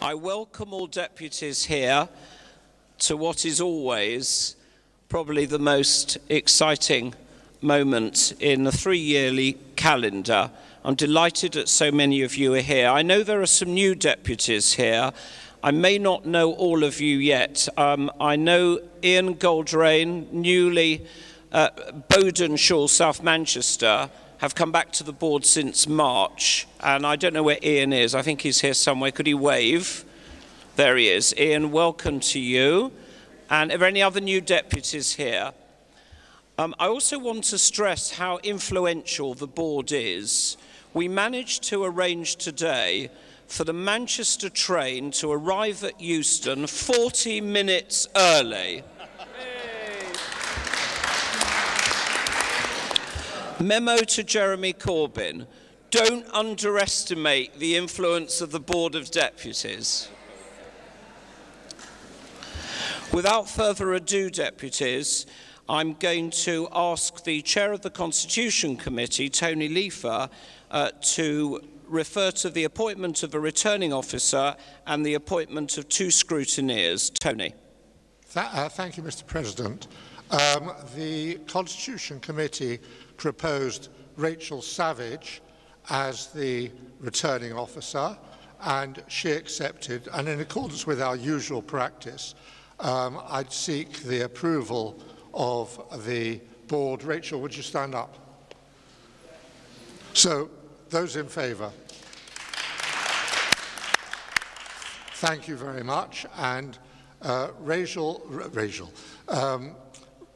I welcome all deputies here to what is always probably the most exciting moment in the three-yearly calendar. I'm delighted that so many of you are here. I know there are some new deputies here. I may not know all of you yet. Um, I know Ian Goldrain, newly uh, Bowdenshaw, South Manchester, have come back to the board since March, and I don't know where Ian is. I think he's here somewhere. Could he wave? There he is. Ian, welcome to you. And are there any other new deputies here? Um, I also want to stress how influential the board is. We managed to arrange today for the Manchester train to arrive at Euston 40 minutes early. Memo to Jeremy Corbyn. Don't underestimate the influence of the Board of Deputies. Without further ado, deputies, I'm going to ask the Chair of the Constitution Committee, Tony Leifer, uh, to refer to the appointment of a returning officer and the appointment of two scrutineers. Tony. Th uh, thank you, Mr President. Um, the Constitution Committee proposed Rachel Savage as the returning officer and she accepted and in accordance with our usual practice um, I'd seek the approval of the board. Rachel, would you stand up? So, those in favour? Thank you very much. And uh, Rachel, Rachel, um,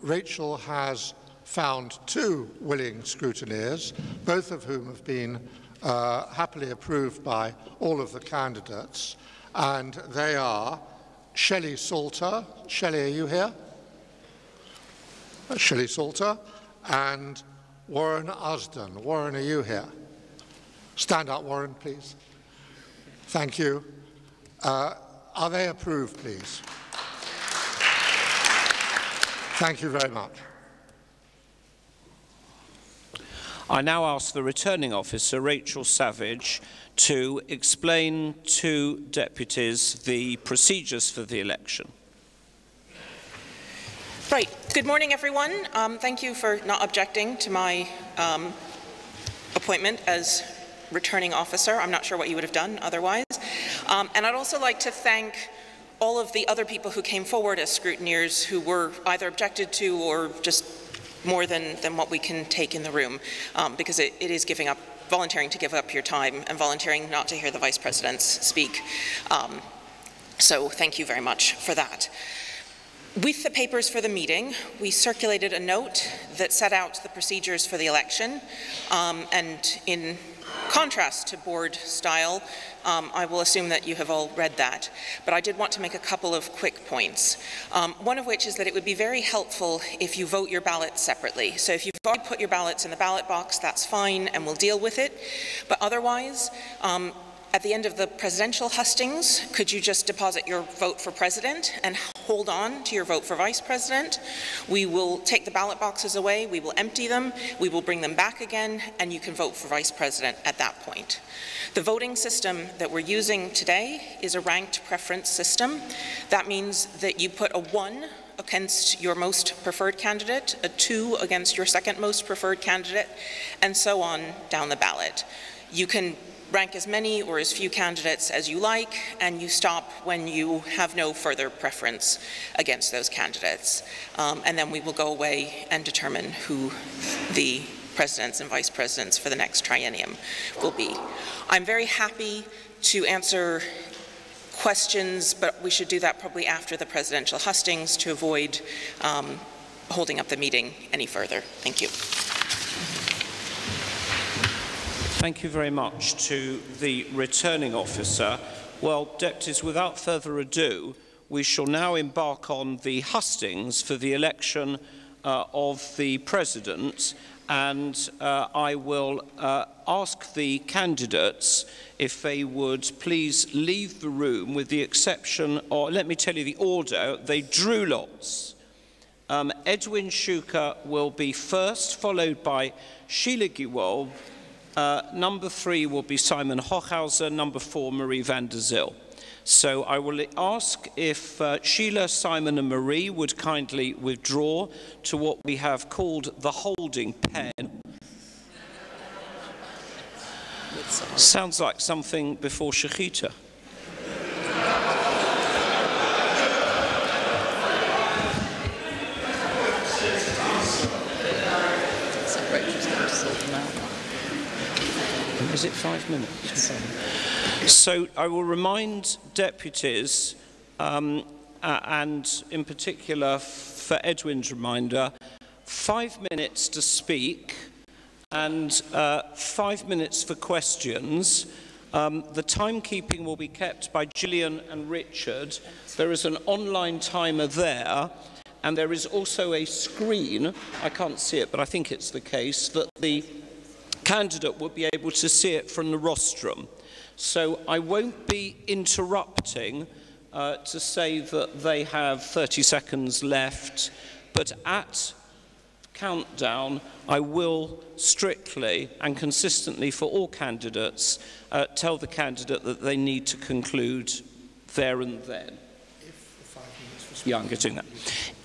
Rachel has found two willing scrutineers, both of whom have been uh, happily approved by all of the candidates, and they are Shelley Salter. Shelley, are you here? Uh, Shelley Salter and Warren Usden. Warren, are you here? Stand up, Warren, please. Thank you. Uh, are they approved, please? Thank you very much. I now ask the returning officer, Rachel Savage, to explain to deputies the procedures for the election. Right. Good morning, everyone. Um, thank you for not objecting to my um, appointment as returning officer. I'm not sure what you would have done otherwise. Um, and I'd also like to thank all of the other people who came forward as scrutineers who were either objected to or just more than, than what we can take in the room um, because it, it is giving up, volunteering to give up your time and volunteering not to hear the Vice Presidents speak. Um, so thank you very much for that. With the papers for the meeting, we circulated a note that set out the procedures for the election um, and in contrast to board style, um, I will assume that you have all read that, but I did want to make a couple of quick points. Um, one of which is that it would be very helpful if you vote your ballots separately. So if you've already put your ballots in the ballot box, that's fine and we'll deal with it. But otherwise, um, at the end of the presidential hustings, could you just deposit your vote for president and hold on to your vote for vice president? We will take the ballot boxes away, we will empty them, we will bring them back again, and you can vote for vice president at that point. The voting system that we're using today is a ranked preference system. That means that you put a one against your most preferred candidate, a two against your second most preferred candidate, and so on down the ballot. You can rank as many or as few candidates as you like, and you stop when you have no further preference against those candidates. Um, and then we will go away and determine who the presidents and vice presidents for the next triennium will be. I'm very happy to answer questions, but we should do that probably after the presidential hustings to avoid um, holding up the meeting any further. Thank you. Thank you very much to the returning officer. Well, deputies, without further ado, we shall now embark on the hustings for the election uh, of the president and uh, I will uh, ask the candidates if they would please leave the room with the exception or let me tell you the order they drew lots um, Edwin Shuker will be first followed by Sheila Gewolb uh, number three will be Simon Hochhauser. Number four, Marie van der Zyl. So I will ask if uh, Sheila, Simon and Marie would kindly withdraw to what we have called the holding pen. Sounds like something before Shechita. Is it five minutes? So I will remind deputies, um, uh, and in particular for Edwin's reminder, five minutes to speak and uh, five minutes for questions. Um, the timekeeping will be kept by Gillian and Richard. There is an online timer there, and there is also a screen, I can't see it, but I think it's the case, that the candidate would be able to see it from the rostrum. So I won't be interrupting uh, to say that they have 30 seconds left, but at countdown, I will strictly and consistently for all candidates uh, tell the candidate that they need to conclude there and then. Yeah, I'm getting that.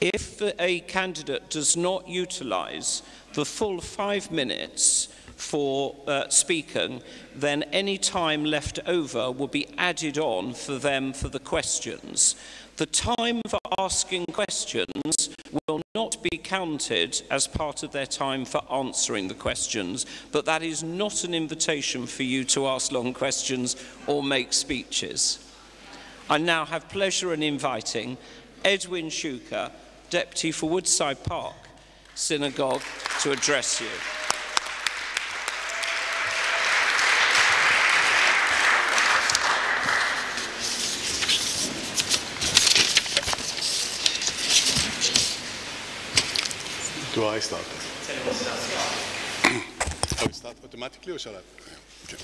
If a candidate does not utilise the full five minutes for uh, speaking, then any time left over will be added on for them for the questions. The time for asking questions will not be counted as part of their time for answering the questions, but that is not an invitation for you to ask long questions or make speeches. I now have pleasure in inviting Edwin Shuker, Deputy for Woodside Park Synagogue, to address you. Do I start? oh, it start automatically or shall I? Okay.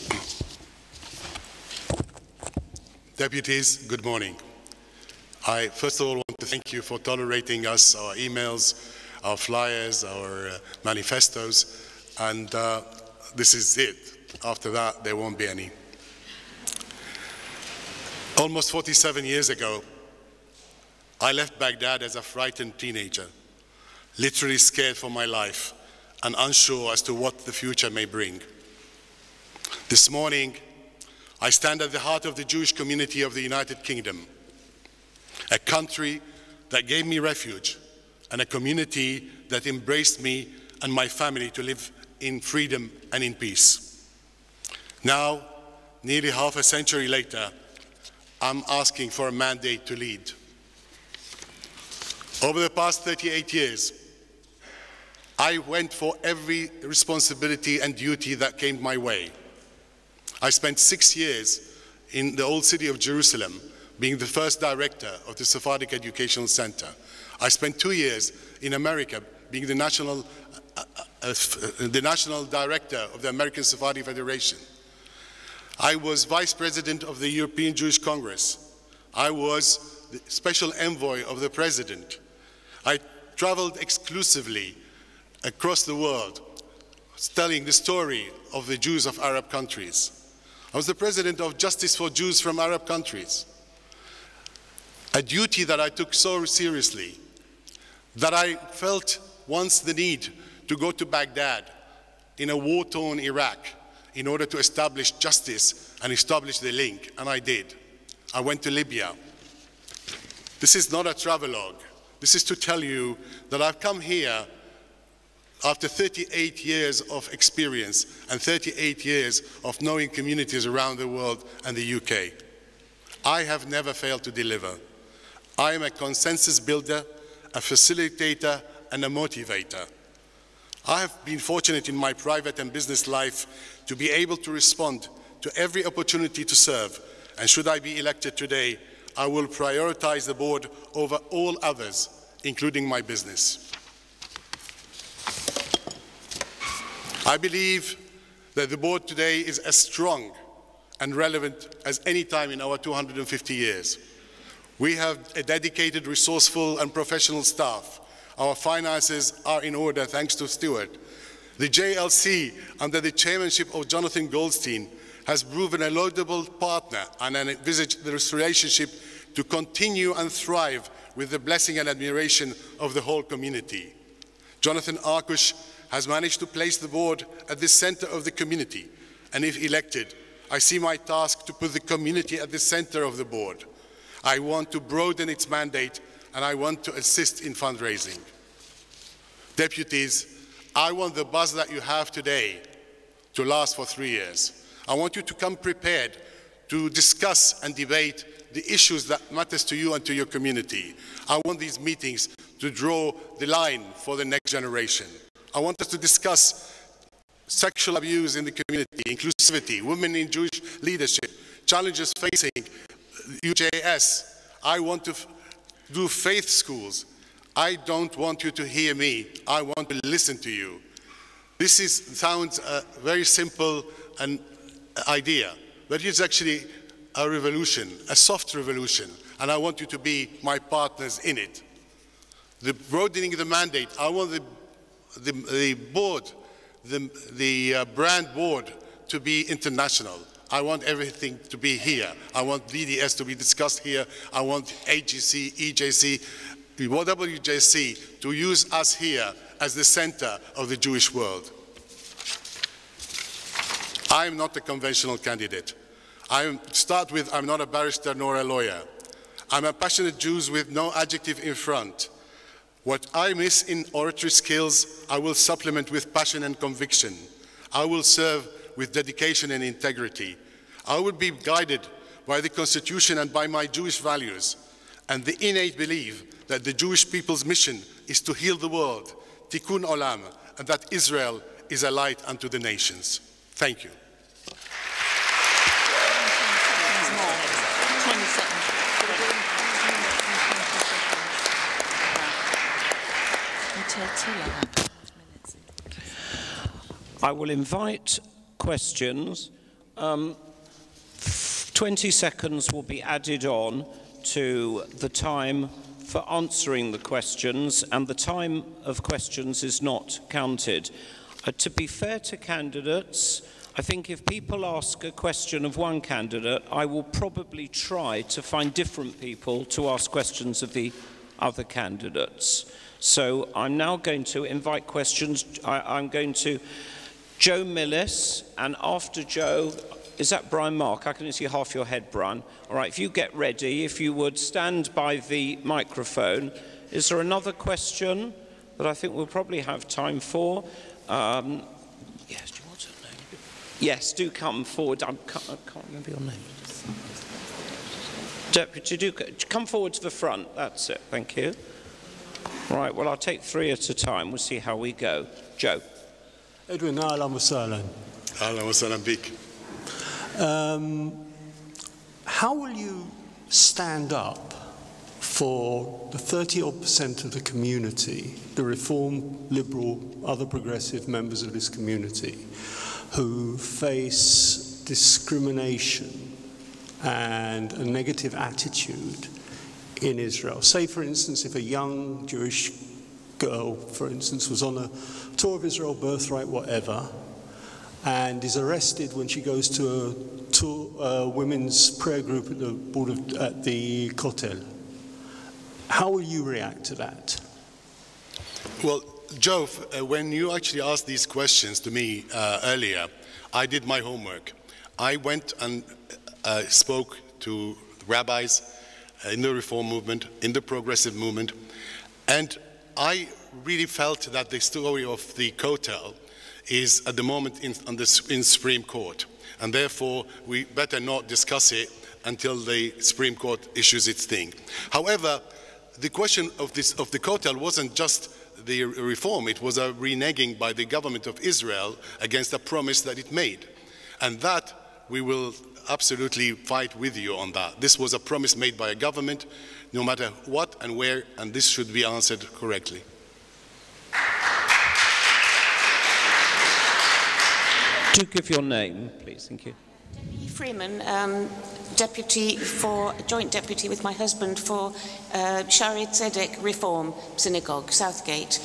Deputies, good morning. I first of all want to thank you for tolerating us, our emails, our flyers, our uh, manifestos, and uh, this is it. After that, there won't be any. Almost 47 years ago, I left Baghdad as a frightened teenager literally scared for my life and unsure as to what the future may bring. This morning, I stand at the heart of the Jewish community of the United Kingdom, a country that gave me refuge and a community that embraced me and my family to live in freedom and in peace. Now, nearly half a century later, I'm asking for a mandate to lead. Over the past 38 years, I went for every responsibility and duty that came my way. I spent six years in the old city of Jerusalem, being the first director of the Sephardic Educational Center. I spent two years in America, being the national, uh, uh, uh, the national director of the American Sephardi Federation. I was vice president of the European Jewish Congress. I was the special envoy of the president. I traveled exclusively across the world telling the story of the Jews of Arab countries. I was the president of Justice for Jews from Arab countries, a duty that I took so seriously that I felt once the need to go to Baghdad in a war-torn Iraq in order to establish justice and establish the link, and I did. I went to Libya. This is not a travelogue. This is to tell you that I've come here after 38 years of experience and 38 years of knowing communities around the world and the UK, I have never failed to deliver. I am a consensus builder, a facilitator, and a motivator. I have been fortunate in my private and business life to be able to respond to every opportunity to serve, and should I be elected today, I will prioritize the board over all others, including my business. I believe that the board today is as strong and relevant as any time in our 250 years. We have a dedicated, resourceful and professional staff. Our finances are in order thanks to Stewart. The JLC, under the chairmanship of Jonathan Goldstein, has proven a laudable partner and I envisage this relationship to continue and thrive with the blessing and admiration of the whole community. Jonathan Arkush has managed to place the board at the center of the community, and if elected, I see my task to put the community at the center of the board. I want to broaden its mandate and I want to assist in fundraising. Deputies, I want the buzz that you have today to last for three years. I want you to come prepared to discuss and debate the issues that matters to you and to your community. I want these meetings to draw the line for the next generation. I want us to discuss sexual abuse in the community, inclusivity, women in Jewish leadership, challenges facing UJS. I want to do faith schools. I don't want you to hear me. I want to listen to you. This is, sounds a very simple an idea, but it's actually a revolution, a soft revolution, and I want you to be my partners in it. The broadening the mandate, I want the, the, the board, the, the uh, brand board to be international. I want everything to be here. I want DDS to be discussed here. I want AGC, EJC, WJC to use us here as the center of the Jewish world. I am not a conventional candidate. I start with I'm not a barrister nor a lawyer. I'm a passionate Jew with no adjective in front. What I miss in oratory skills, I will supplement with passion and conviction. I will serve with dedication and integrity. I will be guided by the Constitution and by my Jewish values and the innate belief that the Jewish people's mission is to heal the world, tikkun olam, and that Israel is a light unto the nations. Thank you. I will invite questions. Um, 20 seconds will be added on to the time for answering the questions, and the time of questions is not counted. Uh, to be fair to candidates, I think if people ask a question of one candidate, I will probably try to find different people to ask questions of the other candidates. So I'm now going to invite questions. I, am going to Joe Millis, and after Joe, is that Brian Mark? I can see half your head, Brian. All right, if you get ready, if you would stand by the microphone. Is there another question that I think we'll probably have time for? Um, yes, do you want to know? Yes, do come forward. I'm, I can't remember your name. Deputy, do come forward to the front. That's it. Thank you. Right, well, I'll take three at a time. We'll see how we go. Joe. Edwin, ahlan wa sahlan. Ahlan wa bik. Um, how will you stand up for the 30 odd percent of the community, the Reform, Liberal, other progressive members of this community, who face discrimination and a negative attitude in Israel? Say, for instance, if a young Jewish girl, for instance, was on a tour of Israel, birthright, whatever, and is arrested when she goes to a, a women's prayer group at the, board of, at the Kotel. How will you react to that? Well, Joe, uh, when you actually asked these questions to me uh, earlier, I did my homework. I went and uh, spoke to rabbis in the reform movement, in the progressive movement, and I really felt that the story of the Kotel is at the moment in, the, in Supreme Court. And therefore, we better not discuss it until the Supreme Court issues its thing. However, the question of, this, of the Kotel wasn't just the reform, it was a reneging by the government of Israel against a promise that it made. And that we will absolutely fight with you on that. This was a promise made by a government, no matter what and where, and this should be answered correctly. Do give your name, please. Thank you. Deputy Freeman, um, deputy for joint deputy with my husband for uh, Shaare Zedek Reform Synagogue, Southgate.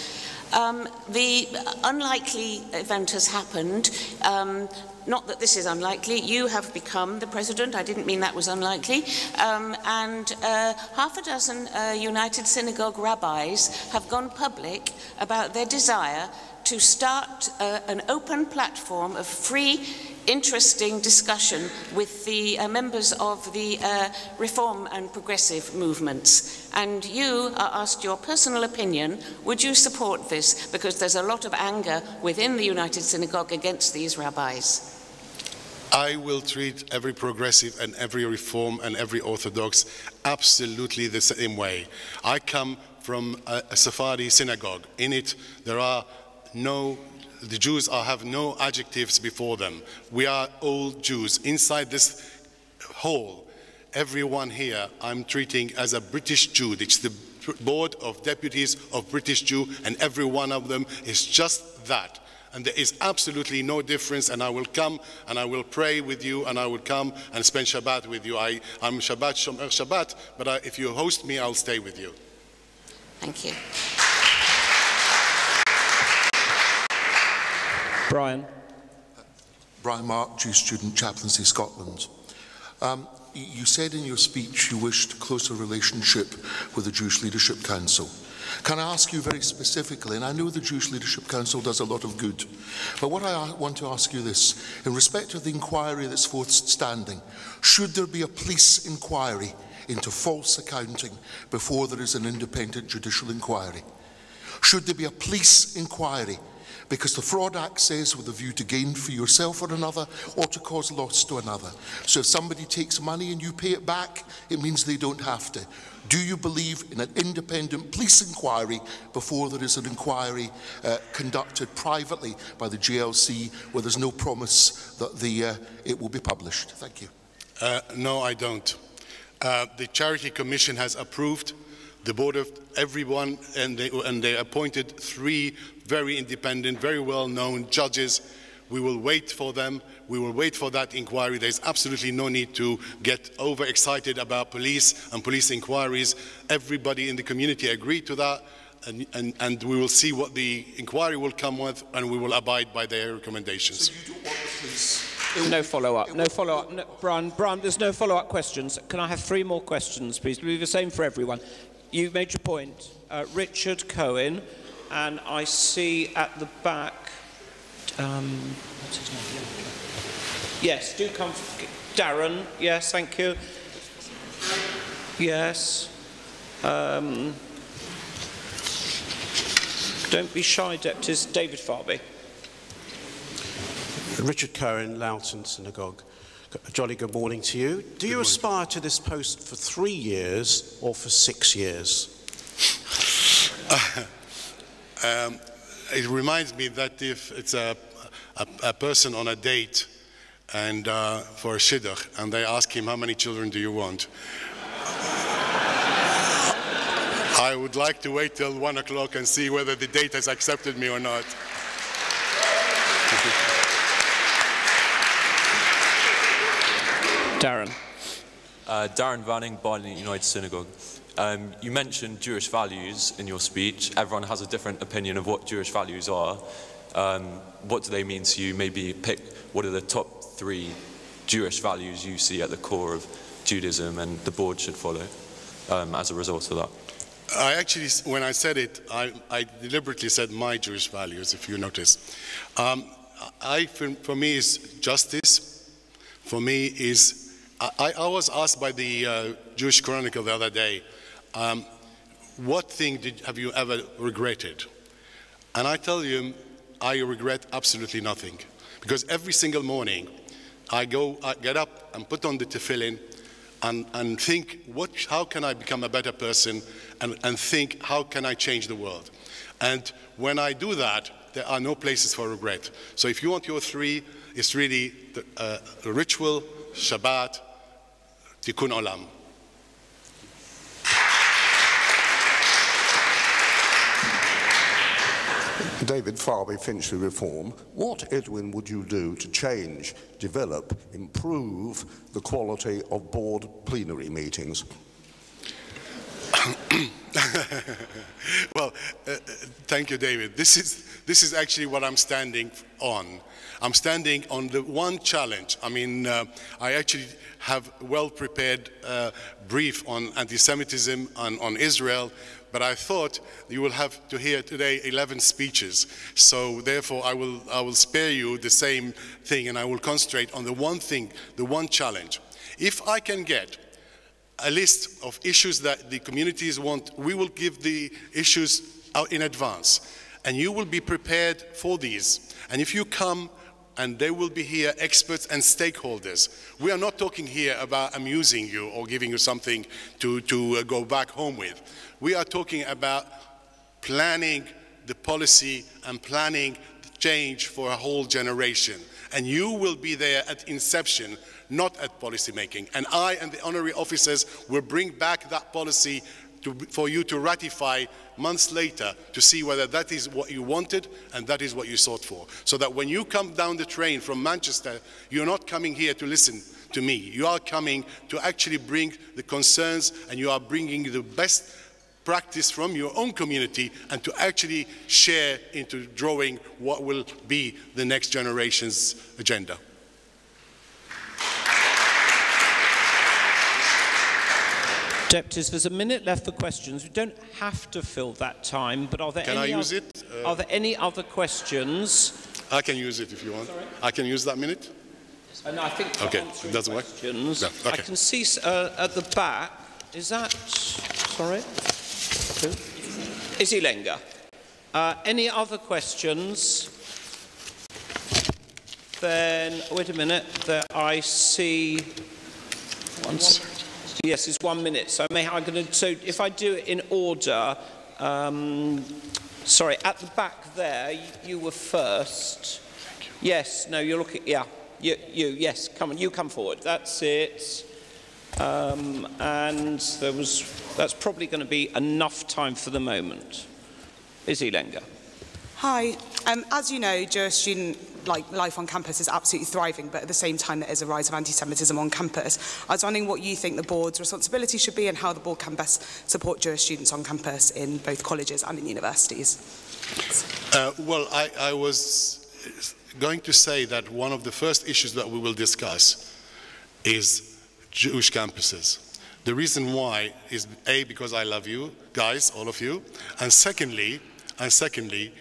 Um, the unlikely event has happened. Um, not that this is unlikely, you have become the president, I didn't mean that was unlikely, um, and uh, half a dozen uh, United Synagogue rabbis have gone public about their desire to start uh, an open platform of free, interesting discussion with the uh, members of the uh, reform and progressive movements. And you are asked your personal opinion. Would you support this? Because there's a lot of anger within the United Synagogue against these rabbis. I will treat every progressive and every reform and every orthodox absolutely the same way. I come from a, a Sephardi synagogue. In it, there are no the Jews are, have no adjectives before them. We are all Jews. Inside this hall, everyone here I'm treating as a British Jew. It's the board of deputies of British Jew, and every one of them is just that. And there is absolutely no difference, and I will come and I will pray with you, and I will come and spend Shabbat with you. I, am Shabbat Shomer Shabbat, but I, if you host me, I'll stay with you. Thank you. Brian. Brian Mark, Jew Student Chaplaincy Scotland. Um, you said in your speech you wished closer relationship with the Jewish Leadership Council. Can I ask you very specifically, and I know the Jewish Leadership Council does a lot of good, but what I want to ask you this, in respect of the inquiry that's forthstanding, should there be a police inquiry into false accounting before there is an independent judicial inquiry? Should there be a police inquiry because the Fraud Act says with a view to gain for yourself or another or to cause loss to another. So if somebody takes money and you pay it back, it means they don't have to. Do you believe in an independent police inquiry before there is an inquiry uh, conducted privately by the JLC where there's no promise that the, uh, it will be published? Thank you. Uh, no, I don't. Uh, the Charity Commission has approved the board of everyone, and they, and they appointed three very independent, very well-known judges. We will wait for them. We will wait for that inquiry. There's absolutely no need to get overexcited about police and police inquiries. Everybody in the community agreed to that. And, and, and, we will see what the inquiry will come with, and we will abide by their recommendations. So no follow-up. No follow-up. No, Brian, Brian, there's no follow-up questions. Can I have three more questions, please? It'll be the same for everyone You've made your point. Uh, Richard Cohen, and I see at the back, um, what's his name? Yes, do come. Darren, yes, thank you. Yes. Um, don't be shy, deputies. David Farby. Richard Cohen, Loughton Synagogue. A jolly good morning to you. Do you aspire to this post for three years or for six years? Uh, um, it reminds me that if it's a, a, a person on a date and uh, for a shidduch, and they ask him, how many children do you want? I would like to wait till one o'clock and see whether the date has accepted me or not. Darren. Uh, Darren Vanning, Barnet United Synagogue. Um, you mentioned Jewish values in your speech. Everyone has a different opinion of what Jewish values are. Um, what do they mean to you? Maybe pick what are the top three Jewish values you see at the core of Judaism and the board should follow um, as a result of that. I actually, when I said it, I, I deliberately said my Jewish values, if you notice. Um, I, for, me, is justice. For me, is I, I, was asked by the uh, Jewish Chronicle the other day, um, what thing did, have you ever regretted? And I tell you, I regret absolutely nothing. Because every single morning, I go, I get up and put on the tefillin and, and think, what, how can I become a better person? And, and think, how can I change the world? And when I do that, there are no places for regret. So if you want your three, it's really the, uh, ritual, Shabbat, Tikkun Olam. David Farby, Finchley Reform. What, Edwin, would you do to change, develop, improve the quality of board plenary meetings? well, uh, uh, thank you, David. This is, this is actually what I'm standing on. I'm standing on the one challenge. I mean, uh, I actually have well prepared uh, brief on anti-Semitism and on Israel, but I thought you will have to hear today 11 speeches. So therefore, I will, I will spare you the same thing and I will concentrate on the one thing, the one challenge. If I can get a list of issues that the communities want, we will give the issues out in advance. And you will be prepared for these. And if you come and they will be here experts and stakeholders. We are not talking here about amusing you or giving you something to, to uh, go back home with. We are talking about planning the policy and planning the change for a whole generation. And you will be there at inception, not at policy making. And I and the honorary officers will bring back that policy to, for you to ratify months later to see whether that is what you wanted and that is what you sought for. So that when you come down the train from Manchester, you're not coming here to listen to me. You are coming to actually bring the concerns and you are bringing the best practice from your own community and to actually share into drawing what will be the next generation's agenda. Deputies, there's a minute left for questions. We don't have to fill that time, but are there Can any I use oth- it? Uh, are there any other questions? I can use it if you want. I can use that minute? And I think Okay, it doesn't work? questions, No, I can see uh, at the back, is that, sorry? Who? Lenga. Uh, any other questions? Then, wait a minute, there I see, one, yes, it's one minute, so I may, I'm going to, so if I do it in order, um, sorry, at the back there, you, you were first. Yes, no, you're looking, yeah, you, you, yes, come on, you come forward, that's it. Um, and there was, that's probably going to be enough time for the moment. Izzy Lenga. Hi. Um, as you know, Jewish student like, life on campus is absolutely thriving, but at the same time there is a rise of anti-Semitism on campus. I was wondering what you think the board's responsibility should be and how the board can best support Jewish students on campus in both colleges and in universities. Uh, well, I, I was going to say that one of the first issues that we will discuss is Jewish campuses. The reason why is A, because I love you, guys, all of you, and secondly, and secondly,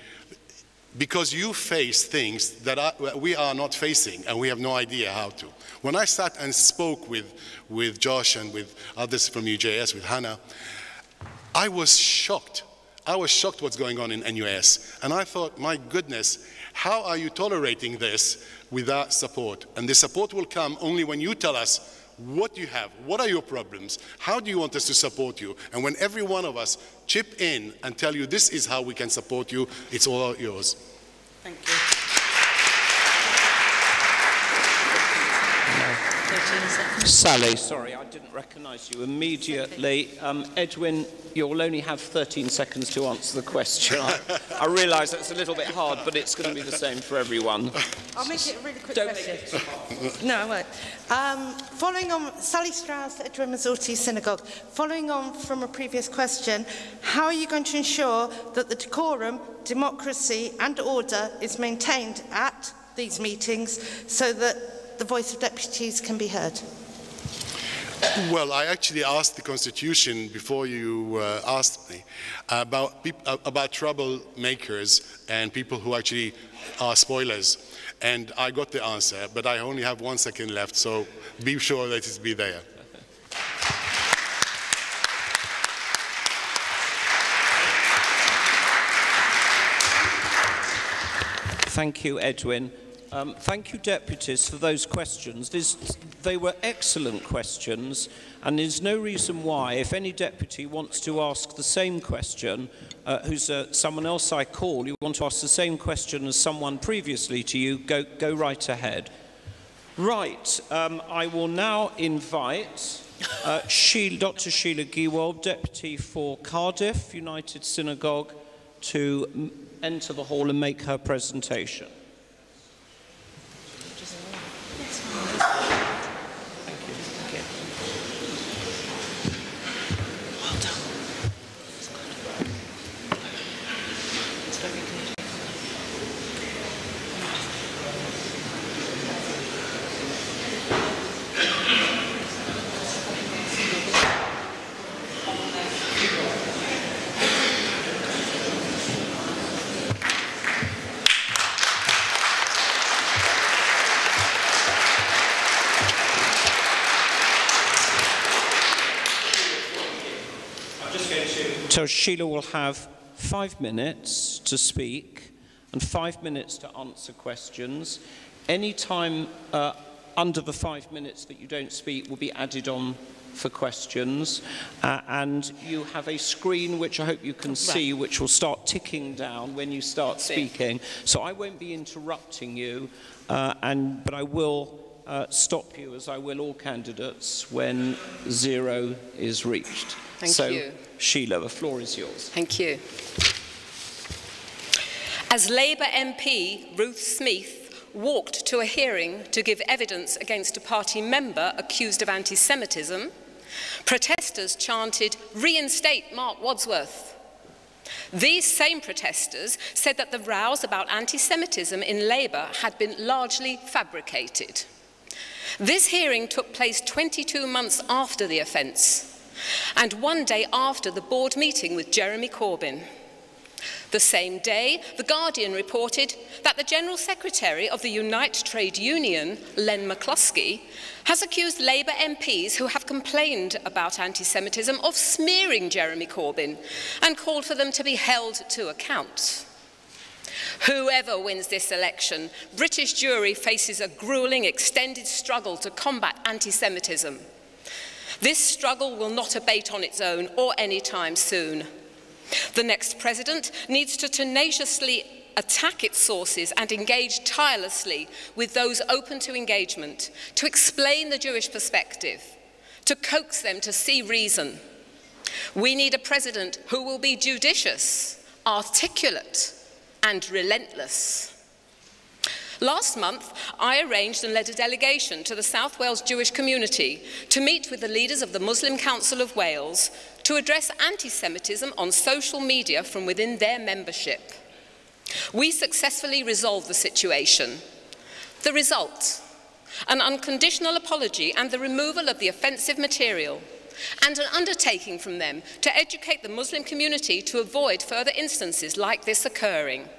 because you face things that I, we are not facing and we have no idea how to. When I sat and spoke with, with Josh and with others from UJS, with Hannah, I was shocked. I was shocked what's going on in NUS. And I thought, my goodness, how are you tolerating this without support? And the support will come only when you tell us what you have, what are your problems, how do you want us to support you? And when every one of us chip in and tell you this is how we can support you, it's all yours. Thank you. Sally, sorry, I didn't recognise you immediately. Um, Edwin, you'll only have 13 seconds to answer the question. I, I realise that's a little bit hard, but it's going to be the same for everyone. I'll make it a really quick Don't question. No, I won't. Um, following on, Sally Strauss, Edgware Masorti Synagogue. Following on from a previous question, how are you going to ensure that the decorum, democracy and order is maintained at these meetings so that the voice of deputies can be heard? Well, I actually asked the Constitution before you uh, asked me about, uh, about troublemakers and people who actually are spoilers. And I got the answer, but I only have one second left, so be sure that it be there. Thank you, Edwin. Um, thank you, deputies, for those questions. There's, they were excellent questions, and there's no reason why, if any deputy wants to ask the same question, uh, who's uh, someone else I call, you want to ask the same question as someone previously to you, go, go right ahead. Right, um, I will now invite uh, Dr. Sheila Gewolb, Deputy for Cardiff United Synagogue, to enter the hall and make her presentation. Thank you. So Sheila will have five minutes to speak and five minutes to answer questions. Any time uh, under the five minutes that you don't speak will be added on for questions. Uh, and you have a screen which I hope you can see, which will start ticking down when you start speaking. So I won't be interrupting you, uh, and, but I will uh, stop you, as I will all candidates, when zero is reached. Thank so, you. Sheila, the floor is yours. Thank you. As Labour MP Ruth Smeeth walked to a hearing to give evidence against a party member accused of anti-Semitism, protesters chanted, reinstate Marc Wadsworth. These same protesters said that the rows about anti-Semitism in Labour had been largely fabricated. This hearing took place 22 months after the offence and one day after the board meeting with Jeremy Corbyn. The same day, The Guardian reported that the General Secretary of the Unite Trade Union, Len McCluskey, has accused Labour MPs who have complained about anti-Semitism of smearing Jeremy Corbyn and called for them to be held to account. Whoever wins this election, British Jewry faces a grueling extended struggle to combat anti-Semitism. This struggle will not abate on its own or any time soon. The next president needs to tenaciously attack its sources and engage tirelessly with those open to engagement, to explain the Jewish perspective, to coax them to see reason. We need a president who will be judicious, articulate, and relentless. Last month, I arranged and led a delegation to the South Wales Jewish community to meet with the leaders of the Muslim Council of Wales to address anti-Semitism on social media from within their membership. We successfully resolved the situation. The result, an unconditional apology and the removal of the offensive material, and an undertaking from them to educate the Muslim community to avoid further instances like this occurring.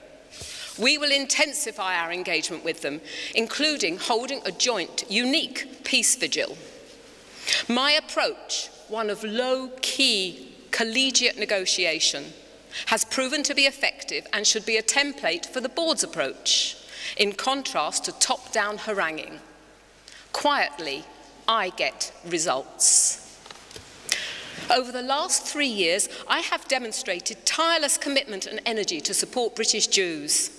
We will intensify our engagement with them, including holding a joint, unique peace vigil. My approach, one of low-key, collegiate negotiation, has proven to be effective and should be a template for the board's approach, in contrast to top-down haranguing. Quietly, I get results. Over the last three years, I have demonstrated tireless commitment and energy to support British Jews.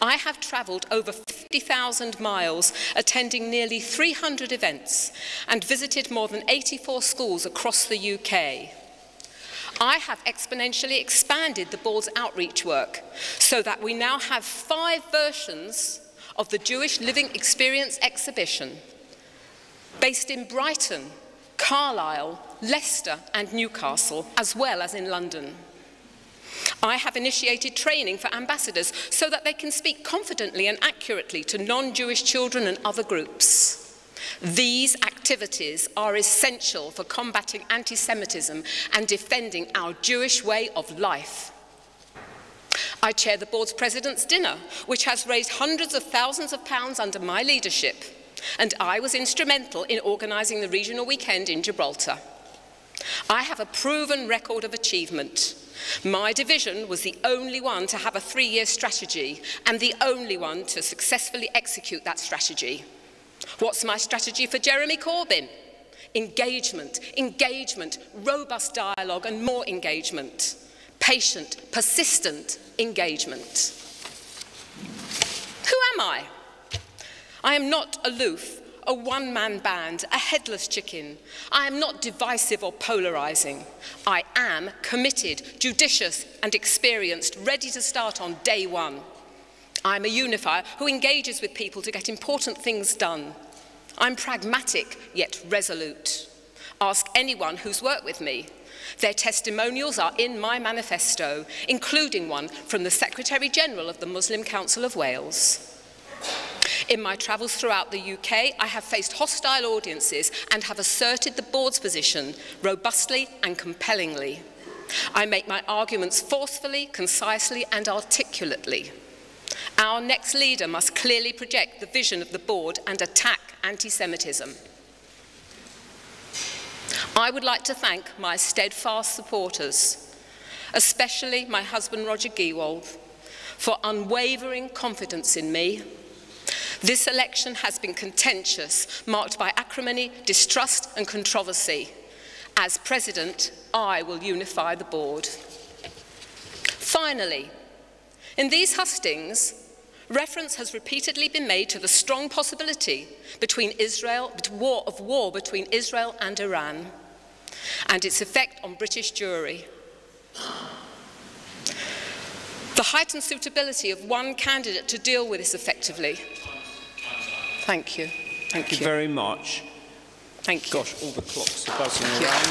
I have travelled over 50,000 miles, attending nearly 300 events, and visited more than 84 schools across the UK. I have exponentially expanded the board's outreach work so that we now have five versions of the Jewish Living Experience exhibition based in Brighton, Carlisle, Leicester and Newcastle, as well as in London. I have initiated training for ambassadors so that they can speak confidently and accurately to non-Jewish children and other groups. These activities are essential for combating anti-Semitism and defending our Jewish way of life. I chair the board's president's dinner, which has raised hundreds of thousands of pounds under my leadership, and I was instrumental in organising the regional weekend in Gibraltar. I have a proven record of achievement. My division was the only one to have a three-year strategy and the only one to successfully execute that strategy. What's my strategy for Jeremy Corbyn? Engagement, engagement, robust dialogue and more engagement. Patient, persistent engagement. Who am I? I am not aloof a one-man band, a headless chicken. I am not divisive or polarizing. I am committed, judicious and experienced, ready to start on day one. I'm a unifier who engages with people to get important things done. I'm pragmatic yet resolute. Ask anyone who's worked with me. Their testimonials are in my manifesto, including one from the Secretary-General of the Muslim Council of Wales. In my travels throughout the UK, I have faced hostile audiences and have asserted the board's position robustly and compellingly. I make my arguments forcefully, concisely and articulately. Our next leader must clearly project the vision of the board and attack anti-Semitism. I would like to thank my steadfast supporters, especially my husband Roger Gewolb, for unwavering confidence in me. This election has been contentious, marked by acrimony, distrust and controversy. As President, I will unify the board. Finally, in these hustings, reference has repeatedly been made to the strong possibility between Israel, war, of war between Israel and Iran and its effect on British Jewry. The heightened suitability of one candidate to deal with this effectively. Thank you. Thank, Thank you, you very much. Thank you. Gosh, all the clocks are buzzing Thank you. around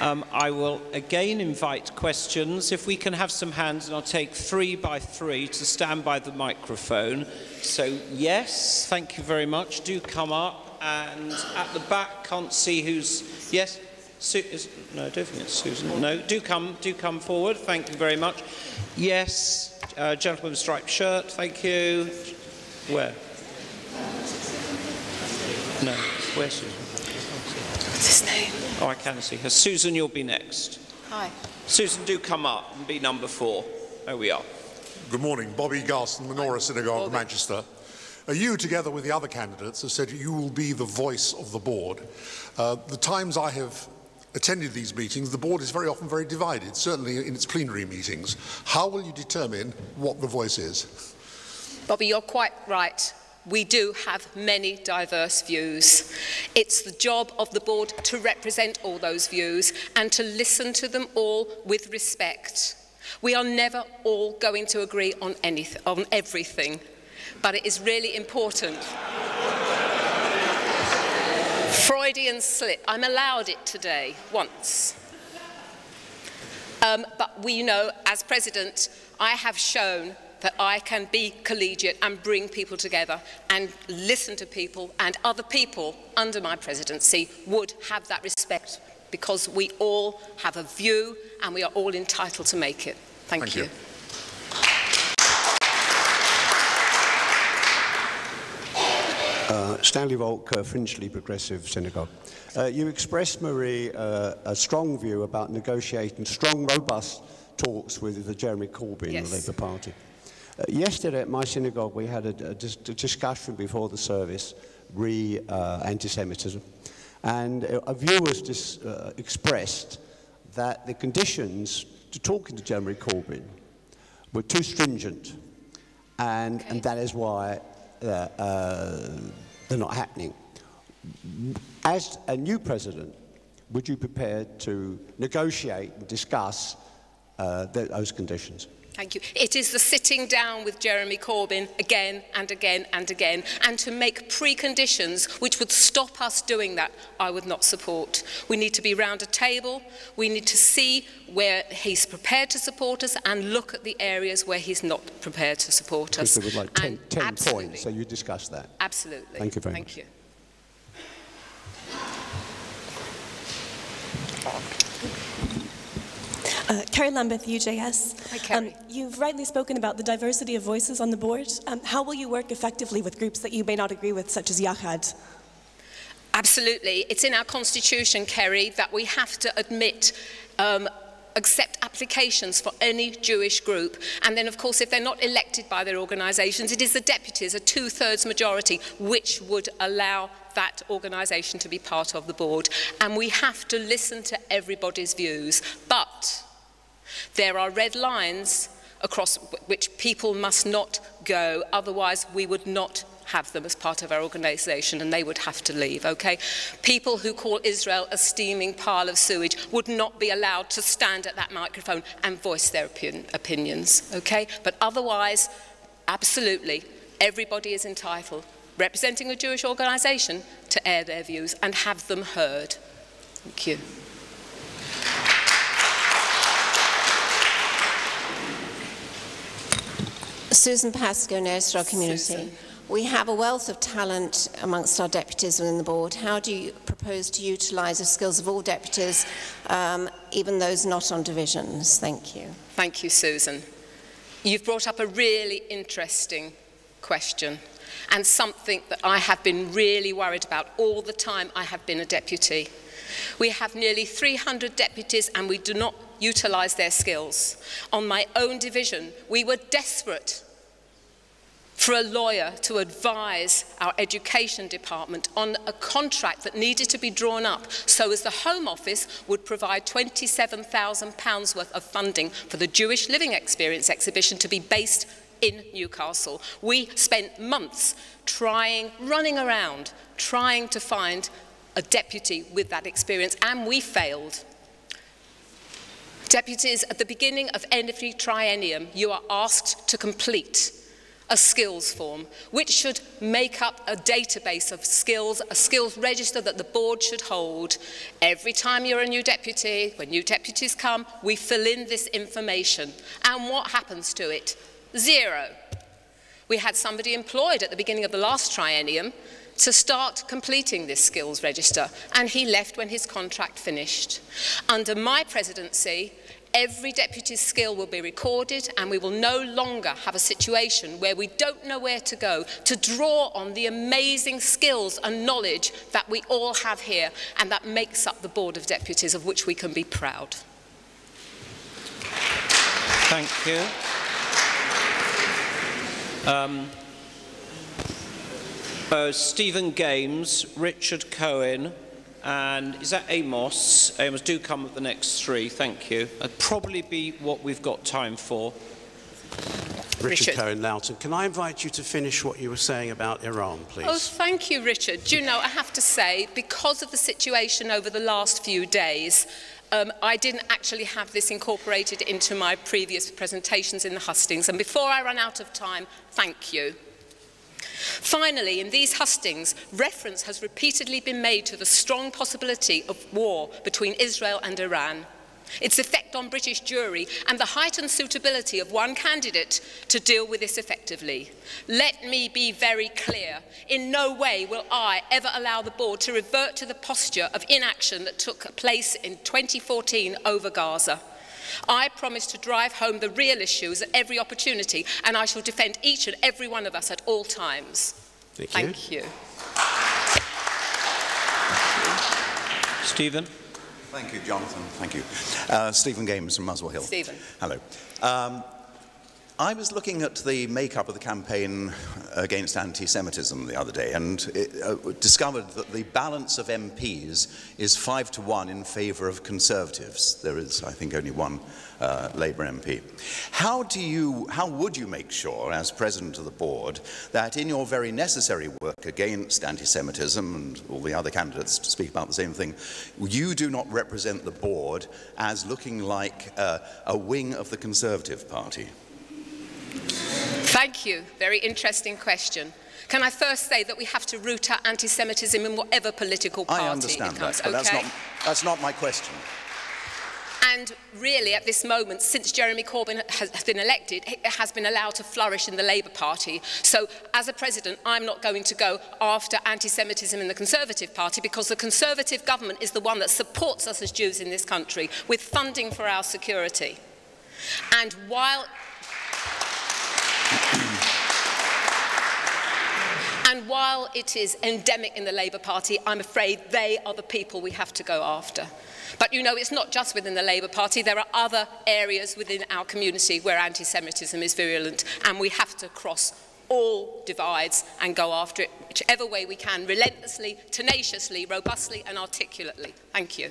there. Um, I will again invite questions. If we can have some hands, and I'll take three by three to stand by the microphone. So, yes, thank you very much. Do come up. And at the back, can't see who's. Yes? Su- is, no, I don't think it's Susan. No, do come, do come forward. Thank you very much. Yes, uh, gentleman with striped shirt. Thank you. Where? No, where's Susan? What's his name? Oh, I can see her. Susan, you'll be next. Hi. Susan, do come up and be number four. There we are. Good morning. Bobby Garston, Menorah Synagogue, Manchester. Uh, you, together with the other candidates, have said you will be the voice of the board. Uh, the times I have attended these meetings, the board is very often very divided, certainly in its plenary meetings. How will you determine what the voice is? Bobby, you're quite right. We do have many diverse views. It's the job of the board to represent all those views and to listen to them all with respect. We are never all going to agree on, anything, on everything, but it is really important. Freudian slip. I'm allowed it today, once. Um, but we know, as president, I have shown that I can be collegiate and bring people together and listen to people, and other people under my presidency would have that respect because we all have a view and we are all entitled to make it. Thank, Thank you. you. Uh, Stanley Volk, uh, Finchley Progressive Synagogue. Uh, you expressed, Marie, uh, a strong view about negotiating strong, robust talks with the Jeremy Corbyn, Yes. the Labour Party. Uh, yesterday at my synagogue, we had a, a, dis- a discussion before the service re uh, anti Semitism, and a view was dis- uh, expressed that the conditions to talking to Jeremy Corbyn were too stringent, and, and that is why uh, they're not happening. As a new president, would you be prepared to negotiate and discuss uh, those conditions? Thank you. It is the sitting down with Jeremy Corbyn again and again and again, and to make preconditions which would stop us doing that, I would not support. We need to be round a table. We need to see where he's prepared to support us and look at the areas where he's not prepared to support us. there were like 10, And 10 absolutely, points, so you discussed that. Absolutely. Thank you very Thank much. you. Uh, Carrie Lambeth, UJS. Hi, Carrie. Um, you've rightly spoken about the diversity of voices on the board. Um, how will you work effectively with groups that you may not agree with, such as Yachad? Absolutely. It's in our constitution, Kerry, that we have to admit um, accept applications for any Jewish group. And then, of course, if they're not elected by their organisations, it is the deputies, a two-thirds majority, which would allow that organisation to be part of the board. And we have to listen to everybody's views. But there are red lines across which people must not go, otherwise we would not have them as part of our organisation and they would have to leave, okay? People who call Israel a steaming pile of sewage would not be allowed to stand at that microphone and voice their opin- opinions, okay? But otherwise, absolutely, everybody is entitled, representing a Jewish organisation, to air their views and have them heard. Thank you. Susan Pascoe, Nairstraw Community. Susan. We have a wealth of talent amongst our deputies within the board. How do you propose to utilise the skills of all deputies, um, even those not on divisions? Thank you. Thank you, Susan. You've brought up a really interesting question. and something that I have been really worried about all the time I have been a deputy. We have nearly 300 deputies and we do not utilise their skills. On my own division, we were desperate for a lawyer to advise our education department on a contract that needed to be drawn up so as the Home Office would provide £27,000 worth of funding for the Jewish Living Experience exhibition to be based in Newcastle. We spent months trying, running around, trying to find a deputy with that experience, and we failed. Deputies, at the beginning of every triennium, you are asked to complete a skills form, which should make up a database of skills, a skills register that the board should hold. Every time you're a new deputy, when new deputies come, we fill in this information. And what happens to it? Zero. We had somebody employed at the beginning of the last triennium to start completing this skills register, and he left when his contract finished. Under my presidency, Every deputy's skill will be recorded and we will no longer have a situation where we don't know where to go to draw on the amazing skills and knowledge that we all have here and that makes up the Board of Deputies of which we can be proud. Thank you. Um, uh, Stephen Games, Richard Cohen, and is that Amos? Amos, do come at the next three, thank you. That'd probably be what we've got time for. Richard, Richard Cohen Loughton, can I invite you to finish what you were saying about Iran, please? Oh, thank you, Richard. Do you know, I have to say, because of the situation over the last few days, um, I didn't actually have this incorporated into my previous presentations in the hustings. And before I run out of time, thank you. Finally, in these hustings, reference has repeatedly been made to the strong possibility of war between Israel and Iran, its effect on British Jewry, and the heightened suitability of one candidate to deal with this effectively. Let me be very clear. In no way will I ever allow the board to revert to the posture of inaction that took place in 2014 over Gaza. I promise to drive home the real issues at every opportunity, and I shall defend each and every one of us at all times. Thank, Thank you. you. Stephen. Thank you, Jonathan. Thank you. Uh, Stephen Games from Muswell Hill. Stephen. Hello. Um, I was looking at the makeup of the campaign against anti-Semitism the other day and it, uh, discovered that the balance of MPs is five to one in favour of Conservatives. There is, I think, only one uh, Labour MP. How do you, how would you make sure, as President of the Board, that in your very necessary work against anti-Semitism and all the other candidates to speak about the same thing, you do not represent the Board as looking like uh, a wing of the Conservative Party? Thank you. Very interesting question. Can I first say that we have to root out anti-Semitism in whatever political party I understand it comes, that, but okay? that's, not, that's not my question. And really, at this moment, since Jeremy Corbyn has been elected, it has been allowed to flourish in the Labour Party. So, as a president, I'm not going to go after anti-Semitism in the Conservative Party because the Conservative government is the one that supports us as Jews in this country with funding for our security. And while And while it is endemic in the Labour Party, I'm afraid they are the people we have to go after. But you know, it's not just within the Labour Party, there are other areas within our community where anti Semitism is virulent, and we have to cross all divides and go after it whichever way we can, relentlessly, tenaciously, robustly, and articulately. Thank you.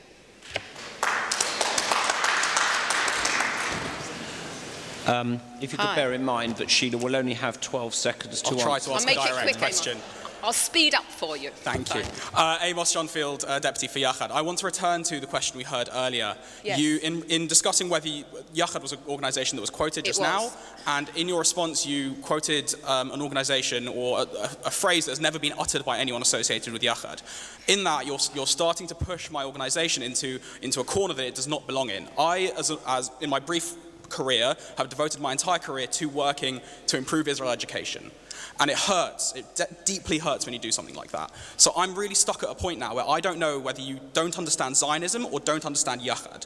Um, if you could Hi. bear in mind that Sheila will only have 12 seconds to I'll try answer. to ask I'll a make it direct quick, question. Amos. I'll speed up for you. Thank you. Uh, Amos Johnfield, uh, Deputy for Yachad. I want to return to the question we heard earlier. Yes. You, in, in discussing whether you, Yachad was an organisation that was quoted just was. now, and in your response you quoted um, an organisation or a, a, a phrase that has never been uttered by anyone associated with Yachad. In that, you're, you're starting to push my organisation into, into a corner that it does not belong in. I, as, a, as in my brief career, have devoted my entire career to working to improve Israel education. And it hurts. It de- deeply hurts when you do something like that. So I'm really stuck at a point now where I don't know whether you don't understand Zionism or don't understand Yachad.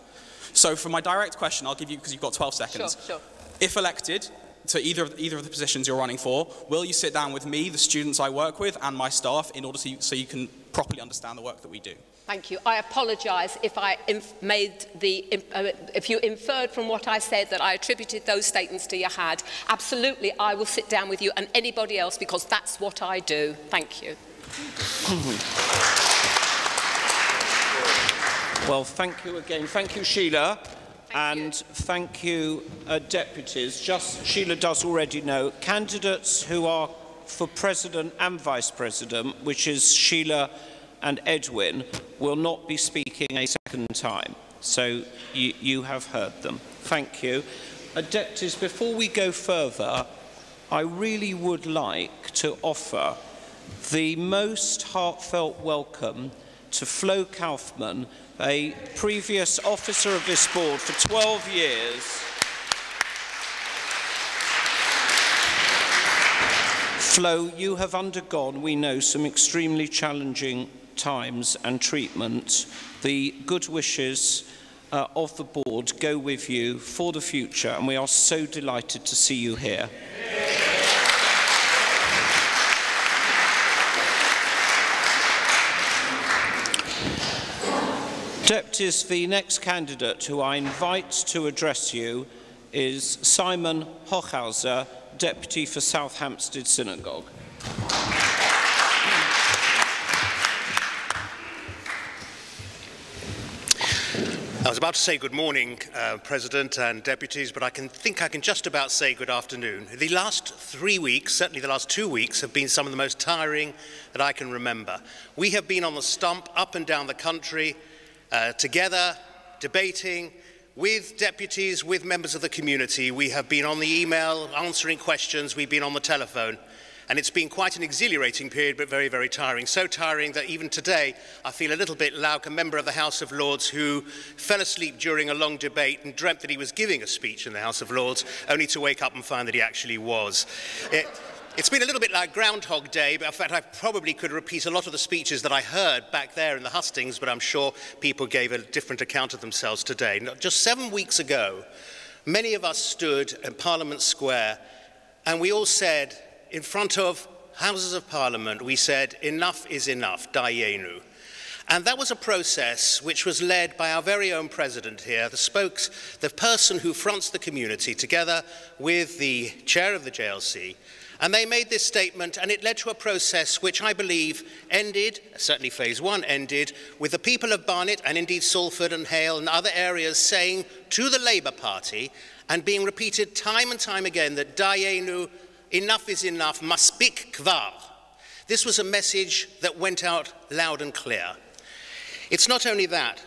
So for my direct question, I'll give you, because you've got 12 seconds. Sure, sure. If elected, to either of, either of the positions you're running for? Will you sit down with me, the students I work with, and my staff in order to, so you can properly understand the work that we do? Thank you. I apologise if I inf- made the uh, if you inferred from what I said that I attributed those statements to Yachad. Absolutely, I will sit down with you and anybody else because that's what I do. Thank you. Well, thank you again. Thank you, Sheila. and thank you, uh, deputies. Just Sheila does already know, candidates who are for president and vice president, which is Sheila and Edwin, will not be speaking a second time. So you, you have heard them. Thank you. Deputies, before we go further, I really would like to offer the most heartfelt welcome to Flo Kaufman, a previous officer of this board for 12 years. Flo, you have undergone, we know, some extremely challenging times and treatment. The good wishes uh, of the board go with you for the future, and we are so delighted to see you here. Deputies, the next candidate who I invite to address you is Simon Hochhauser, Deputy for South Hampstead Synagogue. I was about to say good morning, uh, President and deputies, but I can think I can just about say good afternoon. The last three weeks, certainly the last two weeks, have been some of the most tiring that I can remember. We have been on the stump up and down the country, uh, together, debating with deputies, with members of the community. We have been on the email, answering questions, we've been on the telephone. And it's been quite an exhilarating period, but very, very tiring. So tiring that even today I feel a little bit like a member of the House of Lords who fell asleep during a long debate and dreamt that he was giving a speech in the House of Lords, only to wake up and find that he actually was. It, it's been a little bit like Groundhog Day, but in fact, I probably could repeat a lot of the speeches that I heard back there in the hustings, but I'm sure people gave a different account of themselves today. Just seven weeks ago, many of us stood in Parliament Square and we all said, in front of Houses of Parliament, we said, enough is enough, Dayenu. And that was a process which was led by our very own president here, the spokes, the person who fronts the community, together with the chair of the JLC, and they made this statement, and it led to a process which I believe ended, certainly phase one ended, with the people of Barnet and indeed Salford and Hale and other areas saying to the Labour Party and being repeated time and time again that Dayenu, enough is enough, maspik kvar. This was a message that went out loud and clear. It's not only that.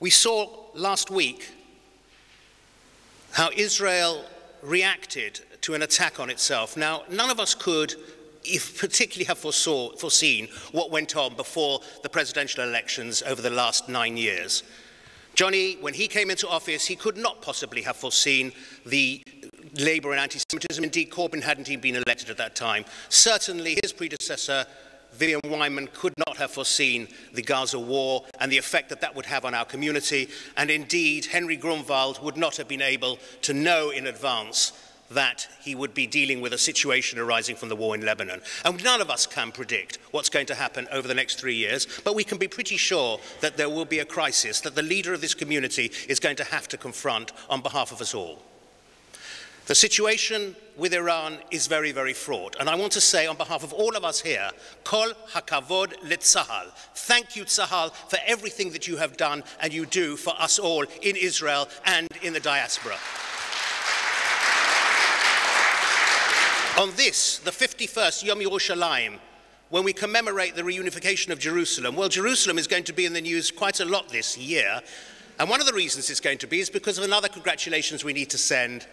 We saw last week how Israel reacted to an attack on itself. Now, none of us could if particularly have foresaw, foreseen what went on before the presidential elections over the last nine years. Johnny, when he came into office, he could not possibly have foreseen the Labour and anti-Semitism. Indeed, Corbyn hadn't even been elected at that time. Certainly, his predecessor, Vivian Wineman, could not have foreseen the Gaza war and the effect that that would have on our community. And indeed, Henry Grunwald would not have been able to know in advance that he would be dealing with a situation arising from the war in Lebanon. And none of us can predict what's going to happen over the next three years, but we can be pretty sure that there will be a crisis that the leader of this community is going to have to confront on behalf of us all. The situation with Iran is very, very fraught. And I want to say on behalf of all of us here, Kol hakavod litzahal. Thank you, Tzahal, for everything that you have done and you do for us all in Israel and in the diaspora. On this, the 51st Yom Yerushalayim, when we commemorate the reunification of Jerusalem, well, Jerusalem is going to be in the news quite a lot this year. And one of the reasons it's going to be is because of another congratulations we need to send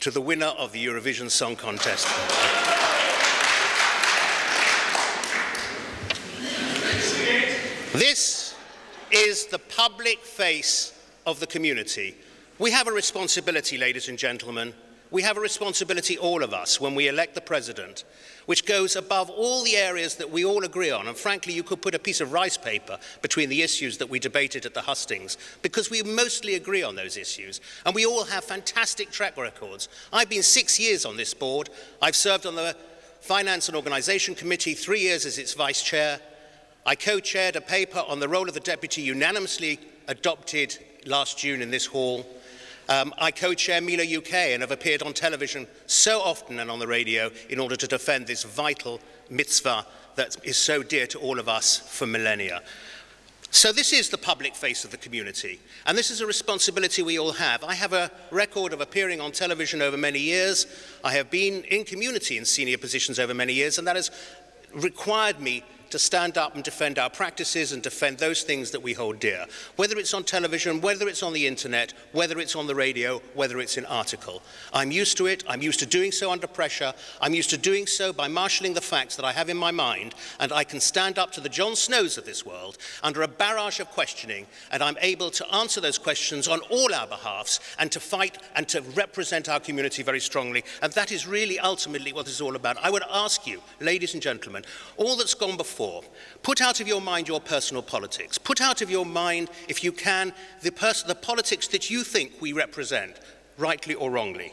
to the winner of the Eurovision Song Contest. This is the public face of the community. We have a responsibility, ladies and gentlemen, we have a responsibility, all of us, when we elect the president, which goes above all the areas that we all agree on. And frankly, you could put a piece of rice paper between the issues that we debated at the hustings, because we mostly agree on those issues. And we all have fantastic track records. I've been six years on this board. I've served on the Finance and Organisation Committee, three years as its vice chair. I co-chaired a paper on the role of the deputy unanimously adopted last June in this hall. Um, I co-chair Mila UK and have appeared on television so often and on the radio in order to defend this vital mitzvah that is so dear to all of us for millennia. So this is the public face of the community, and this is a responsibility we all have. I have a record of appearing on television over many years. I have been in community in senior positions over many years, and that has required me to stand up and defend our practices and defend those things that we hold dear, whether it's on television, whether it's on the internet, whether it's on the radio, whether it's in article. I'm used to it. I'm used to doing so under pressure. I'm used to doing so by marshalling the facts that I have in my mind, and I can stand up to the Jon Snows of this world under a barrage of questioning, and I'm able to answer those questions on all our behalfs and to fight and to represent our community very strongly. And that is really ultimately what this is all about. I would ask you, ladies and gentlemen, all that's gone before Put out of your mind your personal politics. Put out of your mind, if you can, the, the politics that you think we represent, rightly or wrongly.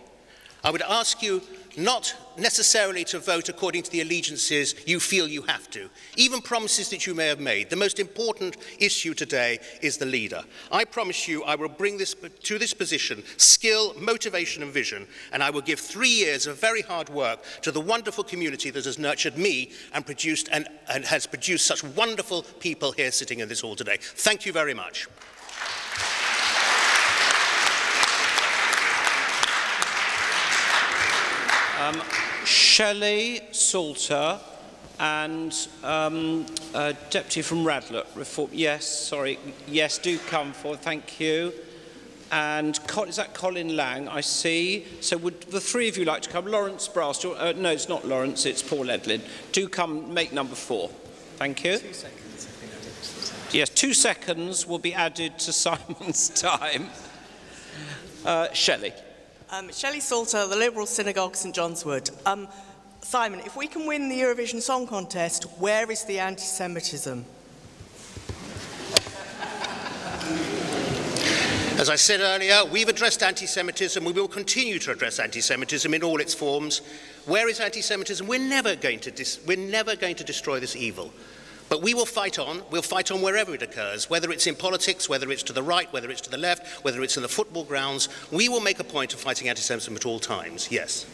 I would ask you not necessarily to vote according to the allegiances you feel you have to, even promises that you may have made. The most important issue today is the leader. I promise you I will bring this to this position skill, motivation and vision, and I will give three years of very hard work to the wonderful community that has nurtured me and produced and, and has produced such wonderful people here sitting in this hall today. Thank you very much. Um, Shelley Salter and um, uh, Deputy from Radlett, Reform. Yes, sorry. Yes, do come forward. Thank you. And is that Colin Lang? I see. So would the three of you like to come? Lawrence Brass. Uh, no, it's not Lawrence. It's Paul Edlin. Do come. Make number four. Thank you. Two seconds. Yes, two seconds will be added to Simon's time. Uh, Shelley. Um, Shelley Salter, the Liberal Synagogue, St John's Wood. Um, Simon, if we can win the Eurovision Song Contest, where is the anti-Semitism? As I said earlier, we've addressed anti-Semitism. We will continue to address anti-Semitism in all its forms. Where is anti-Semitism? We're we're never going to destroy this evil. But we will fight on. We'll fight on wherever it occurs, whether it's in politics, whether it's to the right, whether it's to the left, whether it's in the football grounds. We will make a point of fighting anti-Semitism at all times, yes.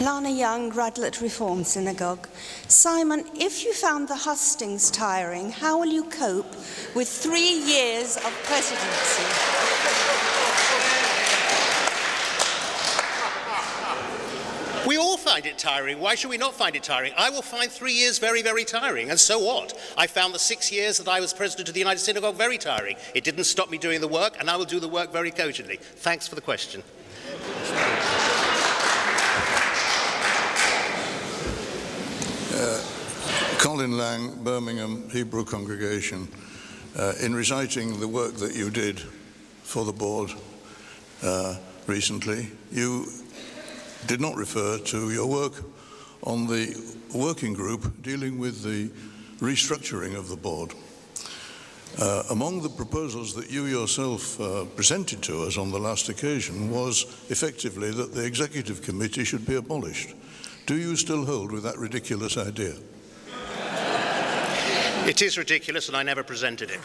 Lana Young, Radlett Reform Synagogue. Simon, if you found the hustings tiring, how will you cope with three years of presidency? We all find it tiring. Why should we not find it tiring? I will find three years very, very tiring. And so what? I found the six years that I was president of the United Synagogue very tiring. It didn't stop me doing the work, and I will do the work very cogently. Thanks for the question. Uh, Colin Lang, Birmingham Hebrew Congregation, uh, in reciting the work that you did for the board uh, recently, you did not refer to your work on the working group dealing with the restructuring of the board. Uh, among the proposals that you yourself uh, presented to us on the last occasion was effectively that the executive committee should be abolished. Do you still hold with that ridiculous idea? It is ridiculous and I never presented it.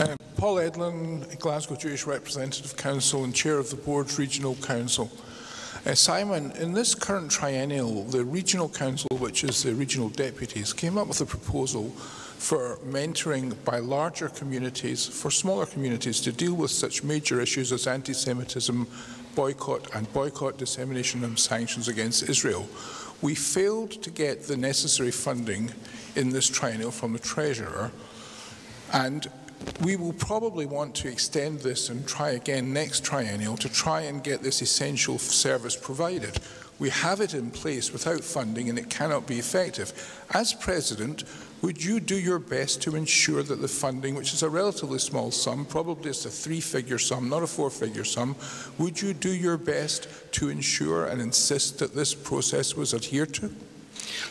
Um, Paul Edlin, Glasgow Jewish Representative Council and Chair of the Board's Regional Council. Uh, Simon, in this current triennial, the Regional Council, which is the regional deputies, came up with a proposal for mentoring by larger communities for smaller communities to deal with such major issues as anti-Semitism, boycott and boycott, dissemination and sanctions against Israel. We failed to get the necessary funding in this triennial from the Treasurer and we will probably want to extend this and try again next triennial to try and get this essential service provided. We have it in place without funding and it cannot be effective. As President, would you do your best to ensure that the funding, which is a relatively small sum, probably it's a three-figure sum, not a four-figure sum, would you do your best to ensure and insist that this process was adhered to?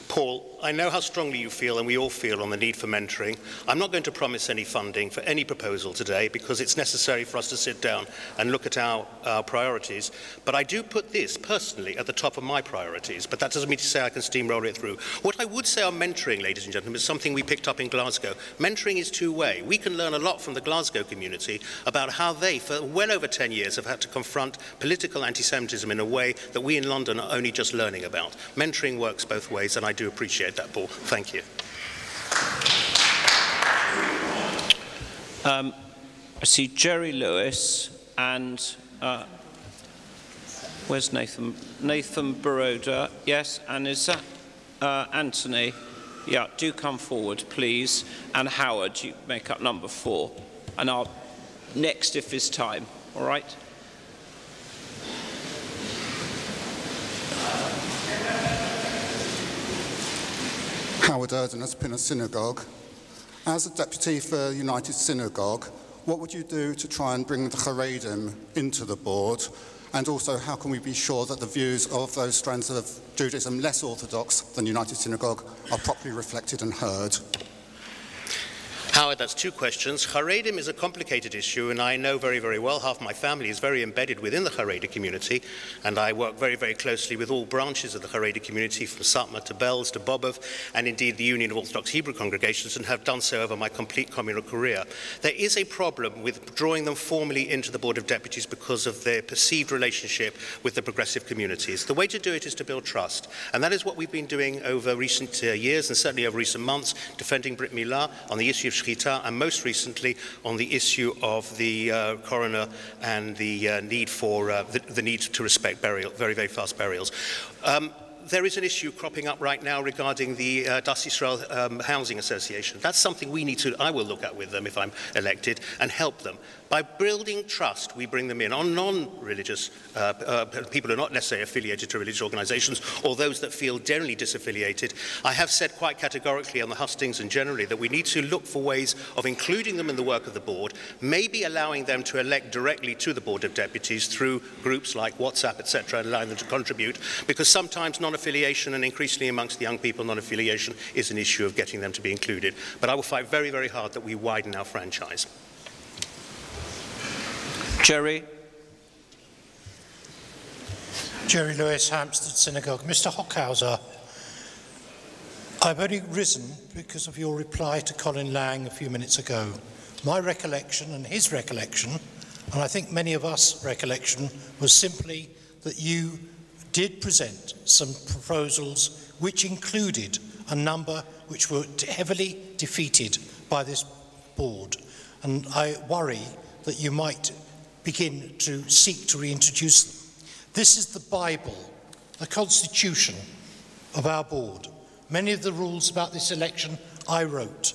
Paul, I know how strongly you feel, and we all feel, on the need for mentoring. I'm not going to promise any funding for any proposal today because it's necessary for us to sit down and look at our, our priorities. But I do put this personally at the top of my priorities, but that doesn't mean to say I can steamroll it through. What I would say on mentoring, ladies and gentlemen, is something we picked up in Glasgow. Mentoring is two-way. We can learn a lot from the Glasgow community about how they, for well over 10 years, have had to confront political anti-Semitism in a way that we in London are only just learning about. Mentoring works both ways, and I do appreciate that, Paul. Thank you. Um, I see Jerry Lewis and uh, where's Nathan? Nathan Baroda. Yes, and is that uh, Anthony? Yeah, do come forward, please. And Howard, you make up number four. And I'll next if it's time. All right. Howard Erden been a Synagogue. As a deputy for United Synagogue, what would you do to try and bring the Haredim into the board? And also, how can we be sure that the views of those strands of Judaism less orthodox than United Synagogue are properly reflected and heard? Howard, that's two questions. Haredim is a complicated issue, and I know very, very well. Half my family is very embedded within the Haredi community, and I work very, very closely with all branches of the Haredi community, from Satmar to Belz to Bobov, and indeed the Union of Orthodox Hebrew Congregations, and have done so over my complete communal career. There is a problem with drawing them formally into the Board of Deputies because of their perceived relationship with the progressive communities. The way to do it is to build trust, and that is what we've been doing over recent uh, years, and certainly over recent months, defending Brit Milah on the issue of And most recently on the issue of the uh, coroner and the uh, need for uh, the, the, need to respect burial, very, very fast burials. Um, there is an issue cropping up right now regarding the uh, Das Israel um, Housing Association. That's something we need to, I will look at with them if I'm elected, and help them. By building trust, we bring them in on non-religious uh, uh, people who are not necessarily affiliated to religious organisations or those that feel generally disaffiliated. I have said quite categorically on the hustings and generally that we need to look for ways of including them in the work of the board, maybe allowing them to elect directly to the Board of Deputies through groups like WhatsApp, etc., and allowing them to contribute, because sometimes non-affiliation and increasingly amongst the young people, non-affiliation is an issue of getting them to be included. But I will fight very, very hard that we widen our franchise. Jerry. Jerry Lewis, Hampstead Synagogue. Mr Hochhauser, I've only risen because of your reply to Colin Lang a few minutes ago. My recollection and his recollection, and I think many of us recollection, was simply that you did present some proposals which included a number which were heavily defeated by this board. And I worry that you might begin to seek to reintroduce them. This is the Bible, the constitution of our board. Many of the rules about this election I wrote.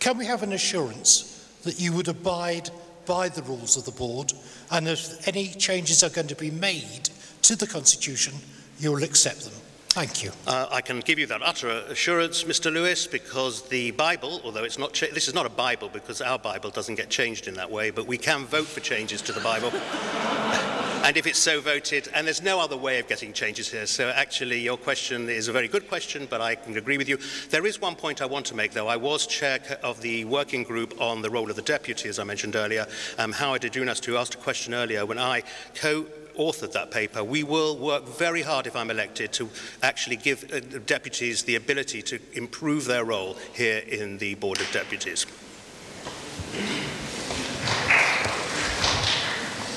Can we have an assurance that you would abide by the rules of the board and if any changes are going to be made to the constitution, you will accept them? Thank you. Uh, I can give you that utter assurance, Mr. Lewis, because the Bible, although it's not, this is not a Bible because our Bible doesn't get changed in that way, but we can vote for changes to the Bible. and if it's so voted, and there's no other way of getting changes here. So actually, your question is a very good question, but I can agree with you. There is one point I want to make, though. I was chair of the working group on the role of the deputy, as I mentioned earlier. Um, Howard Dedunas, who asked a question earlier, when I co authored that paper, we will work very hard if I'm elected to actually give uh, deputies the ability to improve their role here in the Board of Deputies.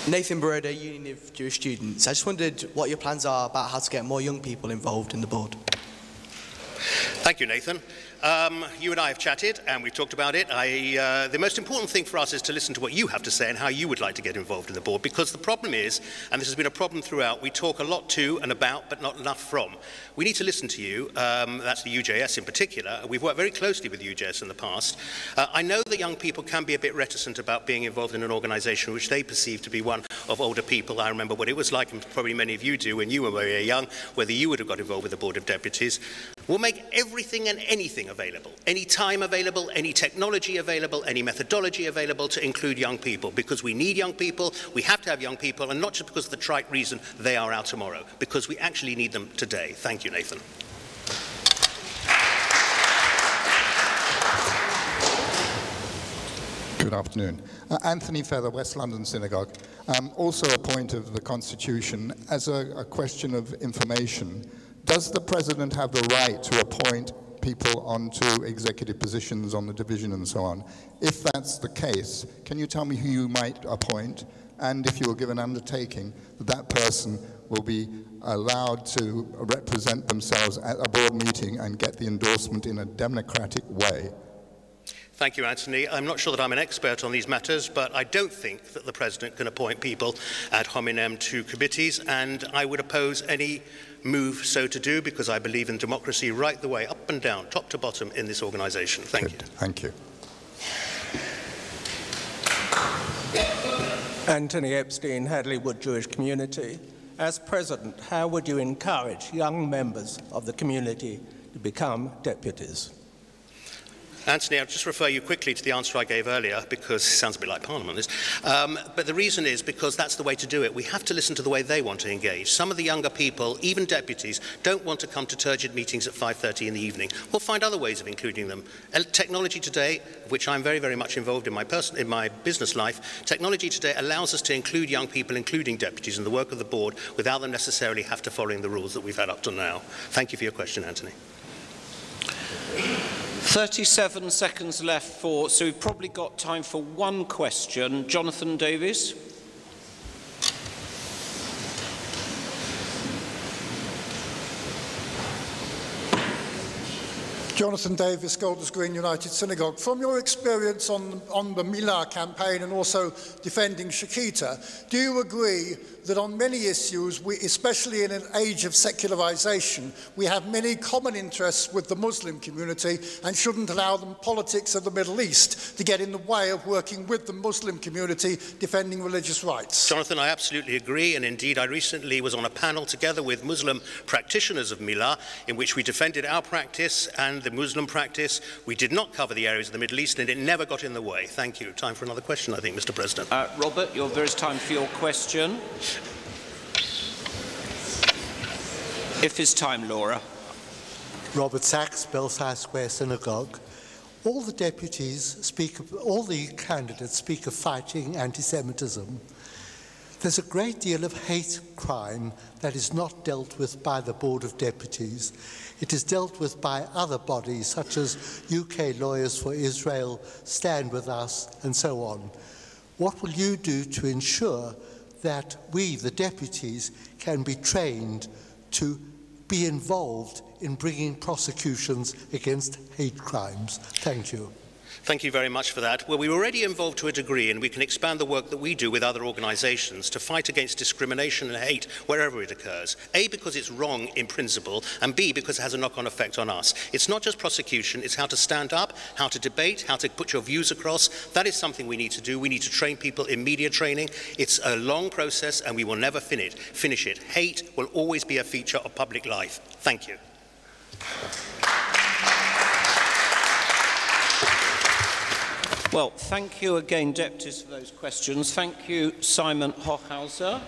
Nathan Baroda, Union of Jewish Students. I just wondered what your plans are about how to get more young people involved in the board. Thank you, Nathan. Um, you and I have chatted and we've talked about it. I, uh, the most important thing for us is to listen to what you have to say and how you would like to get involved in the board because the problem is, and this has been a problem throughout, we talk a lot to and about but not enough from. We need to listen to you, um, that's the UJS in particular. We've worked very closely with UJS in the past. Uh, I know that young people can be a bit reticent about being involved in an organisation which they perceive to be one of older people. I remember what it was like, and probably many of you do, when you were very young, whether you would have got involved with the Board of Deputies. We'll make everything and anything available, any time available, any technology available, any methodology available to include young people because we need young people, we have to have young people, and not just because of the trite reason they are out tomorrow, because we actually need them today. Thank you, Nathan. Good afternoon. Uh, Anthony Feather, West London Synagogue. Um, also a point of the Constitution, as a, a question of information, does the President have the right to appoint people onto executive positions on the division and so on? If that's the case, can you tell me who you might appoint? And if you will give an undertaking that that person will be allowed to represent themselves at a board meeting and get the endorsement in a democratic way? Thank you, Anthony. I'm not sure that I'm an expert on these matters, but I don't think that the President can appoint people ad hominem to committees, and I would oppose any move so to do because I believe in democracy right the way, up and down, top to bottom in this organisation. Thank Good. you. Thank you. Anthony Epstein, Hadleywood Jewish Community. As President, how would you encourage young members of the community to become deputies? Anthony, I'll just refer you quickly to the answer I gave earlier because it sounds a bit like Parliament. This. Um, but the reason is because that's the way to do it. We have to listen to the way they want to engage. Some of the younger people, even deputies, don't want to come to turgid meetings at 5.30 in the evening. We'll find other ways of including them. And technology today, which I'm very, very much involved in my, person, in my business life, technology today allows us to include young people, including deputies, in the work of the board without them necessarily have to following the rules that we've had up to now. Thank you for your question, Anthony. 37 seconds left for, so we've probably got time for one question. Jonathan Davies. Jonathan Davis, Golders Green United Synagogue. From your experience on, on the Mila campaign and also defending Shechita, do you agree that on many issues, we, especially in an age of secularization, we have many common interests with the Muslim community and shouldn't allow the politics of the Middle East to get in the way of working with the Muslim community defending religious rights? Jonathan, I absolutely agree. And indeed, I recently was on a panel together with Muslim practitioners of Mila in which we defended our practice and the Muslim practice. We did not cover the areas of the Middle East and it never got in the way. Thank you. Time for another question, I think, Mr. President. Uh, Robert, your very time for your question. If it's time, Laura. Robert Sachs, Belsize Square Synagogue. All the deputies speak, of, all the candidates speak of fighting anti-Semitism. There's a great deal of hate crime that is not dealt with by the Board of Deputies. It is dealt with by other bodies such as UK Lawyers for Israel, Stand With Us, and so on. What will you do to ensure that we, the deputies, can be trained to be involved in bringing prosecutions against hate crimes? Thank you. Thank you very much for that. Well, we're already involved to a degree, and we can expand the work that we do with other organisations to fight against discrimination and hate wherever it occurs. A, because it's wrong in principle, and B, because it has a knock-on effect on us. It's not just prosecution, it's how to stand up, how to debate, how to put your views across. That is something we need to do. We need to train people in media training. It's a long process, and we will never finish. Finish it. Hate will always be a feature of public life. Thank you. Well, thank you again, deputies, for those questions. Thank you, Simon Hochhauser.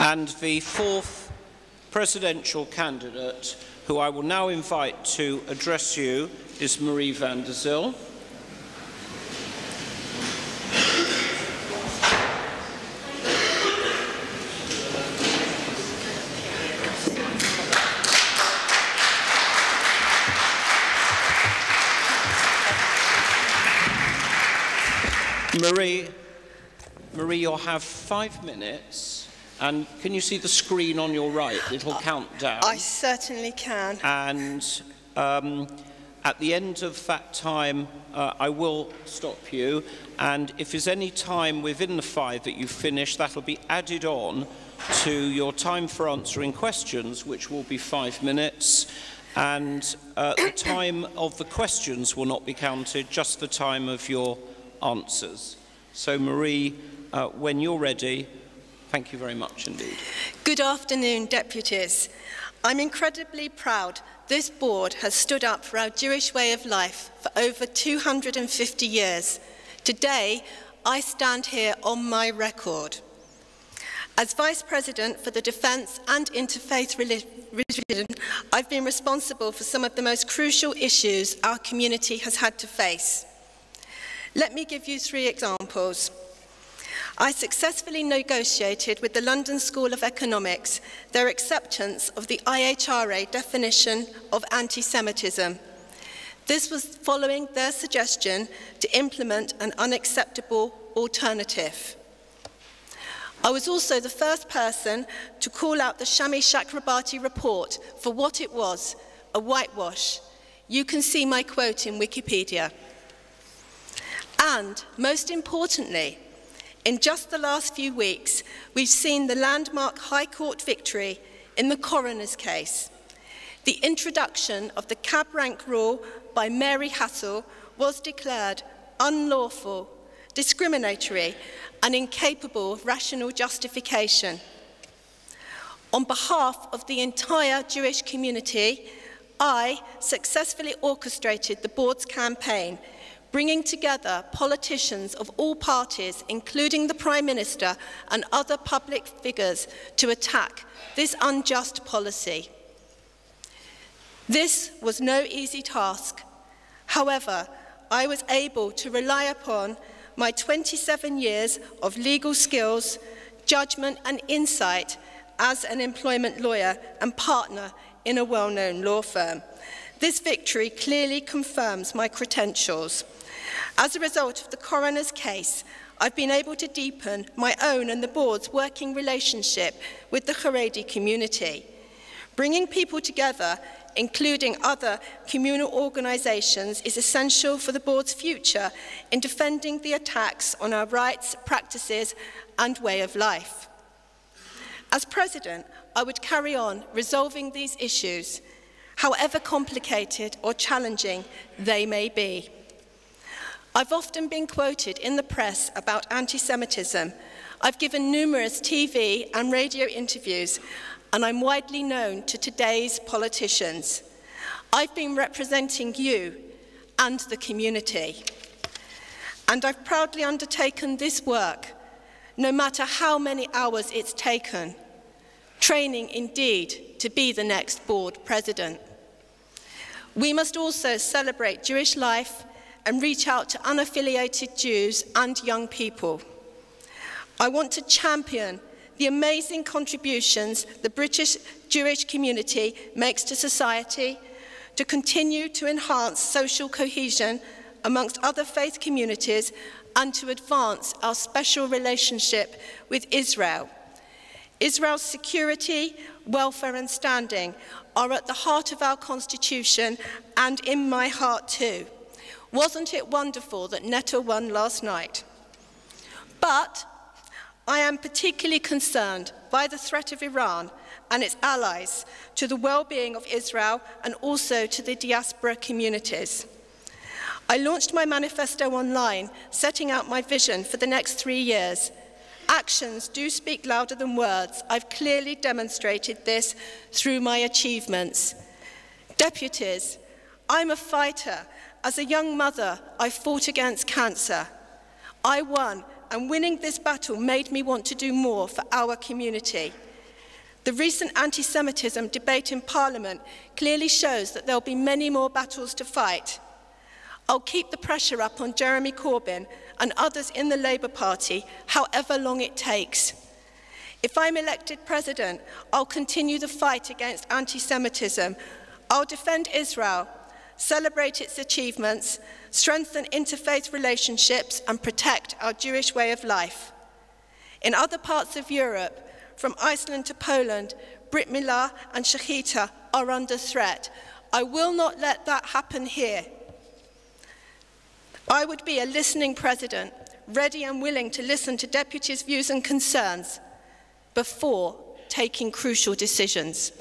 And the fourth presidential candidate, who I will now invite to address you, is Marie van der Zyl. Marie, Marie, you'll have five minutes. And can you see the screen on your right, little countdown? I certainly can. And um, at the end of that time, uh, I will stop you. And if there's any time within the five that you finish, that'll be added on to your time for answering questions, which will be five minutes. and uh, the time of the questions will not be counted, just the time of your answers. So, Marie, uh, when you're ready, thank you very much indeed. Good afternoon, deputies. I'm incredibly proud this board has stood up for our Jewish way of life for over 250 years. Today, I stand here on my record. As Vice President for the Defence and Interfaith Religion, I've been responsible for some of the most crucial issues our community has had to face. Let me give you three examples. I successfully negotiated with the London School of Economics their acceptance of the IHRA definition of anti-Semitism. This was following their suggestion to implement an unacceptable alternative. I was also the first person to call out the Shami Chakrabarti report for what it was, a whitewash. You can see my quote in Wikipedia. And, most importantly, in just the last few weeks, we've seen the landmark High Court victory in the coroner's case. The introduction of the cab rank rule by Mary Hassell was declared unlawful, discriminatory, and incapable of rational justification. On behalf of the entire Jewish community, I successfully orchestrated the board's campaign bringing together politicians of all parties, including the Prime Minister and other public figures, to attack this unjust policy. This was no easy task. However, I was able to rely upon my 27 years of legal skills, judgment and insight as an employment lawyer and partner in a well-known law firm. This victory clearly confirms my credentials. As a result of the coroner's case, I've been able to deepen my own and the board's working relationship with the Haredi community. Bringing people together, including other communal organisations, is essential for the board's future in defending the attacks on our rights, practices and way of life. As President, I would carry on resolving these issues, however complicated or challenging they may be. I've often been quoted in the press about anti-Semitism. I've given numerous TV and radio interviews, and I'm widely known to today's politicians. I've been representing you and the community. And I've proudly undertaken this work, no matter how many hours it's taken, training indeed to be the next board president. We must also celebrate Jewish life and reach out to unaffiliated Jews and young people. I want to champion the amazing contributions the British Jewish community makes to society, to continue to enhance social cohesion amongst other faith communities, and to advance our special relationship with Israel. Israel's security, welfare and standing are at the heart of our constitution and in my heart too. Wasn't it wonderful that Netta won last night? But I am particularly concerned by the threat of Iran and its allies to the well-being of Israel and also to the diaspora communities. I launched my manifesto online, setting out my vision for the next three years. Actions do speak louder than words. I've clearly demonstrated this through my achievements. Deputies, I'm a fighter as a young mother, I fought against cancer. I won, and winning this battle made me want to do more for our community. The recent anti-Semitism debate in Parliament clearly shows that there'll be many more battles to fight. I'll keep the pressure up on Jeremy Corbyn and others in the Labour Party, however long it takes. If I'm elected president, I'll continue the fight against anti-Semitism. I'll defend Israel celebrate its achievements, strengthen interfaith relationships and protect our Jewish way of life. In other parts of Europe, from Iceland to Poland, Brit Milah and Shechita are under threat. I will not let that happen here. I would be a listening president, ready and willing to listen to deputies' views and concerns before taking crucial decisions.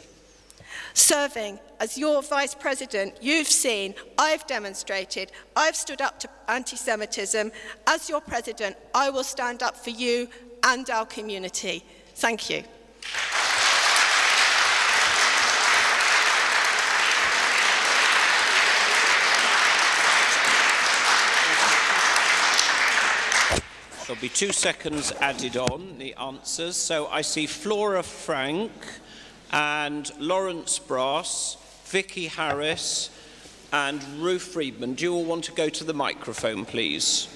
Serving as your Vice President, you've seen, I've demonstrated, I've stood up to anti-Semitism. As your President, I will stand up for you and our community. Thank you. There'll be two seconds added on, the answers. So I see Flora Frank and Lawrence Brass, Vicky Harris and Ruth Friedman. Do you all want to go to the microphone, please?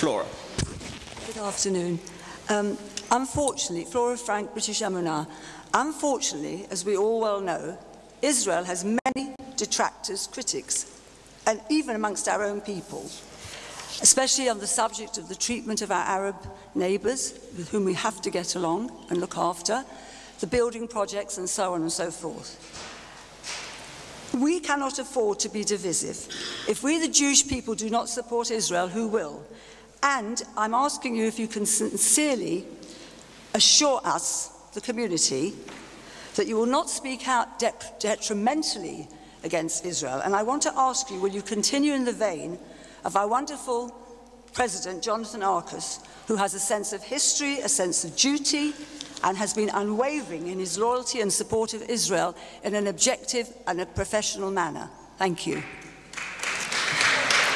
Flora. Good afternoon. Um, unfortunately, Flora Frank, British Emunah, unfortunately, as we all well know, Israel has many detractors, critics, and even amongst our own people, especially on the subject of the treatment of our Arab neighbours, with whom we have to get along and look after, the building projects, and so on and so forth. We cannot afford to be divisive. If we, the Jewish people, do not support Israel, who will? And I'm asking you if you can sincerely assure us, the community, that you will not speak out de detrimentally against Israel. And I want to ask you, will you continue in the vein of our wonderful President, Jonathan Arkush, who has a sense of history, a sense of duty, and has been unwavering in his loyalty and support of Israel in an objective and a professional manner. Thank you.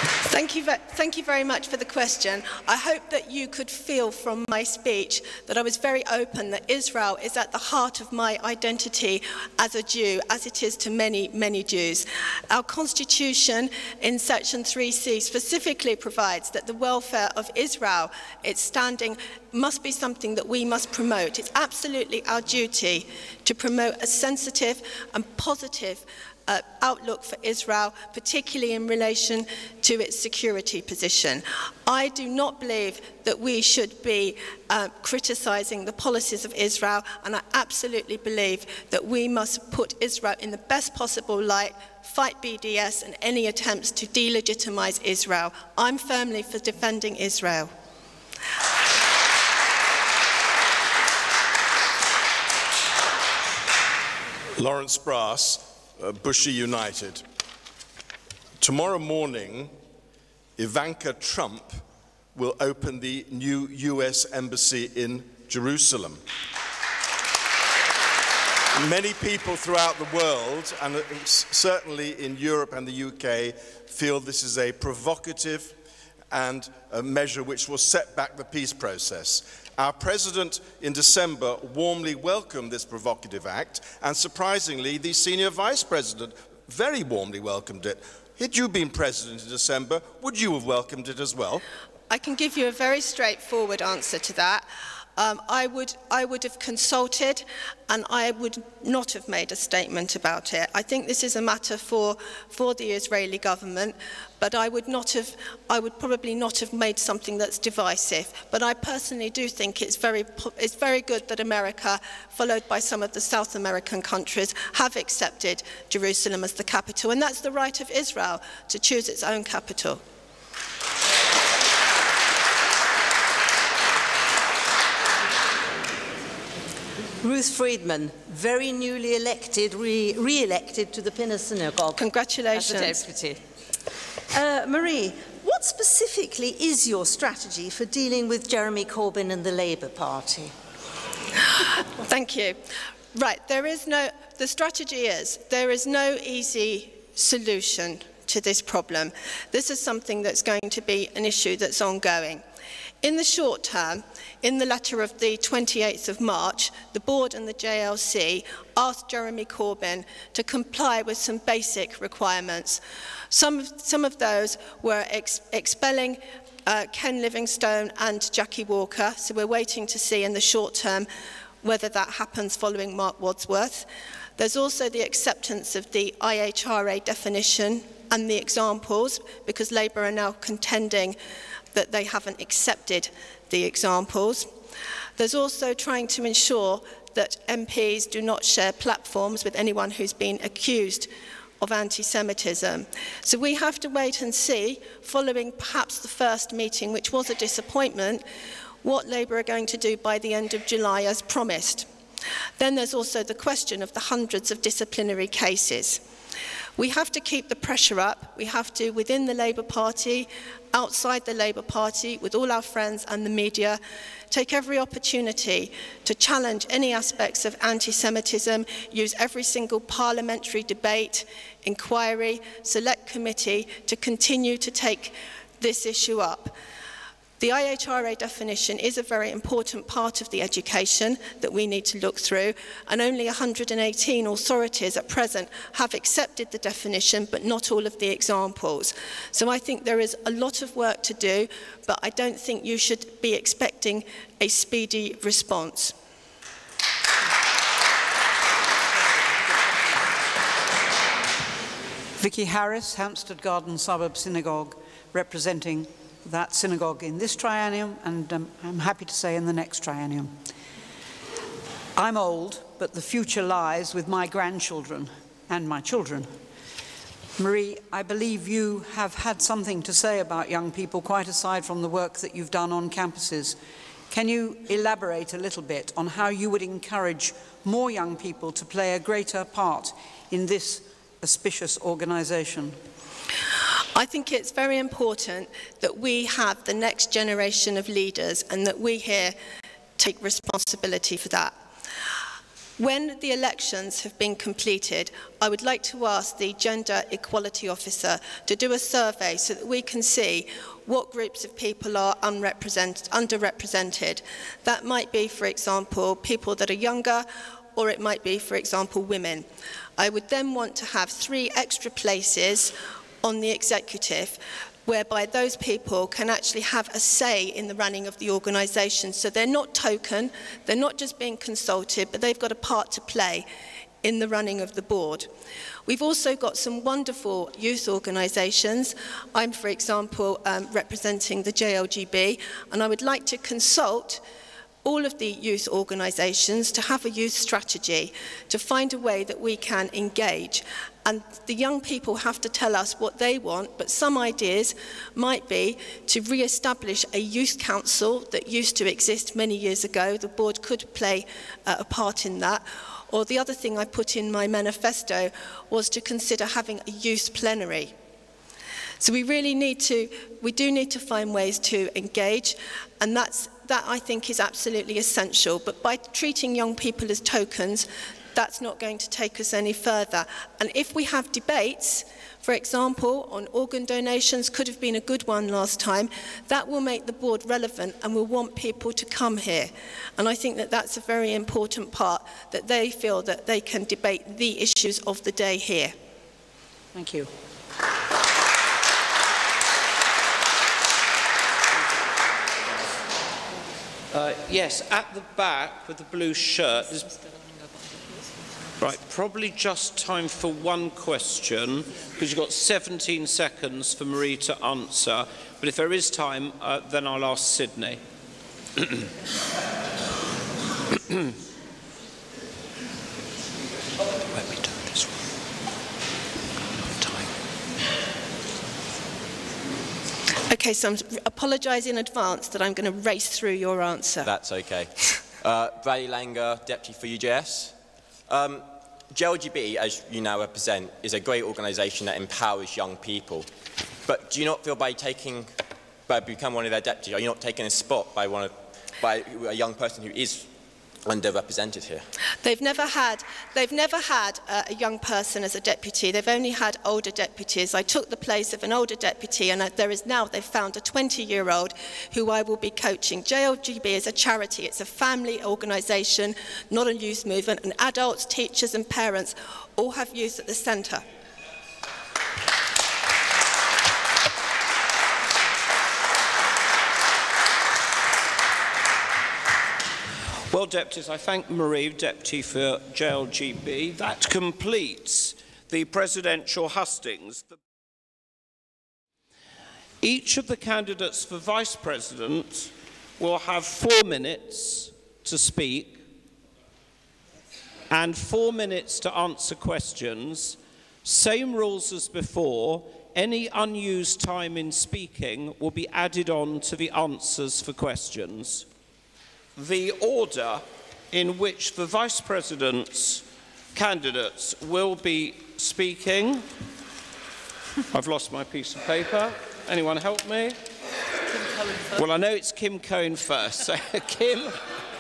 Thank you, thank you very much for the question. I hope that you could feel from my speech that I was very open that Israel is at the heart of my identity as a Jew, as it is to many, many Jews. Our constitution in section 3C specifically provides that the welfare of Israel, its standing, must be something that we must promote. It's absolutely our duty to promote a sensitive and positive uh, outlook for Israel, particularly in relation to its security position. I do not believe that we should be uh, criticising the policies of Israel, and I absolutely believe that we must put Israel in the best possible light, fight BDS and any attempts to delegitimise Israel. I'm firmly for defending Israel. Lawrence Brass, uh, Bushey United. Tomorrow morning, Ivanka Trump will open the new US Embassy in Jerusalem. Many people throughout the world, and uh, certainly in Europe and the UK, feel this is a provocative and a measure which will set back the peace process. Our president in December warmly welcomed this provocative act, and surprisingly, the senior vice president very warmly welcomed it. Had you been president in December, would you have welcomed it as well? I can give you a very straightforward answer to that. Um, I, would, I would have consulted and I would not have made a statement about it. I think this is a matter for, for the Israeli government, but I would, not have, I would probably not have made something that's divisive. But I personally do think it's very, it's very good that America, followed by some of the South American countries, have accepted Jerusalem as the capital. And that's the right of Israel to choose its own capital. Ruth Friedman, very newly elected, re-elected to the Pinner Synagogue. Congratulations. As a deputy. Uh, Marie, what specifically is your strategy for dealing with Jeremy Corbyn and the Labour Party? Thank you. Right, there is no, the strategy is, there is no easy solution to this problem. This is something that's going to be an issue that's ongoing. In the short term, in the letter of the 28th of March, the board and the JLC asked Jeremy Corbyn to comply with some basic requirements. Some of, some of those were ex expelling uh, Ken Livingstone and Jackie Walker, so we're waiting to see in the short term whether that happens following Marc Wadsworth. There's also the acceptance of the IHRA definition and the examples, because Labour are now contending that they haven't accepted the examples. There's also trying to ensure that MPs do not share platforms with anyone who's been accused of anti-Semitism. So we have to wait and see, following perhaps the first meeting, which was a disappointment, what Labour are going to do by the end of July as promised. Then there's also the question of the hundreds of disciplinary cases. We have to keep the pressure up. We have to, within the Labour Party, outside the Labour Party, with all our friends and the media, take every opportunity to challenge any aspects of anti-Semitism, use every single parliamentary debate, inquiry, select committee to continue to take this issue up. The IHRA definition is a very important part of the education that we need to look through, and only 118 authorities at present have accepted the definition, but not all of the examples. So I think there is a lot of work to do, but I don't think you should be expecting a speedy response. Vicky Harris, Hampstead Garden Suburb Synagogue, representing that synagogue in this triennium, and um, I'm happy to say in the next triennium. I'm old, but the future lies with my grandchildren and my children. Marie, I believe you have had something to say about young people, quite aside from the work that you've done on campuses. Can you elaborate a little bit on how you would encourage more young people to play a greater part in this auspicious organisation? I think it's very important that we have the next generation of leaders and that we here take responsibility for that. When the elections have been completed, I would like to ask the Gender Equality Officer to do a survey so that we can see what groups of people are underrepresented. That might be, for example, people that are younger, or it might be, for example, women. I would then want to have three extra places on the executive whereby those people can actually have a say in the running of the organisation. So they're not token, they're not just being consulted, but they've got a part to play in the running of the board. We've also got some wonderful youth organisations. I'm, for example, um, representing the JLGB, and I would like to consult all of the youth organisations to have a youth strategy, to find a way that we can engage. And the young people have to tell us what they want, but some ideas might be to re-establish a youth council that used to exist many years ago. The board could play uh, a part in that. Or the other thing I put in my manifesto was to consider having a youth plenary. So we really need to, we do need to find ways to engage, and that's that I think is absolutely essential. But by treating young people as tokens, that's not going to take us any further. And if we have debates, for example, on organ donations, could have been a good one last time, that will make the board relevant and will want people to come here. And I think that that's a very important part, that they feel that they can debate the issues of the day here. Thank you. Uh, yes, at the back with the blue shirt. Right, probably just time for one question because you've got 17 seconds for Marie to answer. But if there is time, uh, then I'll ask Sydney. Okay, so I'm apologise in advance that I'm going to race through your answer. That's okay. Uh, Bradley Langer, Deputy for UJS. Um, JLGB, as you now represent, is a great organisation that empowers young people. But do you not feel by taking, by becoming one of their deputies, are you not taking a spot by, one of, by a young person who is underrepresented here? They've never had, they've never had uh, a young person as a deputy. They've only had older deputies. I took the place of an older deputy and uh, there is now, they've found a 20-year-old who I will be coaching. JLGB is a charity. It's a family organisation, not a youth movement, and adults, teachers and parents all have youth at the centre. Well, deputies, I thank Marie, deputy for JLGB. That completes the presidential hustings. Each of the candidates for vice president will have four minutes to speak and four minutes to answer questions. Same rules as before. Any unused time in speaking will be added on to the answers for questions. The order in which the Vice President's candidates will be speaking. I've lost my piece of paper. Anyone help me? Well, I know it's Kim Cohen first. So, Kim,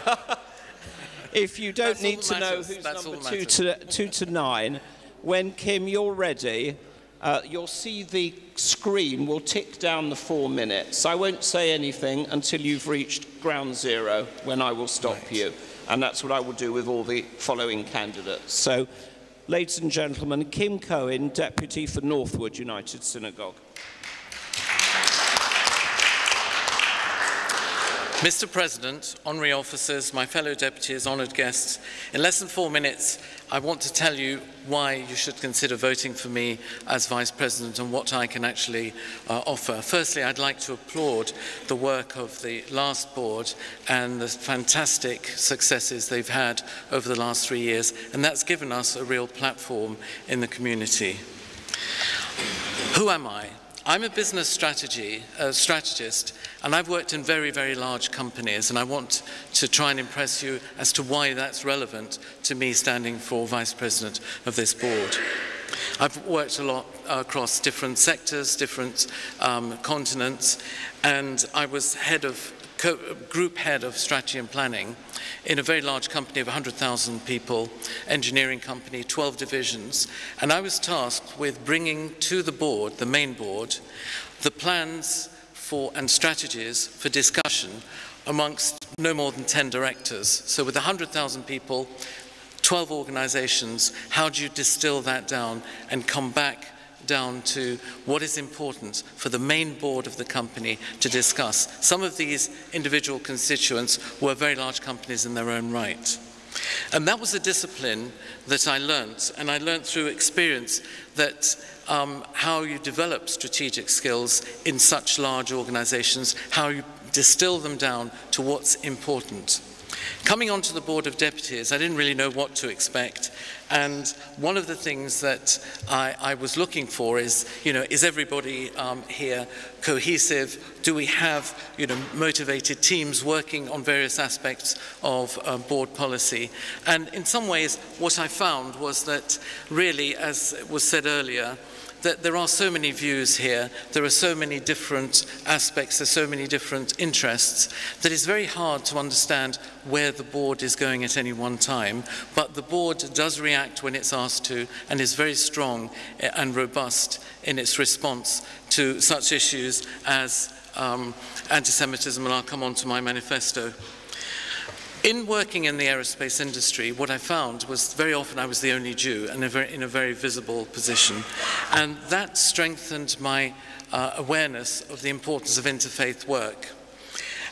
if you don't That's need to know who's That's number two to, two to nine, when Kim, you're ready, uh, you'll see the screen will tick down the four minutes. I won't say anything until you've reached ground zero when I will stop you. And that's what I will do with all the following candidates. So, ladies and gentlemen, Kim Cohen, Deputy for Northwood United Synagogue. Mr. President, honorary officers, my fellow deputies, honoured guests, in less than four minutes, I want to tell you why you should consider voting for me as Vice President and what I can actually uh, offer. Firstly, I'd like to applaud the work of the last board and the fantastic successes they've had over the last three years, and that's given us a real platform in the community. Who am I? I'm a business strategy uh, strategist, and I've worked in very, very large companies, and I want to try and impress you as to why that's relevant to me standing for vice president of this board. I've worked a lot across different sectors, different um, continents, and I was head of group head of strategy and planning in a very large company of 100,000 people, engineering company, 12 divisions, and I was tasked with bringing to the board, the main board, the plans for and strategies for discussion amongst no more than 10 directors. So with 100,000 people, 12 organizations, how do you distill that down and come back down to what is important for the main board of the company to discuss. Some of these individual constituents were very large companies in their own right. And that was a discipline that I learnt, and I learnt through experience that um, how you develop strategic skills in such large organizations, how you distill them down to what's important. Coming onto the Board of Deputies, I didn't really know what to expect. And one of the things that I, I was looking for is, you know, is everybody um, here cohesive? Do we have, you know, motivated teams working on various aspects of uh, board policy? And in some ways, what I found was that really, as was said earlier, that there are so many views here, there are so many different aspects, there's so many different interests, that it's very hard to understand where the board is going at any one time. But the board does react when it's asked to and is very strong and robust in its response to such issues as um, anti-Semitism, and I'll come on to my manifesto. In working in the aerospace industry, what I found was very often I was the only Jew and in a very visible position. And that strengthened my uh, awareness of the importance of interfaith work.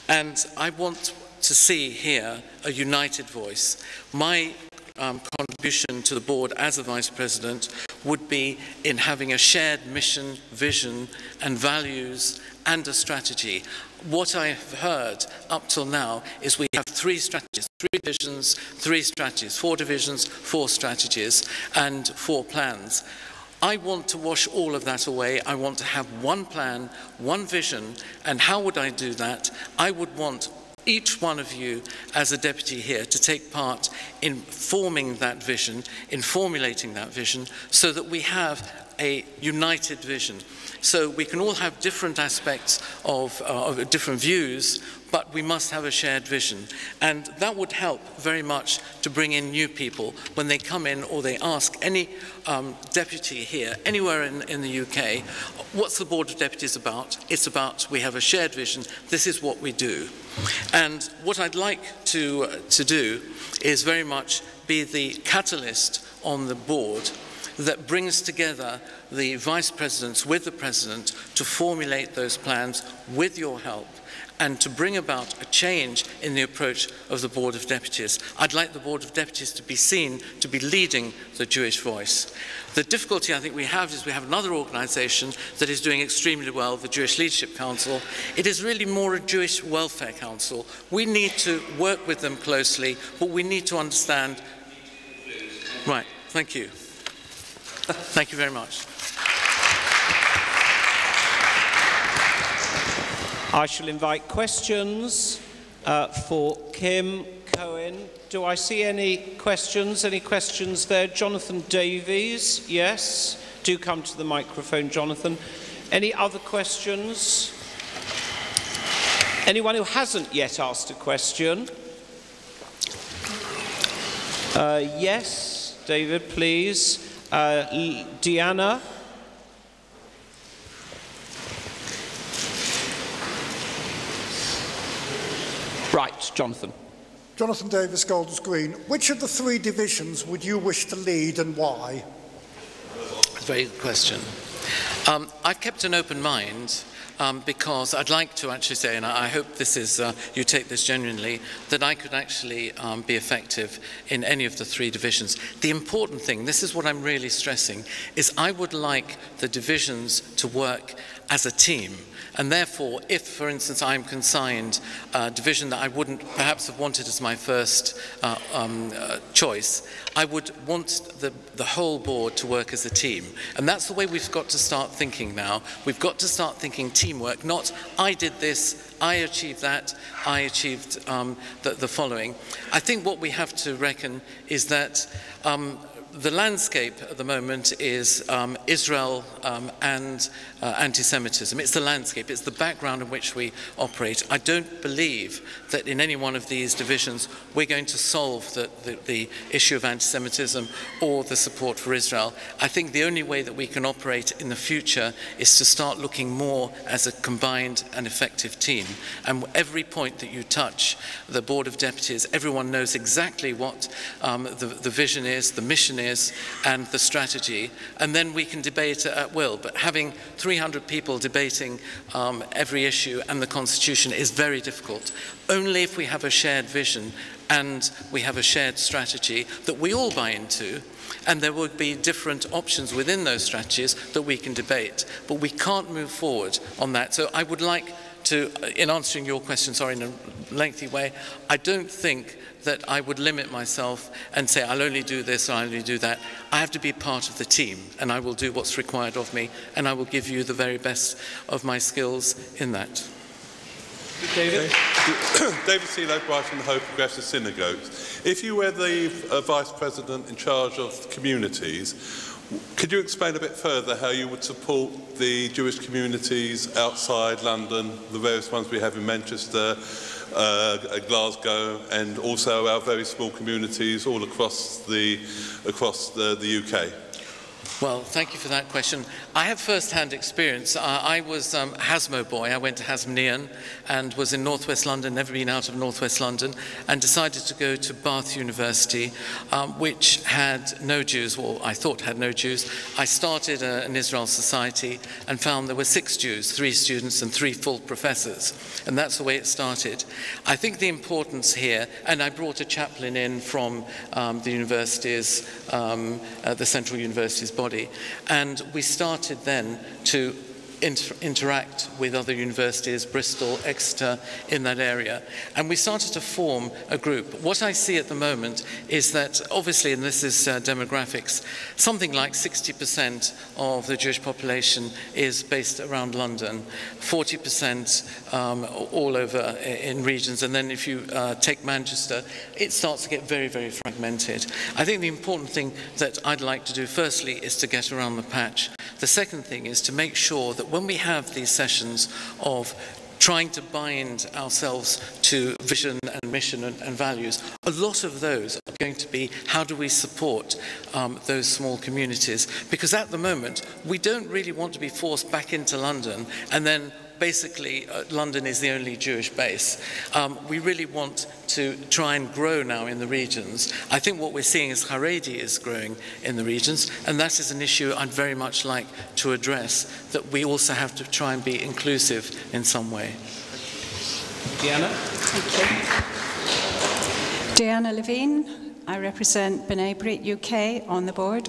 And I want to see here a united voice. My um, contribution to the board as a vice president would be in having a shared mission, vision, and values and a strategy. What I've heard up till now is we have three strategies, three divisions, three strategies, four divisions, four strategies, and four plans. I want to wash all of that away. I want to have one plan, one vision, and how would I do that? I would want each one of you as a deputy here to take part in forming that vision, in formulating that vision, so that we have a united vision. So we can all have different aspects of, uh, of different views, but we must have a shared vision. And that would help very much to bring in new people when they come in or they ask any um, deputy here, anywhere in, in the UK, what's the Board of Deputies about? It's about we have a shared vision, this is what we do. And what I'd like to, uh, to do is very much be the catalyst on the board that brings together the vice presidents with the president to formulate those plans with your help and to bring about a change in the approach of the Board of Deputies. I'd like the Board of Deputies to be seen to be leading the Jewish voice. The difficulty I think we have is we have another organisation that is doing extremely well, the Jewish Leadership Council. It is really more a Jewish welfare council. We need to work with them closely, but we need to understand. Right, thank you. Thank you very much. I shall invite questions uh, for Kim Cohen. Do I see any questions? Any questions there? Jonathan Davies, yes. Do come to the microphone, Jonathan. Any other questions? Anyone who hasn't yet asked a question? Uh, yes, David, please. Uh, Deanna? Right, Jonathan. Jonathan Davis, Golders Green. Which of the three divisions would you wish to lead and why? Very good question. Um, I've kept an open mind um, because I'd like to actually say, and I hope this is, uh, you take this genuinely, that I could actually um, be effective in any of the three divisions. The important thing, this is what I'm really stressing, is I would like the divisions to work as a team. And therefore, if, for instance, I'm consigned a division that I wouldn't perhaps have wanted as my first uh, um, uh, choice, I would want the, the whole board to work as a team. And that's the way we've got to start thinking now. We've got to start thinking teamwork, not I did this, I achieved that, I achieved um, the, the following. I think what we have to reckon is that um, the landscape at the moment is um, Israel um, and uh, anti-Semitism. It's the landscape, it's the background in which we operate. I don't believe that in any one of these divisions we're going to solve the, the, the issue of anti-Semitism or the support for Israel. I think the only way that we can operate in the future is to start looking more as a combined and effective team. And every point that you touch, the Board of Deputies, everyone knows exactly what um, the, the vision is, the mission is, and the strategy, and then we can debate at will. But having 300 people debating um, every issue and the Constitution is very difficult. Only if we have a shared vision and we have a shared strategy that we all buy into, and there would be different options within those strategies that we can debate. But we can't move forward on that. So I would like to, in answering your question, sorry, in a lengthy way, I don't think that I would limit myself and say, I'll only do this or I'll only do that. I have to be part of the team and I will do what's required of me and I will give you the very best of my skills in that. David? David Seelow, Brighton Hove Progressive Synagogues. If you were the uh, Vice President in charge of communities, could you explain a bit further how you would support the Jewish communities outside London, the various ones we have in Manchester, uh, Glasgow, and also our very small communities all across the, across the, the UK? Well, thank you for that question. I have first-hand experience. Uh, I was um, Hasmo boy. I went to Hasmonean and was in northwest London, never been out of northwest London, and decided to go to Bath University, um, which had no Jews, or I thought had no Jews. I started a, an Israel Society and found there were six Jews, three students and three full professors, and that's the way it started. I think the importance here, and I brought a chaplain in from um, the universities, uh, the Central Universities body. And we started then to inter interact with other universities, Bristol, Exeter, in that area. And we started to form a group. What I see at the moment is that, obviously, and this is uh, demographics, something like 60% of the Jewish population is based around London, 40% um, all over in regions, and then if you uh, take Manchester, it starts to get very, very fragmented. I think the important thing that I'd like to do, firstly, is to get around the patch. The second thing is to make sure that when we have these sessions of trying to bind ourselves to vision and mission and, and, values, a lot of those are going to be how do we support um, those small communities? Because at the moment, we don't really want to be forced back into London and then basically uh, London is the only Jewish base. Um, we really want to try and grow now in the regions. I think what we're seeing is Haredi is growing in the regions, and that is an issue I'd very much like to address, that we also have to try and be inclusive in some way. Diana? Thank you. Diana Levine, I represent B'nai B'rith UK on the board.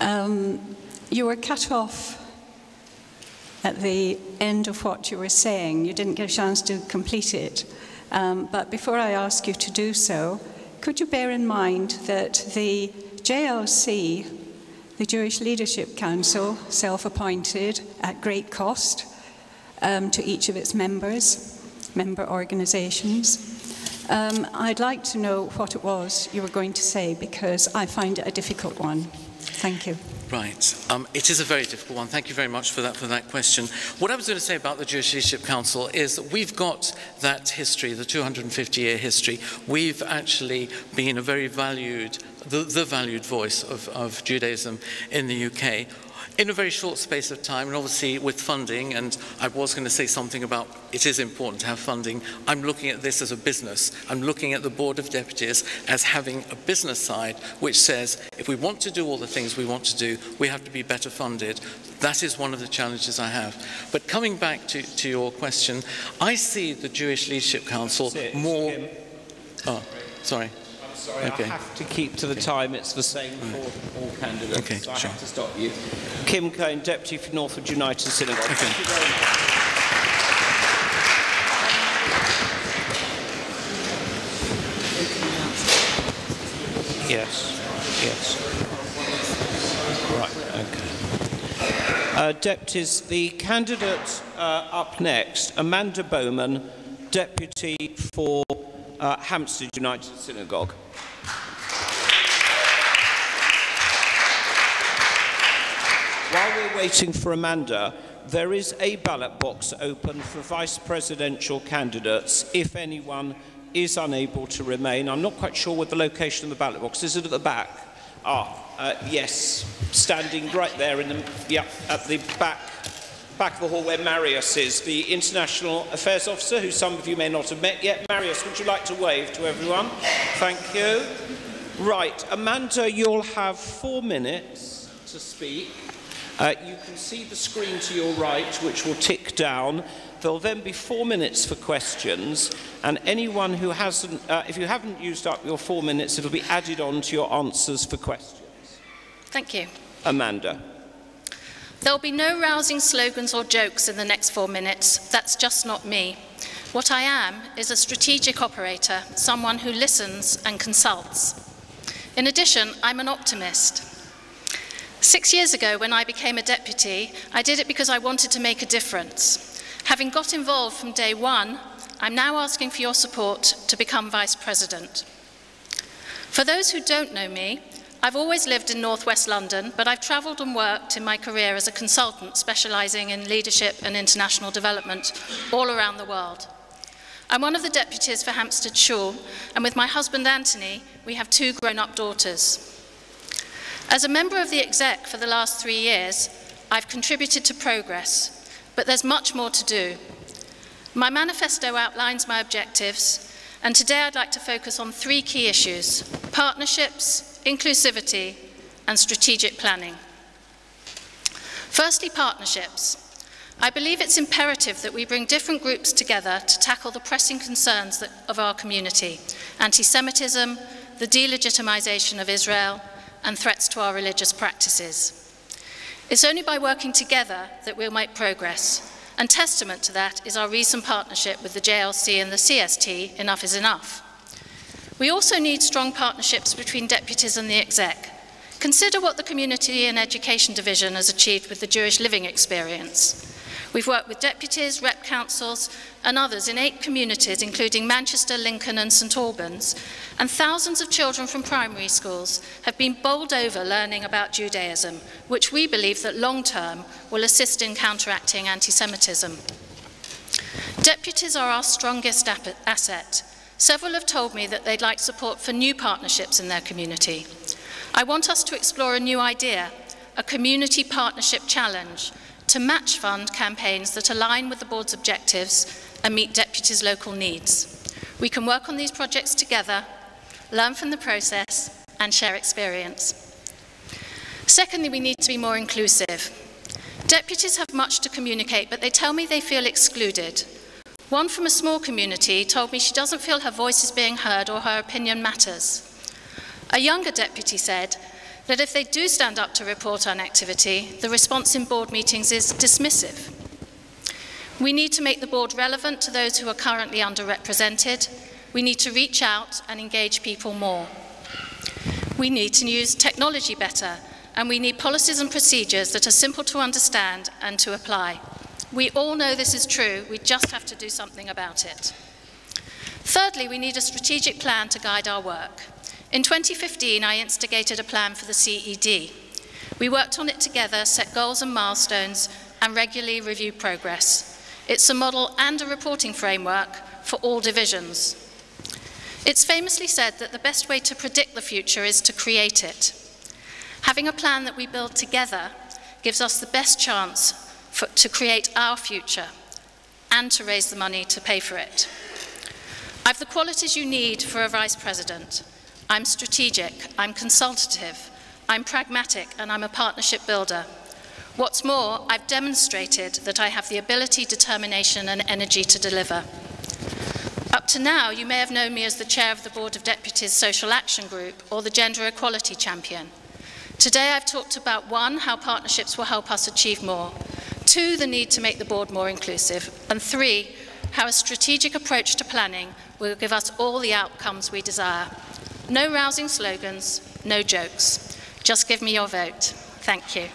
Um, you were cut off at the end of what you were saying. You didn't get a chance to complete it. Um, but before I ask you to do so, could you bear in mind that the JLC the Jewish Leadership Council, self-appointed at great cost um, to each of its members, member organisations. Um, I'd like to know what it was you were going to say because I find it a difficult one. Thank you. Right. Um, it is a very difficult one. Thank you very much for that, for that question. What I was going to say about the Jewish Leadership Council is that we've got that history, the 250-year history. We've actually been a very valued, the, the valued voice of, of Judaism in the UK in a very short space of time, and obviously with funding, and I was going to say something about it is important to have funding, I'm looking at this as a business. I'm looking at the Board of Deputies as having a business side which says if we want to do all the things we want to do, we have to be better funded. That is one of the challenges I have. But coming back to, to your question, I see the Jewish Leadership Council more... Oh, sorry. Sorry, okay. I have to keep to the time. It's the same for all candidates. Okay, so I sure. have to stop you. Kim Cohen, Deputy for Northwood United Synagogue. Okay. Thank you very much. Yes, yes. Right, okay. Uh, deputies, the candidate uh, up next, Amanda Bowman, Deputy for uh, Hampstead United Synagogue. While we're waiting for Amanda, there is a ballot box open for vice presidential candidates if anyone is unable to remain. I'm not quite sure what the location of the ballot box is. It at the back? Ah, uh, yes, standing right there in the yeah at the back back of the hall where Marius is, the International Affairs Officer, who some of you may not have met yet. Marius, would you like to wave to everyone? Thank you. Right, Amanda, you'll have four minutes to speak. Uh, you can see the screen to your right, which will tick down. There'll then be four minutes for questions, and anyone who hasn't, uh, if you haven't used up your four minutes, it'll be added on to your answers for questions. Thank you. Amanda. There'll be no rousing slogans or jokes in the next four minutes. That's just not me. What I am is a strategic operator, someone who listens and consults. In addition, I'm an optimist. Six years ago, when I became a deputy, I did it because I wanted to make a difference. Having got involved from day one, I'm now asking for your support to become vice president. For those who don't know me, I've always lived in northwest London, but I've travelled and worked in my career as a consultant specialising in leadership and international development all around the world. I'm one of the deputies for Hampstead Shul, and with my husband Anthony, we have two grown-up daughters. As a member of the exec for the last three years, I've contributed to progress, but there's much more to do. My manifesto outlines my objectives, and today I'd like to focus on three key issues, partnerships, inclusivity, and strategic planning. Firstly, partnerships. I believe it's imperative that we bring different groups together to tackle the pressing concerns that, of our community, anti-Semitism, the delegitimization of Israel, and threats to our religious practices. It's only by working together that we'll make progress, and testament to that is our recent partnership with the JLC and the CST, Enough is Enough. We also need strong partnerships between deputies and the exec. Consider what the Community and Education Division has achieved with the Jewish Living Experience. We've worked with deputies, rep councils, and others in eight communities, including Manchester, Lincoln, and St Albans, and thousands of children from primary schools have been bowled over learning about Judaism, which we believe that long term will assist in counteracting anti Semitism. Deputies are our strongest asset. Several have told me that they'd like support for new partnerships in their community. I want us to explore a new idea, a community partnership challenge, to match fund campaigns that align with the board's objectives and meet deputies' local needs. We can work on these projects together, learn from the process, and share experience. Secondly, we need to be more inclusive. Deputies have much to communicate, but they tell me they feel excluded. One from a small community told me she doesn't feel her voice is being heard or her opinion matters. A younger deputy said that if they do stand up to report on activity, the response in board meetings is dismissive. We need to make the board relevant to those who are currently underrepresented. We need to reach out and engage people more. We need to use technology better and we need policies and procedures that are simple to understand and to apply. We all know this is true, we just have to do something about it. Thirdly, we need a strategic plan to guide our work. In 2015, I instigated a plan for the CED. We worked on it together, set goals and milestones, and regularly review progress. It's a model and a reporting framework for all divisions. It's famously said that the best way to predict the future is to create it. Having a plan that we build together gives us the best chance for, to create our future and to raise the money to pay for it. I've the qualities you need for a vice president. I'm strategic, I'm consultative, I'm pragmatic, and I'm a partnership builder. What's more, I've demonstrated that I have the ability, determination, and energy to deliver. Up to now, you may have known me as the chair of the Board of Deputies Social Action Group or the Gender Equality Champion. Today, I've talked about one, how partnerships will help us achieve more, two, the need to make the board more inclusive, and three, how a strategic approach to planning will give us all the outcomes we desire. No rousing slogans, no jokes. Just give me your vote. Thank you.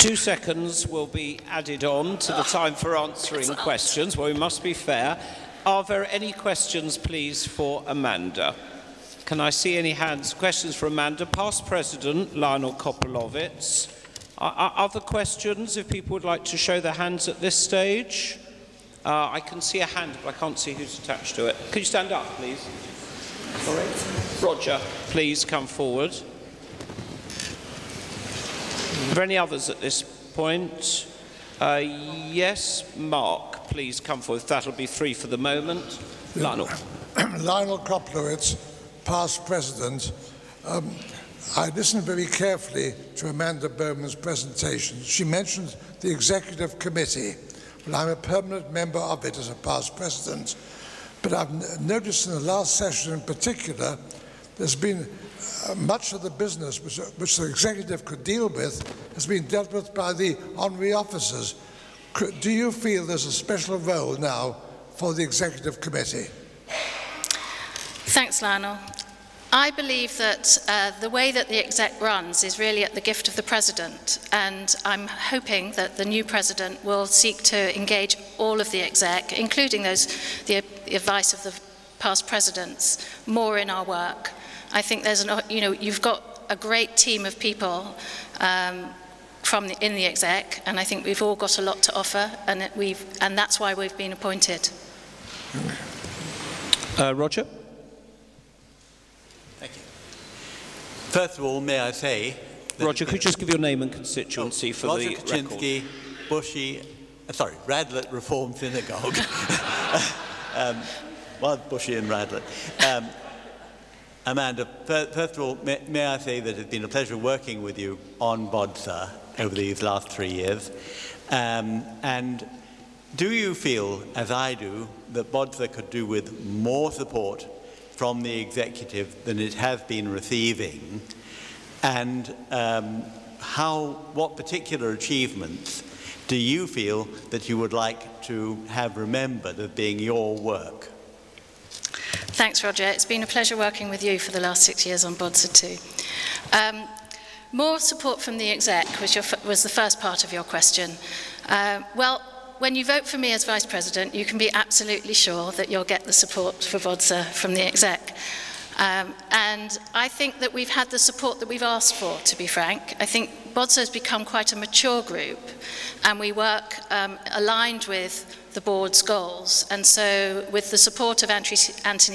Two seconds will be added on to the time for answering questions. Well, we must be fair. Are there any questions, please, for Amanda? Can I see any hands? Questions for Amanda. Past President Lionel Kopelowitz. Are, other questions, if people would like to show their hands at this stage? Uh, I can see a hand, but I can't see who's attached to it. Could you stand up, please? Sorry. Roger, please come forward. Are there any others at this point? Uh, yes, Mark, please come forward. That'll be three for the moment. Lionel. Lionel Kopelowitz, past president. Um, I listened very carefully to Amanda Bowman's presentation. She mentioned the executive committee. Well, I'm a permanent member of it as a past president. But I've noticed in the last session in particular, there's been uh, much of the business which, which, the executive could deal with has been dealt with by the honorary officers. Do you feel there's a special role now for the executive committee? Thanks, Lionel. I believe that uh, the way that the exec runs is really at the gift of the president, and I'm hoping that the new president will seek to engage all of the exec, including those the, advice of the past presidents, more in our work. I think there's an, you know, you've got a great team of people um, from the, in the exec, and I think we've all got a lot to offer, and, we've, and that's why we've been appointed. Uh, Roger? Thank you. First of all, may I say... Roger, could you just give your name and constituency oh, for Roger the Kaczynski, record? Bushey, uh, sorry, Radlett Reformed Synagogue. um, well, Bushey and Radlett. Um, Amanda, first of all, may, may, I say that it's been a pleasure working with you on BODSA over these last three years. Um, and do you feel, as I do, that BODSA could do with more support from the executive than it has been receiving? And um, how, what particular achievements do you feel that you would like to have remembered as being your work? Thanks, Roger. It's been a pleasure working with you for the last six years on BODSA too. Um, more support from the exec was, your, was the first part of your question. Uh, well, when you vote for me as Vice President, you can be absolutely sure that you'll get the support for BODSA from the exec. Um, and I think that we've had the support that we've asked for, to be frank. I think BODSA has become quite a mature group, and we work um, aligned with the board's goals. And so with the support of Anthony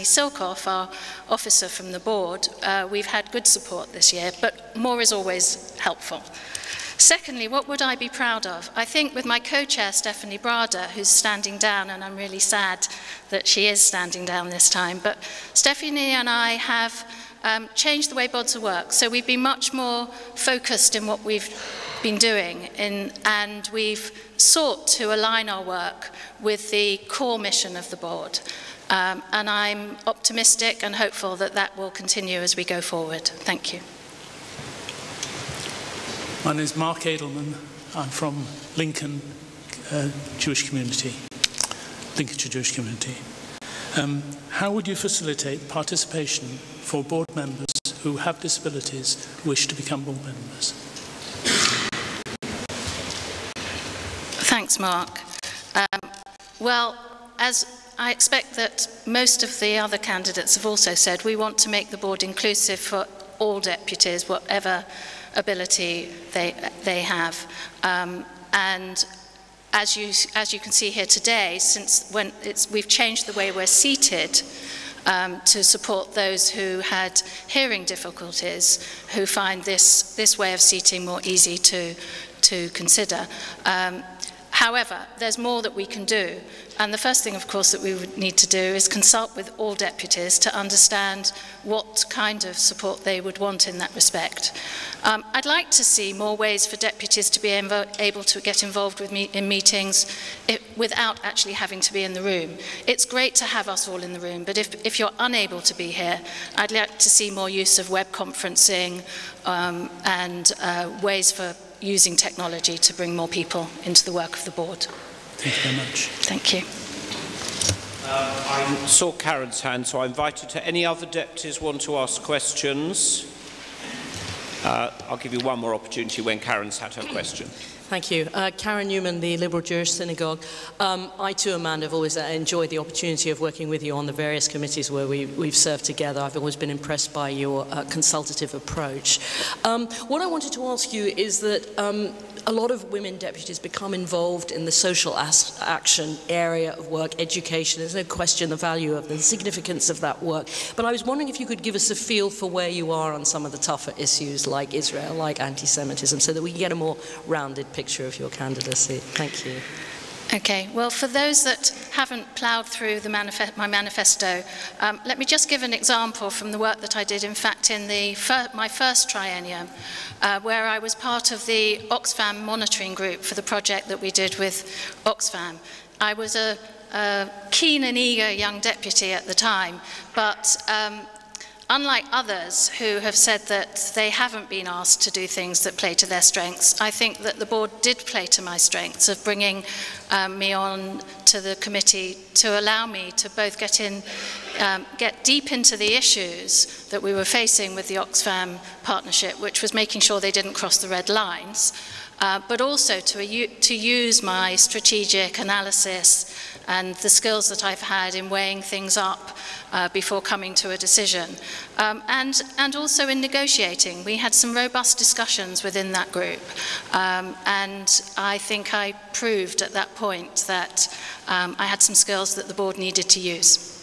Silkoff, our officer from the board, uh, we've had good support this year, but more is always helpful. Secondly, what would I be proud of? I think with my co-chair, Stephanie Brada, who's standing down, and I'm really sad that she is standing down this time, but Stephanie and I have um, changed the way BODSA works. So we've been much more focused in what we've been doing, in, and we've sought to align our work with the core mission of the board. Um, and I'm optimistic and hopeful that that will continue as we go forward. Thank you. My name is Mark Edelman. I'm from Lincoln uh, Jewish community, Lincolnshire Jewish community. Um, how would you facilitate participation for board members who have disabilities wish to become board members? Thanks, Mark. Um, well, as I expect that most of the other candidates have also said, we want to make the board inclusive for all deputies, whatever ability they, they have. Um, and as you, as you can see here today, since when it's, we've changed the way we're seated um, to support those who had hearing difficulties, who find this, this way of seating more easy to, to consider. Um, However, there's more that we can do. And the first thing, of course, that we would need to do is consult with all deputies to understand what kind of support they would want in that respect. Um, I'd like to see more ways for deputies to be able to get involved with me in meetings if, without actually having to be in the room. It's great to have us all in the room, but if, if you're unable to be here, I'd like to see more use of web conferencing um, and uh, ways for using technology to bring more people into the work of the board. Thank you very much. Thank you. Um, I saw Karen's hand, so I invited her. Any other deputies want to ask questions? Uh, I'll give you one more opportunity when Karen's had her question. Thank you. Uh, Karen Newman, the Liberal Jewish Synagogue. Um, I too, Amanda, have always enjoyed the opportunity of working with you on the various committees where we, have served together. I've always been impressed by your uh, consultative approach. Um, what I wanted to ask you is that um, a lot of women deputies become involved in the social action area of work, education. There's no question the value of the significance of that work. But I was wondering if you could give us a feel for where you are on some of the tougher issues like Israel, like anti-Semitism, so that we can get a more rounded picture picture of your candidacy. Thank you. Okay, well, for those that haven't ploughed through manifest my manifesto, um, let me just give an example from the work that I did, in fact, in the fir my first triennium, uh, where I was part of the Oxfam monitoring group for the project that we did with Oxfam. I was a, a keen and eager young deputy at the time, but um, Unlike others who have said that they haven't been asked to do things that play to their strengths, I think that the board did play to my strengths of bringing um, me on to the committee to allow me to both get in, um, get deep into the issues that we were facing with the Oxfam partnership, which was making sure they didn't cross the red lines, uh, but also to, to use my strategic analysis and the skills that I've had in weighing things up uh, before coming to a decision. Um, and, and also in negotiating. We had some robust discussions within that group. Um, and I think I proved at that point that um, I had some skills that the board needed to use.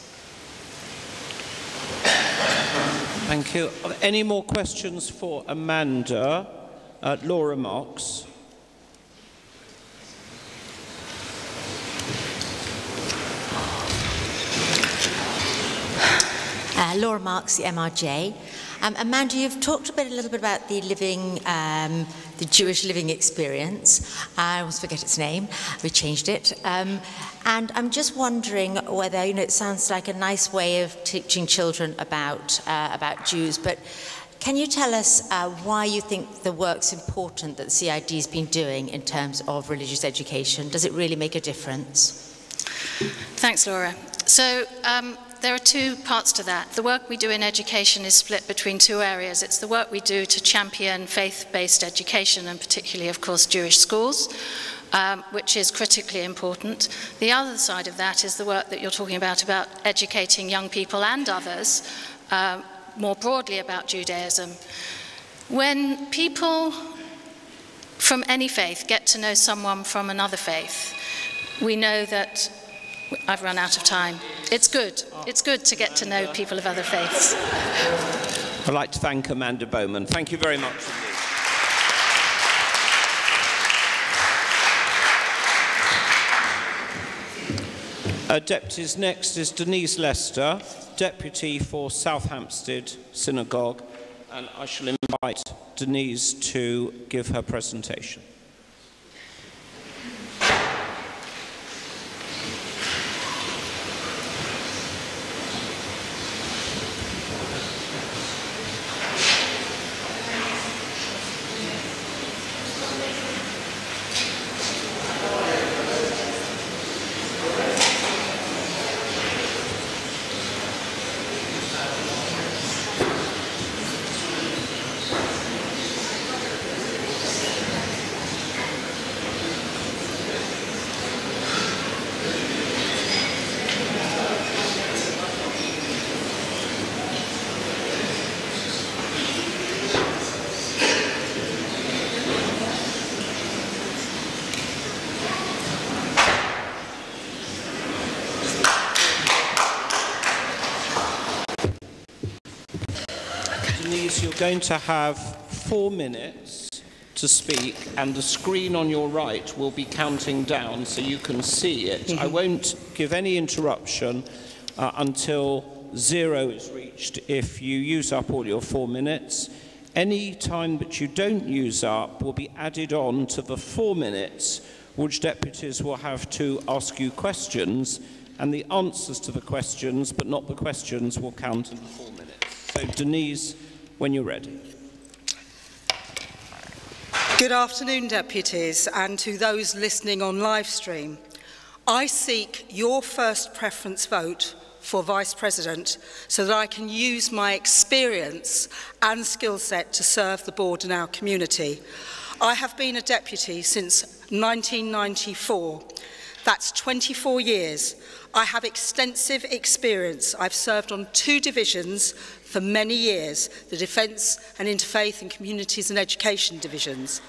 Thank you. Any more questions for Amanda? Uh, Laura Marks. Uh, Laura Marks, the MRJ. Um, Amanda, you've talked a, bit, a little bit about the living, um, the Jewish living experience. I always forget its name. We changed it. Um, and I'm just wondering whether, you know, it sounds like a nice way of teaching children about, uh, about Jews, but can you tell us uh, why you think the work's important that the CID has been doing in terms of religious education? Does it really make a difference? Thanks, Laura. So, um, there are two parts to that. The work we do in education is split between two areas. It's the work we do to champion faith-based education, and particularly, of course, Jewish schools, um, which is critically important. The other side of that is the work that you're talking about, about educating young people and others uh, more broadly about Judaism. When people from any faith get to know someone from another faith, we know that I've run out of time. It's good. It's good to get to know people of other faiths. I'd like to thank Amanda Bowman. Thank you very much Uh, deputies, next is Denise Lester, Deputy for South Hampstead Synagogue, and I shall invite Denise to give her presentation. Going to have four minutes to speak, and the screen on your right will be counting down so you can see it. I won't give any interruption uh, until zero is reached if you use up all your four minutes. Any time that you don't use up will be added on to the four minutes which deputies will have to ask you questions, and the answers to the questions, but not the questions, will count in the four minutes. So, Denise, when you're ready. Good afternoon, deputies, and to those listening on live stream. I seek your first preference vote for Vice President so that I can use my experience and skill set to serve the board and our community. I have been a deputy since 1994. That's 24 years. I have extensive experience. I've served on two divisions for many years, the Defence and Interfaith and Communities and Education divisions.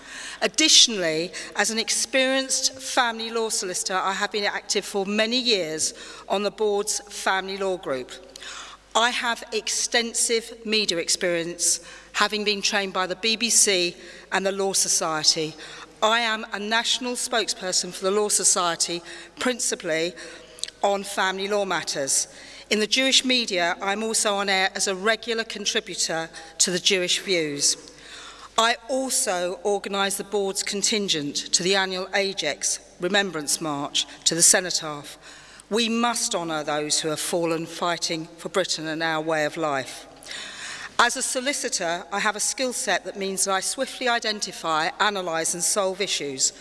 Additionally, as an experienced family law solicitor, I have been active for many years on the board's family law group. I have extensive media experience, having been trained by the BBC and the Law Society. I am a national spokesperson for the Law Society, principally on family law matters. In the Jewish media, I'm also on air as a regular contributor to the Jewish Views. I also organise the board's contingent to the annual AJEX Remembrance March to the Cenotaph. We must honour those who have fallen fighting for Britain and our way of life. As a solicitor, I have a skill set that means that I swiftly identify, analyse and solve issues.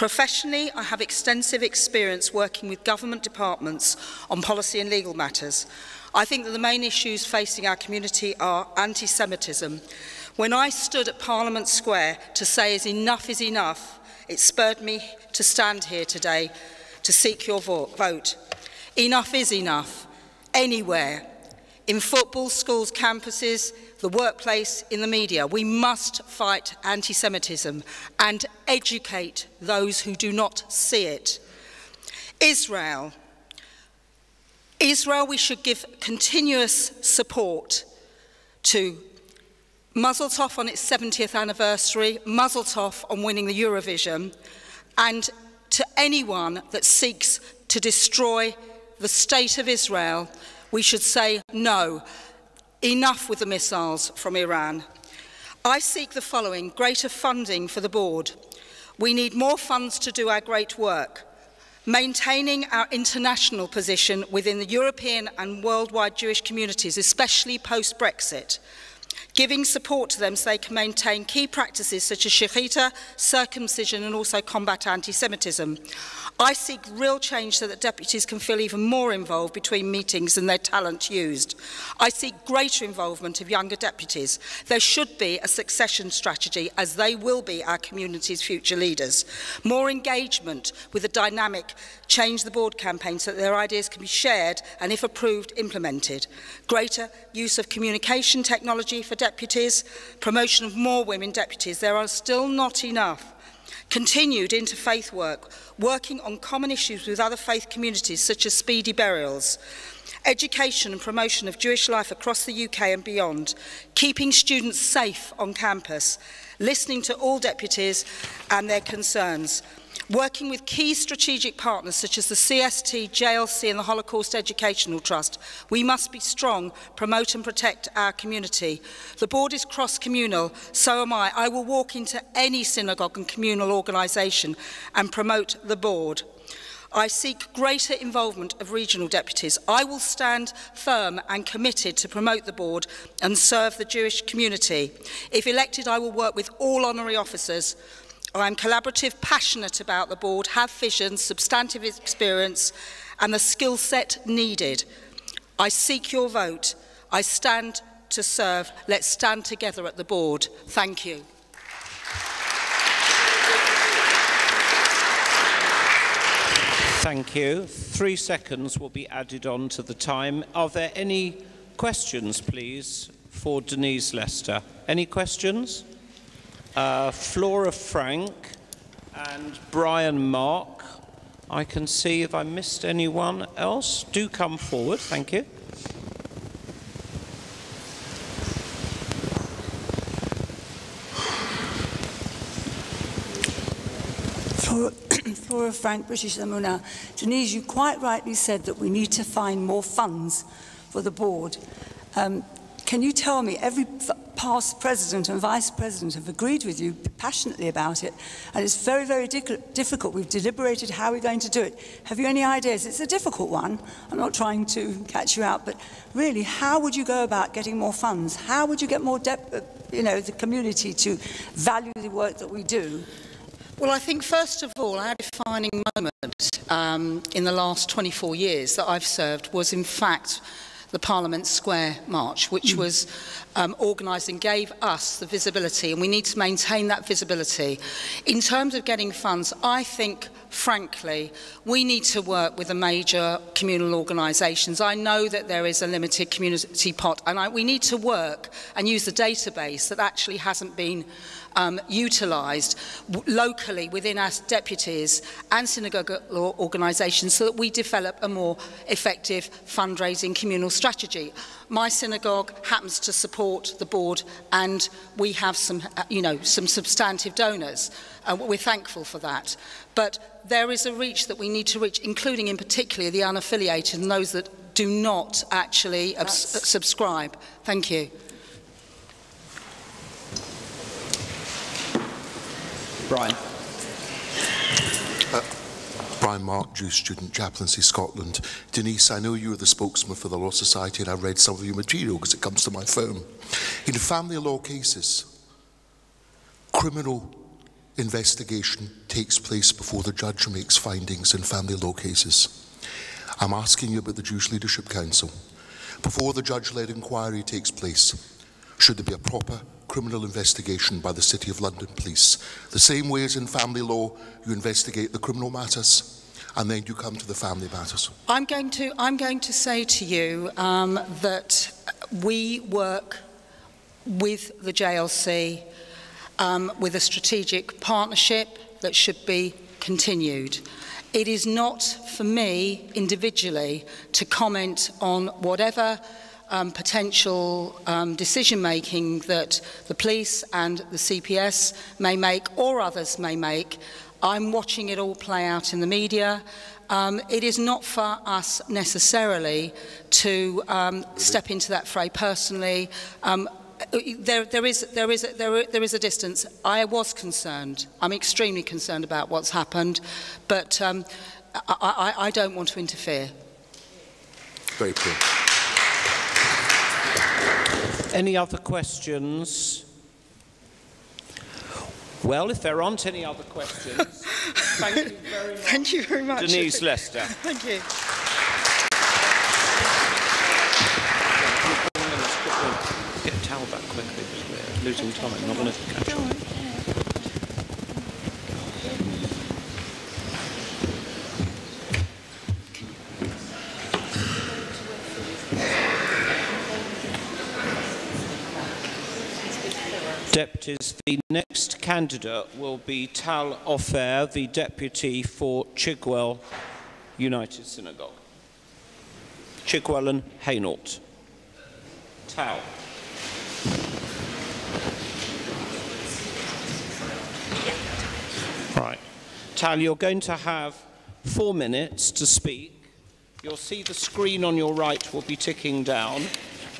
Professionally, I have extensive experience working with government departments on policy and legal matters. I think that the main issues facing our community are anti-Semitism. When I stood at Parliament Square to say is enough is enough, it spurred me to stand here today to seek your vote. Enough is enough, anywhere, in football, schools, campuses, the workplace, in the media. We must fight anti-Semitism and educate those who do not see it. Israel. Israel, we should give continuous support to Mazel on its 70th anniversary, Mazel on winning the Eurovision, and to anyone that seeks to destroy the state of Israel we should say no. Enough with the missiles from Iran. I seek the following greater funding for the board. We need more funds to do our great work. Maintaining our international position within the European and worldwide Jewish communities, especially post Brexit giving support to them so they can maintain key practices such as shechita, circumcision and also combat anti-Semitism. I seek real change so that deputies can feel even more involved between meetings and their talent used. I seek greater involvement of younger deputies. There should be a succession strategy as they will be our community's future leaders. More engagement with a dynamic change the board campaign so that their ideas can be shared and if approved implemented. Greater use of communication technology for deputies, promotion of more women deputies. There are still not enough continued interfaith work, working on common issues with other faith communities such as speedy burials, education and promotion of Jewish life across the UK and beyond, keeping students safe on campus, listening to all deputies and their concerns, working with key strategic partners such as the CST, JLC and the Holocaust Educational Trust. We must be strong, promote and protect our community. The board is cross-communal, so am I. I will walk into any synagogue and communal organisation and promote the board. I seek greater involvement of regional deputies. I will stand firm and committed to promote the board and serve the Jewish community. If elected, I will work with all honorary officers I'm collaborative, passionate about the board, have vision, substantive experience and the skill set needed. I seek your vote. I stand to serve. Let's stand together at the board. Thank you. Thank you. Three seconds will be added on to the time. Are there any questions, please, for Denise Lester? Any questions? uh, Flora Frank, and Brian Mark. I can see if I missed anyone else. Do come forward, thank you. Flora Frank, British Emunah. Denise, you quite rightly said that we need to find more funds for the board. Um, can you tell me, every past president and vice president have agreed with you passionately about it, and it's very, very difficult. We've deliberated how we're going to do it. Have you any ideas? It's a difficult one. I'm not trying to catch you out, but really, how would you go about getting more funds? How would you get more, uh, you know, the community to value the work that we do? Well, I think first of all, our defining moment um, in the last 24 years that I've served was in fact the Parliament Square March, which was um, organised and gave us the visibility, and we need to maintain that visibility. In terms of getting funds, I think, frankly, we need to work with the major communal organisations. I know that there is a limited community pot, and I, we need to work and use the database that actually hasn't been um, utilised locally within our deputies and synagogue organisations so that we develop a more effective fundraising communal strategy. My synagogue happens to support the board and we have some, uh, you know, some substantive donors. Uh, we're thankful for that. But there is a reach that we need to reach, including in particular the unaffiliated and those that do not actually subscribe. Thank you. Brian. Uh, Brian Mark, Jewish Student Chaplaincy Scotland. Denise, I know you are the spokesman for the Law Society and I've read some of your material because it comes to my firm. In family law cases, criminal investigation takes place before the judge makes findings in family law cases. I'm asking you about the Jewish Leadership Council. Before the judge-led inquiry takes place, should there be a proper criminal investigation by the City of London Police. The same way as in family law, you investigate the criminal matters and then you come to the family matters. I'm going to, I'm going to say to you um, that we work with the JLC um, with a strategic partnership that should be continued. It is not for me individually to comment on whatever um, potential um, decision making that the police and the CPS may make or others may make. I'm watching it all play out in the media. Um, it is not for us necessarily to um, step into that fray personally. Um, there, there, is, there, is, there, there is a distance. I was concerned. I'm extremely concerned about what's happened, but um, I, I, I don't want to interfere. Very clear. Any other questions? Well, if there aren't any other questions, thank you very much. Thank you very much. Denise Lester. Thank you. Get a towel back quickly because we're losing time. I'm not going to catch up. Deputies, the next candidate will be Tal Ofer, the deputy for Chigwell United Synagogue. Chigwell and Hainault. Tal. Right. Tal, you're going to have four minutes to speak. You'll see the screen on your right will be ticking down.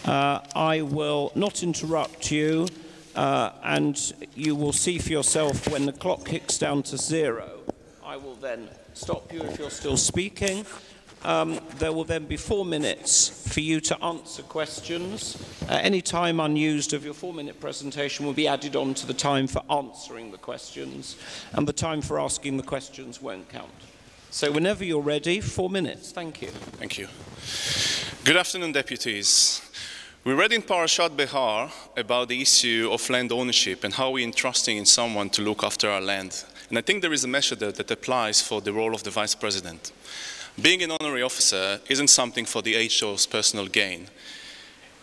Uh, I will not interrupt you uh, and you will see for yourself when the clock kicks down to zero. I will then stop you if you're still speaking. Um, there will then be four minutes for you to answer questions. Uh, any time unused of your four-minute presentation will be added on to the time for answering the questions, and the time for asking the questions won't count. So whenever you're ready, four minutes. Thank you. Thank you. Good afternoon, deputies. We read in Parashat Behar about the issue of land ownership and how we're entrusting in someone to look after our land. And I think there is a measure that applies for the role of the vice president. Being an honorary officer isn't something for the HO's personal gain.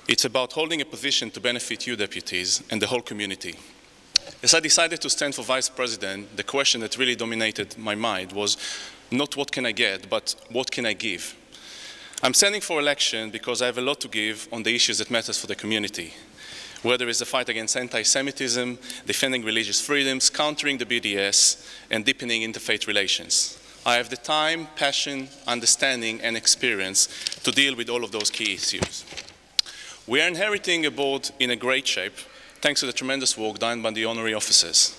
It's about holding a position to benefit you deputies and the whole community. As I decided to stand for vice president, the question that really dominated my mind was not what can I get, but what can I give? I'm standing for election because I have a lot to give on the issues that matters for the community. whether it's the fight against anti-Semitism, defending religious freedoms, countering the BDS, and deepening interfaith relations. I have the time, passion, understanding, and experience to deal with all of those key issues. We are inheriting a board in a great shape, thanks to the tremendous work done by the honorary officers.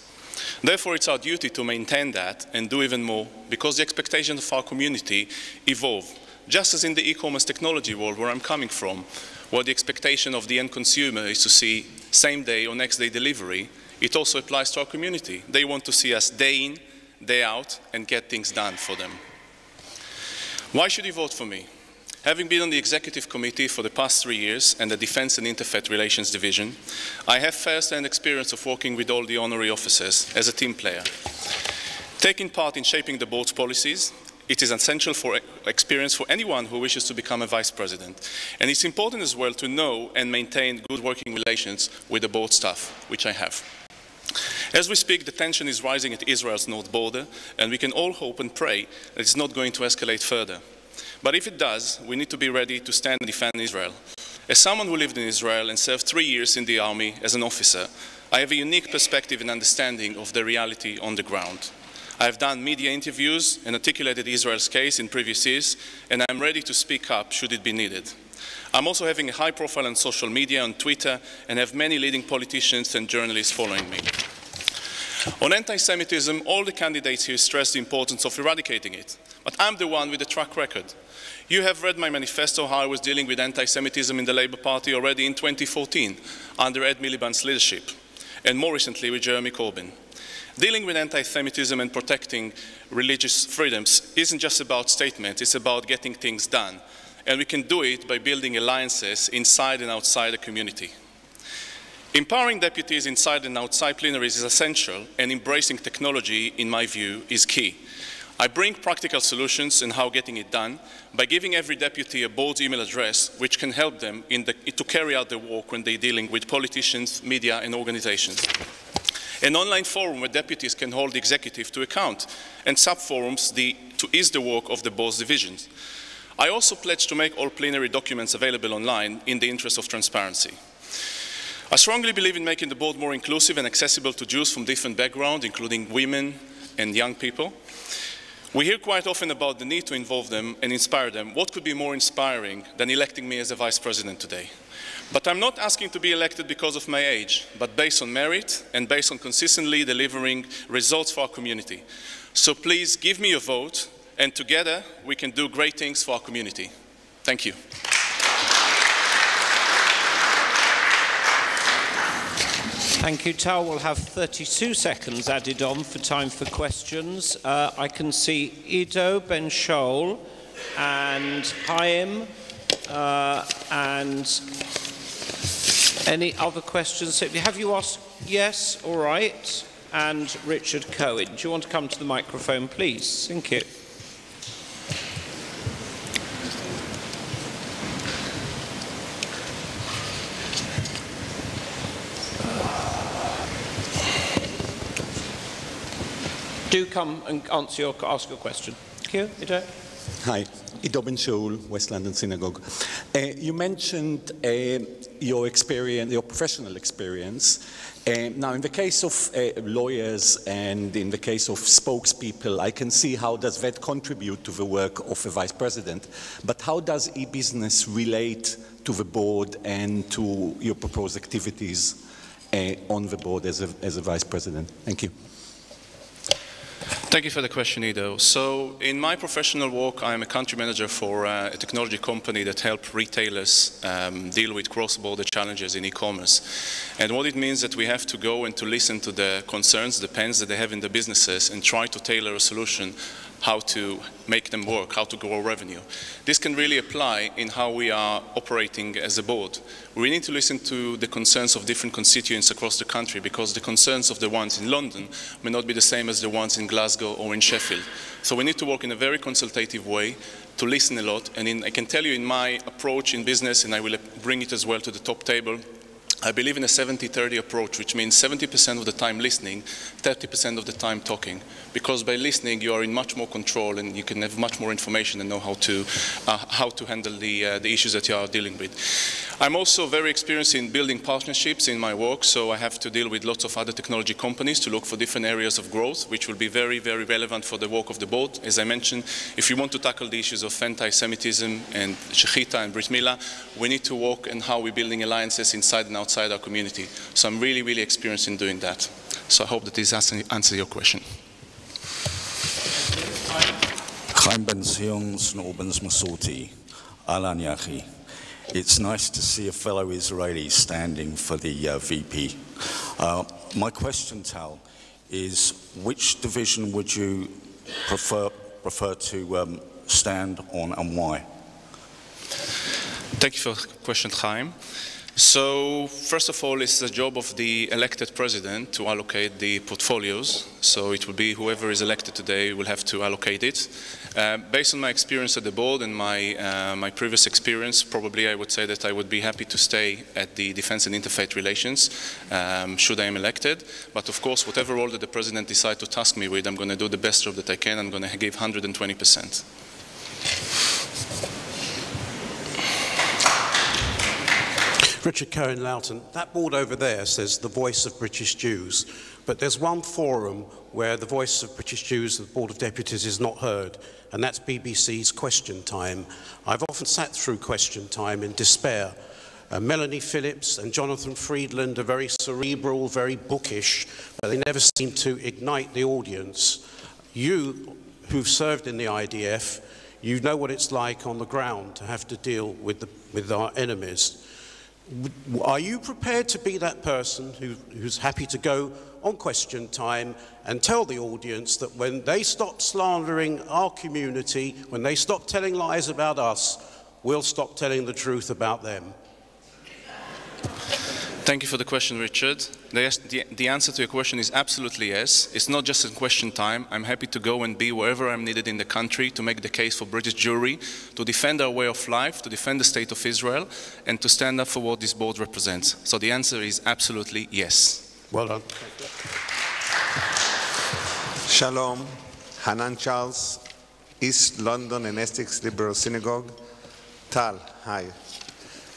Therefore, it's our duty to maintain that and do even more because the expectations of our community evolve. Just as in the e-commerce technology world where I'm coming from, where the expectation of the end consumer is to see same day or next day delivery, it also applies to our community. They want to see us day in, day out, and get things done for them. Why should you vote for me? Having been on the executive committee for the past three years and the Defense and Interfaith Relations Division, I have first-hand experience of working with all the honorary officers as a team player. Taking part in shaping the board's policies, it is essential for experience for anyone who wishes to become a vice president. And it's important as well to know and maintain good working relations with the board staff, which I have. As we speak, the tension is rising at Israel's north border, and we can all hope and pray that it's not going to escalate further. But if it does, we need to be ready to stand and defend Israel. As someone who lived in Israel and served three years in the army as an officer, I have a unique perspective and understanding of the reality on the ground. I have done media interviews and articulated Israel's case in previous years, and I'm ready to speak up should it be needed. I'm also having a high profile on social media, on Twitter, and have many leading politicians and journalists following me. On anti-Semitism, all the candidates here stress the importance of eradicating it. But I'm the one with the track record. You have read my manifesto how I was dealing with anti-Semitism in the Labour Party already in 2014 under Ed Miliband's leadership, and more recently with Jeremy Corbyn. Dealing with anti-Semitism and protecting religious freedoms isn't just about statements, it's about getting things done. And we can do it by building alliances inside and outside the community. Empowering deputies inside and outside plenaries is essential, and embracing technology, in my view, is key. I bring practical solutions and how getting it done by giving every deputy a board email address which can help them the, to carry out their work when they're dealing with politicians, media and organizations an online forum where deputies can hold the executive to account, and sub-forums to ease the work of the board's divisions. I also pledge to make all plenary documents available online in the interest of transparency. I strongly believe in making the board more inclusive and accessible to Jews from different backgrounds, including women and young people. We hear quite often about the need to involve them and inspire them. What could be more inspiring than electing me as a vice president today? But I'm not asking to be elected because of my age, but based on merit and based on consistently delivering results for our community. So please give me a vote, and together we can do great things for our community. Thank you. Thank you, Tal. We'll have 32 seconds added on for time for questions. Uh, I can see Ido, Ben Shaul, and Haim, uh, and any other questions? Have you asked? Yes, all right. And Richard Cohen. Do you want to come to the microphone, please? Thank you. Do come and answer your, ask your question. Thank you. Hi, Ido Ben Shaul, West London Synagogue. Uh, you mentioned uh, your experience, your professional experience. Uh, now, in the case of uh, lawyers and in the case of spokespeople, I can see how does that contribute to the work of a vice president. But how does e-business relate to the board and to your proposed activities uh, on the board as a, as a vice president? Thank you. Thank you for the question, Ido. So in my professional work, I'm a country manager for uh, a technology company that helps retailers um, deal with cross-border challenges in e-commerce. And what it means that we have to go and to listen to the concerns, the pains that they have in the businesses and try to tailor a solution how to make them work, how to grow revenue. This can really apply in how we are operating as a board. We need to listen to the concerns of different constituents across the country because the concerns of the ones in London may not be the same as the ones in Glasgow or in Sheffield. So we need to work in a very consultative way to listen a lot. And in, I can tell you in my approach in business, and I will bring it as well to the top table, I believe in a 70-30 approach, which means 70% of the time listening, 30% of the time talking. Because by listening, you are in much more control and you can have much more information and know how to, uh, how to handle the, uh, the issues that you are dealing with. I'm also very experienced in building partnerships in my work, so I have to deal with lots of other technology companies to look for different areas of growth, which will be very, very relevant for the work of the board. As I mentioned, if you want to tackle the issues of anti-Semitism and Shechita and Brit Milah, we need to work on how we're building alliances inside and outside our community. So I'm really, really experienced in doing that. So I hope that this answers your question. Chaim Ben Zion Snobens Masorti, Alan Yachi. It's nice to see a fellow Israeli standing for the uh, VP. Uh, my question, Tal, is which division would you prefer, prefer to um, stand on and why? Thank you for the question, Chaim. So, first of all, it's the job of the elected president to allocate the portfolios. So it will be whoever is elected today will have to allocate it. Uh, based on my experience at the board and my, uh, my previous experience, probably I would say that I would be happy to stay at the Defense and Interfaith Relations um, should I am elected. But of course, whatever role that the president decides to task me with, I'm going to do the best job that I can. I'm going to give 120 percent. Richard Cohen Loughton, that board over there says the voice of British Jews, but there's one forum where the voice of British Jews, the Board of Deputies, is not heard, and that's BBC's Question Time. I've often sat through Question Time in despair. Uh, Melanie Phillips and Jonathan Freedland are very cerebral, very bookish, but they never seem to ignite the audience. You, who've served in the IDF, you know what it's like on the ground to have to deal with, the, with our enemies. Are you prepared to be that person who, who's happy to go on question time and tell the audience that when they stop slandering our community, when they stop telling lies about us, we'll stop telling the truth about them? Thank you for the question, Richard. The, the, the, answer to your question is absolutely yes. It's not just in question time. I'm happy to go and be wherever I'm needed in the country to make the case for British Jewry, to defend our way of life, to defend the state of Israel, and to stand up for what this board represents. So the answer is absolutely yes. Well done. Shalom, Hanan Charles, East London and Essex Liberal Synagogue. Tal, hi.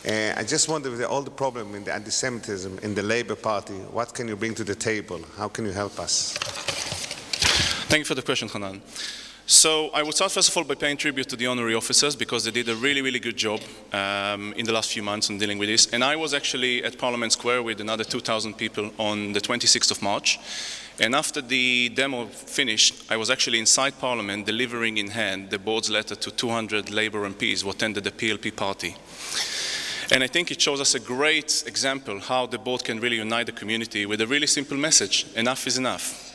Uh, I just wonder with all the problem in the anti-Semitism in the Labour Party, what can you bring to the table? How can you help us? Thank you for the question, Hanan. So I would start first of all by paying tribute to the honorary officers because they did a really, really good job um, in the last few months on dealing with this. And I was actually at Parliament Square with another 2,000 people on the 26th of March. And after the demo finished, I was actually inside Parliament delivering in hand the board's letter to 200 Labour MPs who attended the PLP party. And I think it shows us a great example how the board can really unite the community with a really simple message, enough is enough.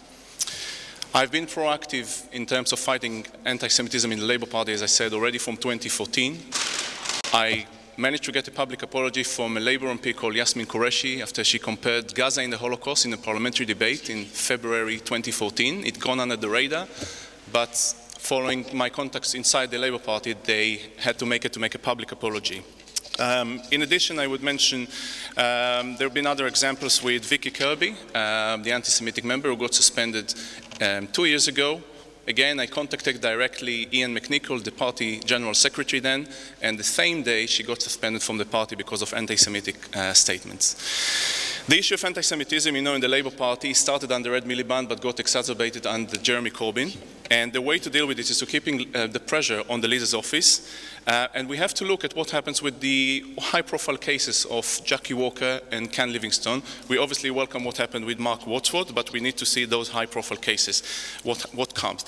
I've been proactive in terms of fighting anti-Semitism in the Labour Party, as I said, already from 2014. I managed to get a public apology from a Labour MP called Yasmin Qureshi after she compared Gaza in the Holocaust in a parliamentary debate in February 2014. It gone under the radar, but following my contacts inside the Labour Party, they had to make it to make a public apology. Um, in addition, I would mention um, there have been other examples with Vicky Kirby, um, the anti-Semitic member who got suspended um, two years ago. Again, I contacted directly Iain McNicol, the party general secretary then, and the same day she got suspended from the party because of anti-Semitic uh, statements. The issue of anti-Semitism, you know, in the Labour Party started under Ed Miliband but got exacerbated under Jeremy Corbyn. And the way to deal with it is to keeping uh, the pressure on the leader's office uh, and we have to look at what happens with the high-profile cases of Jackie Walker and Ken Livingstone. We obviously welcome what happened with Marc Wadsworth, but we need to see those high-profile cases, what, what comes.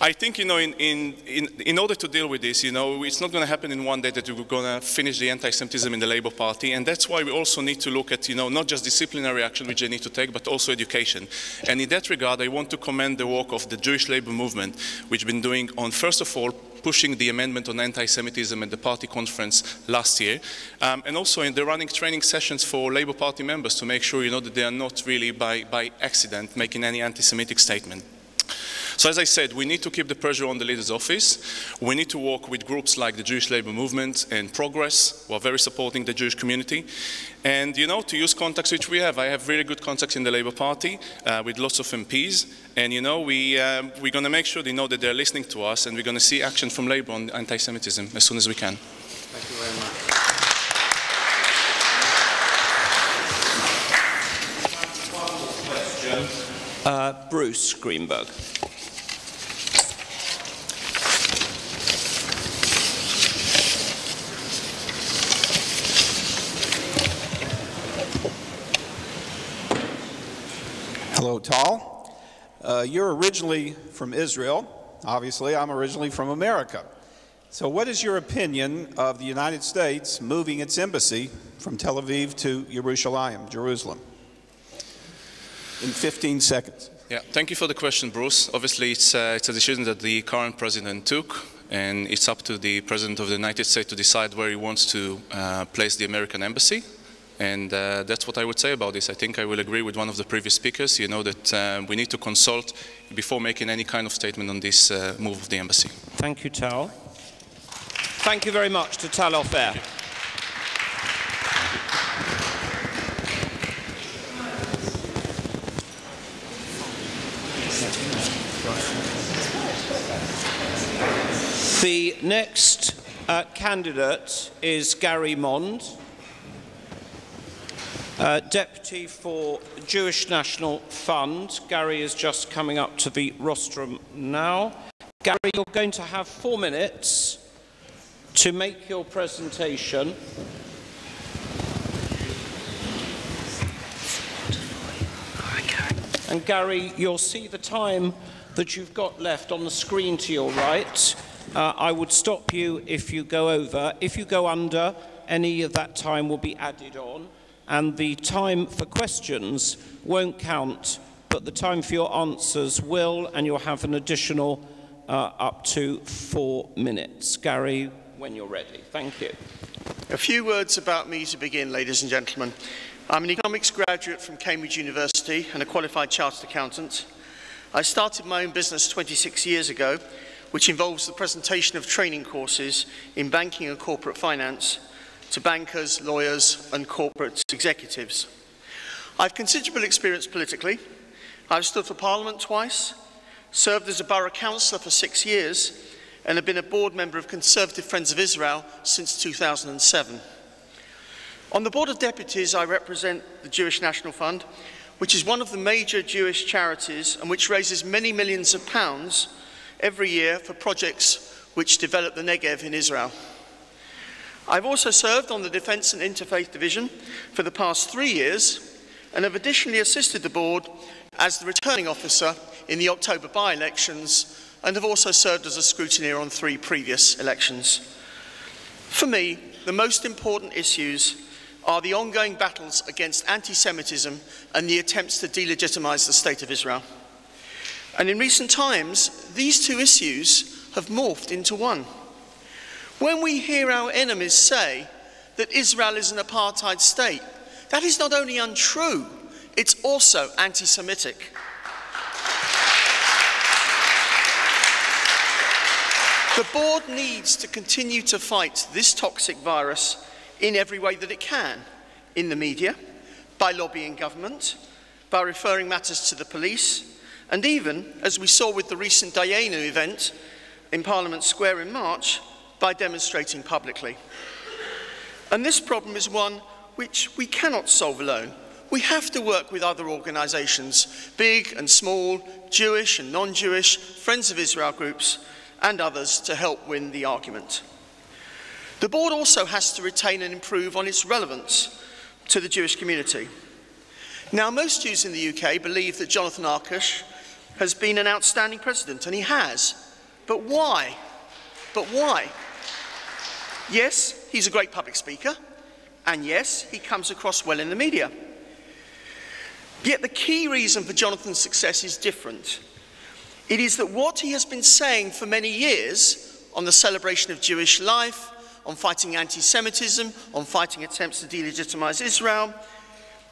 I think, you know, in, in, in, in order to deal with this, you know, it's not going to happen in one day that we're going to finish the anti-Semitism in the Labour Party, and that's why we also need to look at, you know, not just disciplinary action which they need to take, but also education. And in that regard, I want to commend the work of the Jewish Labour Movement, which has been doing on, first of all, pushing the amendment on anti-Semitism at the party conference last year. Um, and also in the running training sessions for Labour Party members to make sure you know that they are not really by, by accident making any anti-Semitic statement. So as I said, we need to keep the pressure on the leader's office. We need to work with groups like the Jewish Labour Movement and Progress, who are very supporting the Jewish community. And, you know, to use contacts which we have, I have really good contacts in the Labour Party uh, with lots of MPs. And, you know, we, um, we're going to make sure they know that they're listening to us and we're going to see action from Labour on anti-Semitism as soon as we can. Thank you very much. Uh, Bruce Greenberg. Hello, Tal. Uh, you're originally from Israel. Obviously, I'm originally from America. So, what is your opinion of the United States moving its embassy from Tel Aviv to Jerusalem, Jerusalem? In 15 seconds. Yeah, thank you for the question, Bruce. Obviously, it's, uh, it's a decision that the current president took, and it's up to the president of the United States to decide where he wants to uh, place the American embassy. And uh, that's what I would say about this. I think I will agree with one of the previous speakers. You know that uh, we need to consult before making any kind of statement on this uh, move of the embassy. Thank you, Tal. Thank you very much to Tal Ofer. The next uh, candidate is Gary Mond. Uh, Deputy for Jewish National Fund. Gary is just coming up to the rostrum now. Gary, you're going to have four minutes to make your presentation. And Gary, you'll see the time that you've got left on the screen to your right. Uh, I would stop you if you go over. If you go under, any of that time will be added on and the time for questions won't count, but the time for your answers will, and you'll have an additional uh, up to four minutes. Gary, when you're ready. Thank you. A few words about me to begin, ladies and gentlemen. I'm an economics graduate from Cambridge University and a qualified chartered accountant. I started my own business 26 years ago, which involves the presentation of training courses in banking and corporate finance to bankers, lawyers and corporate executives. I've considerable experience politically. I've stood for Parliament twice, served as a borough councillor for six years and have been a board member of Conservative Friends of Israel since 2007. On the Board of Deputies, I represent the Jewish National Fund, which is one of the major Jewish charities and which raises many millions of pounds every year for projects which develop the Negev in Israel. I've also served on the Defence and Interfaith Division for the past three years and have additionally assisted the board as the returning officer in the October by-elections and have also served as a scrutineer on three previous elections. For me, the most important issues are the ongoing battles against anti-Semitism and the attempts to delegitimise the State of Israel. And in recent times, these two issues have morphed into one. When we hear our enemies say that Israel is an apartheid state, that is not only untrue, it's also anti Semitic. The board needs to continue to fight this toxic virus in every way that it can in the media, by lobbying government, by referring matters to the police, and even, as we saw with the recent Dayenu event in Parliament Square in March, by demonstrating publicly. And this problem is one which we cannot solve alone. We have to work with other organisations, big and small, Jewish and non-Jewish, Friends of Israel groups, and others to help win the argument. The board also has to retain and improve on its relevance to the Jewish community. Now, most Jews in the UK believe that Jonathan Arkush has been an outstanding president, and he has. But why? But why? Yes, he's a great public speaker, and yes, he comes across well in the media. Yet the key reason for Jonathan's success is different. It is that what he has been saying for many years on the celebration of Jewish life, on fighting anti Semitism, on fighting attempts to delegitimize Israel,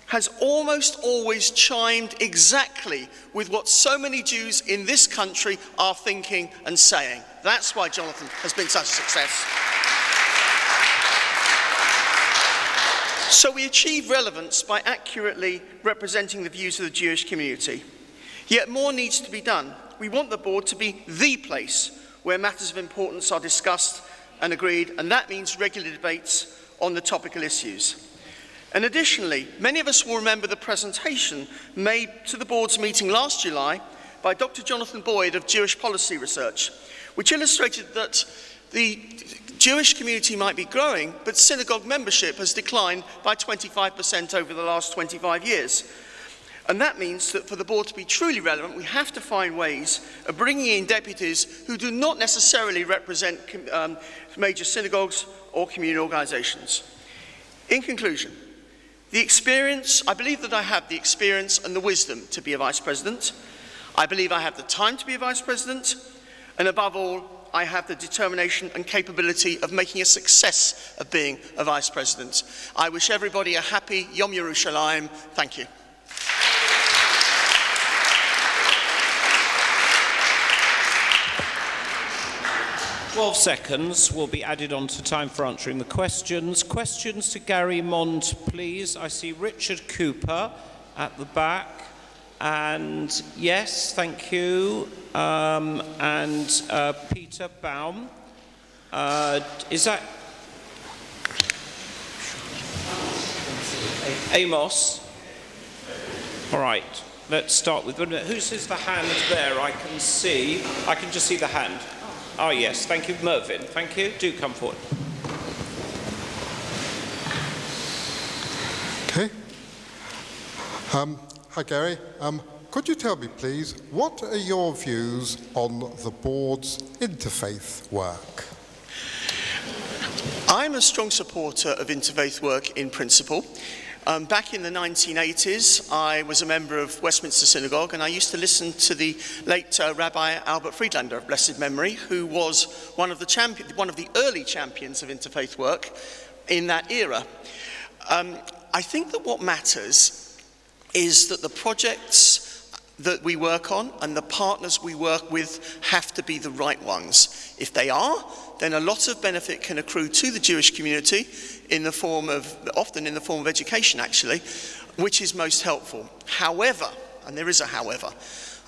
has almost always chimed exactly with what so many Jews in this country are thinking and saying. That's why Jonathan has been such a success. So we achieve relevance by accurately representing the views of the Jewish community. Yet more needs to be done. We want the board to be the place where matters of importance are discussed and agreed, and that means regular debates on the topical issues. And additionally, many of us will remember the presentation made to the board's meeting last July by Dr. Jonathan Boyd of Jewish Policy Research, which illustrated that the Jewish community might be growing, but synagogue membership has declined by 25% over the last 25 years. And that means that for the board to be truly relevant, we have to find ways of bringing in deputies who do not necessarily represent um, major synagogues or community organisations. In conclusion, the experience, I believe that I have the experience and the wisdom to be a vice president. I believe I have the time to be a vice president. And above all, I have the determination and capability of making a success of being a vice president. I wish everybody a happy Yom Yerushalayim. Thank you. 12 seconds will be added on to time for answering the questions. Questions to Gary Mond, please. I see Richard Cooper at the back. And yes, thank you. Um, and uh, Peter Baum. Uh, is that Amos? All right, let's start with, who says the hand there? I can see, I can just see the hand. Oh, yes. Thank you, Mervyn. Thank you. Do come forward. Okay. Um, hi, Gary. Um, could you tell me, please, what are your views on the board's interfaith work? I'm a strong supporter of interfaith work in principle. Um, back in the 1980s, I was a member of Westminster Synagogue, and I used to listen to the late uh, Rabbi Albert Friedlander of blessed memory, who was one of the champion, one of the early champions of interfaith work in that era. Um, I think that what matters is that the projects that we work on and the partners we work with have to be the right ones. If they are, then a lot of benefit can accrue to the Jewish community in the form of, often in the form of education actually, which is most helpful. However, and there is a however,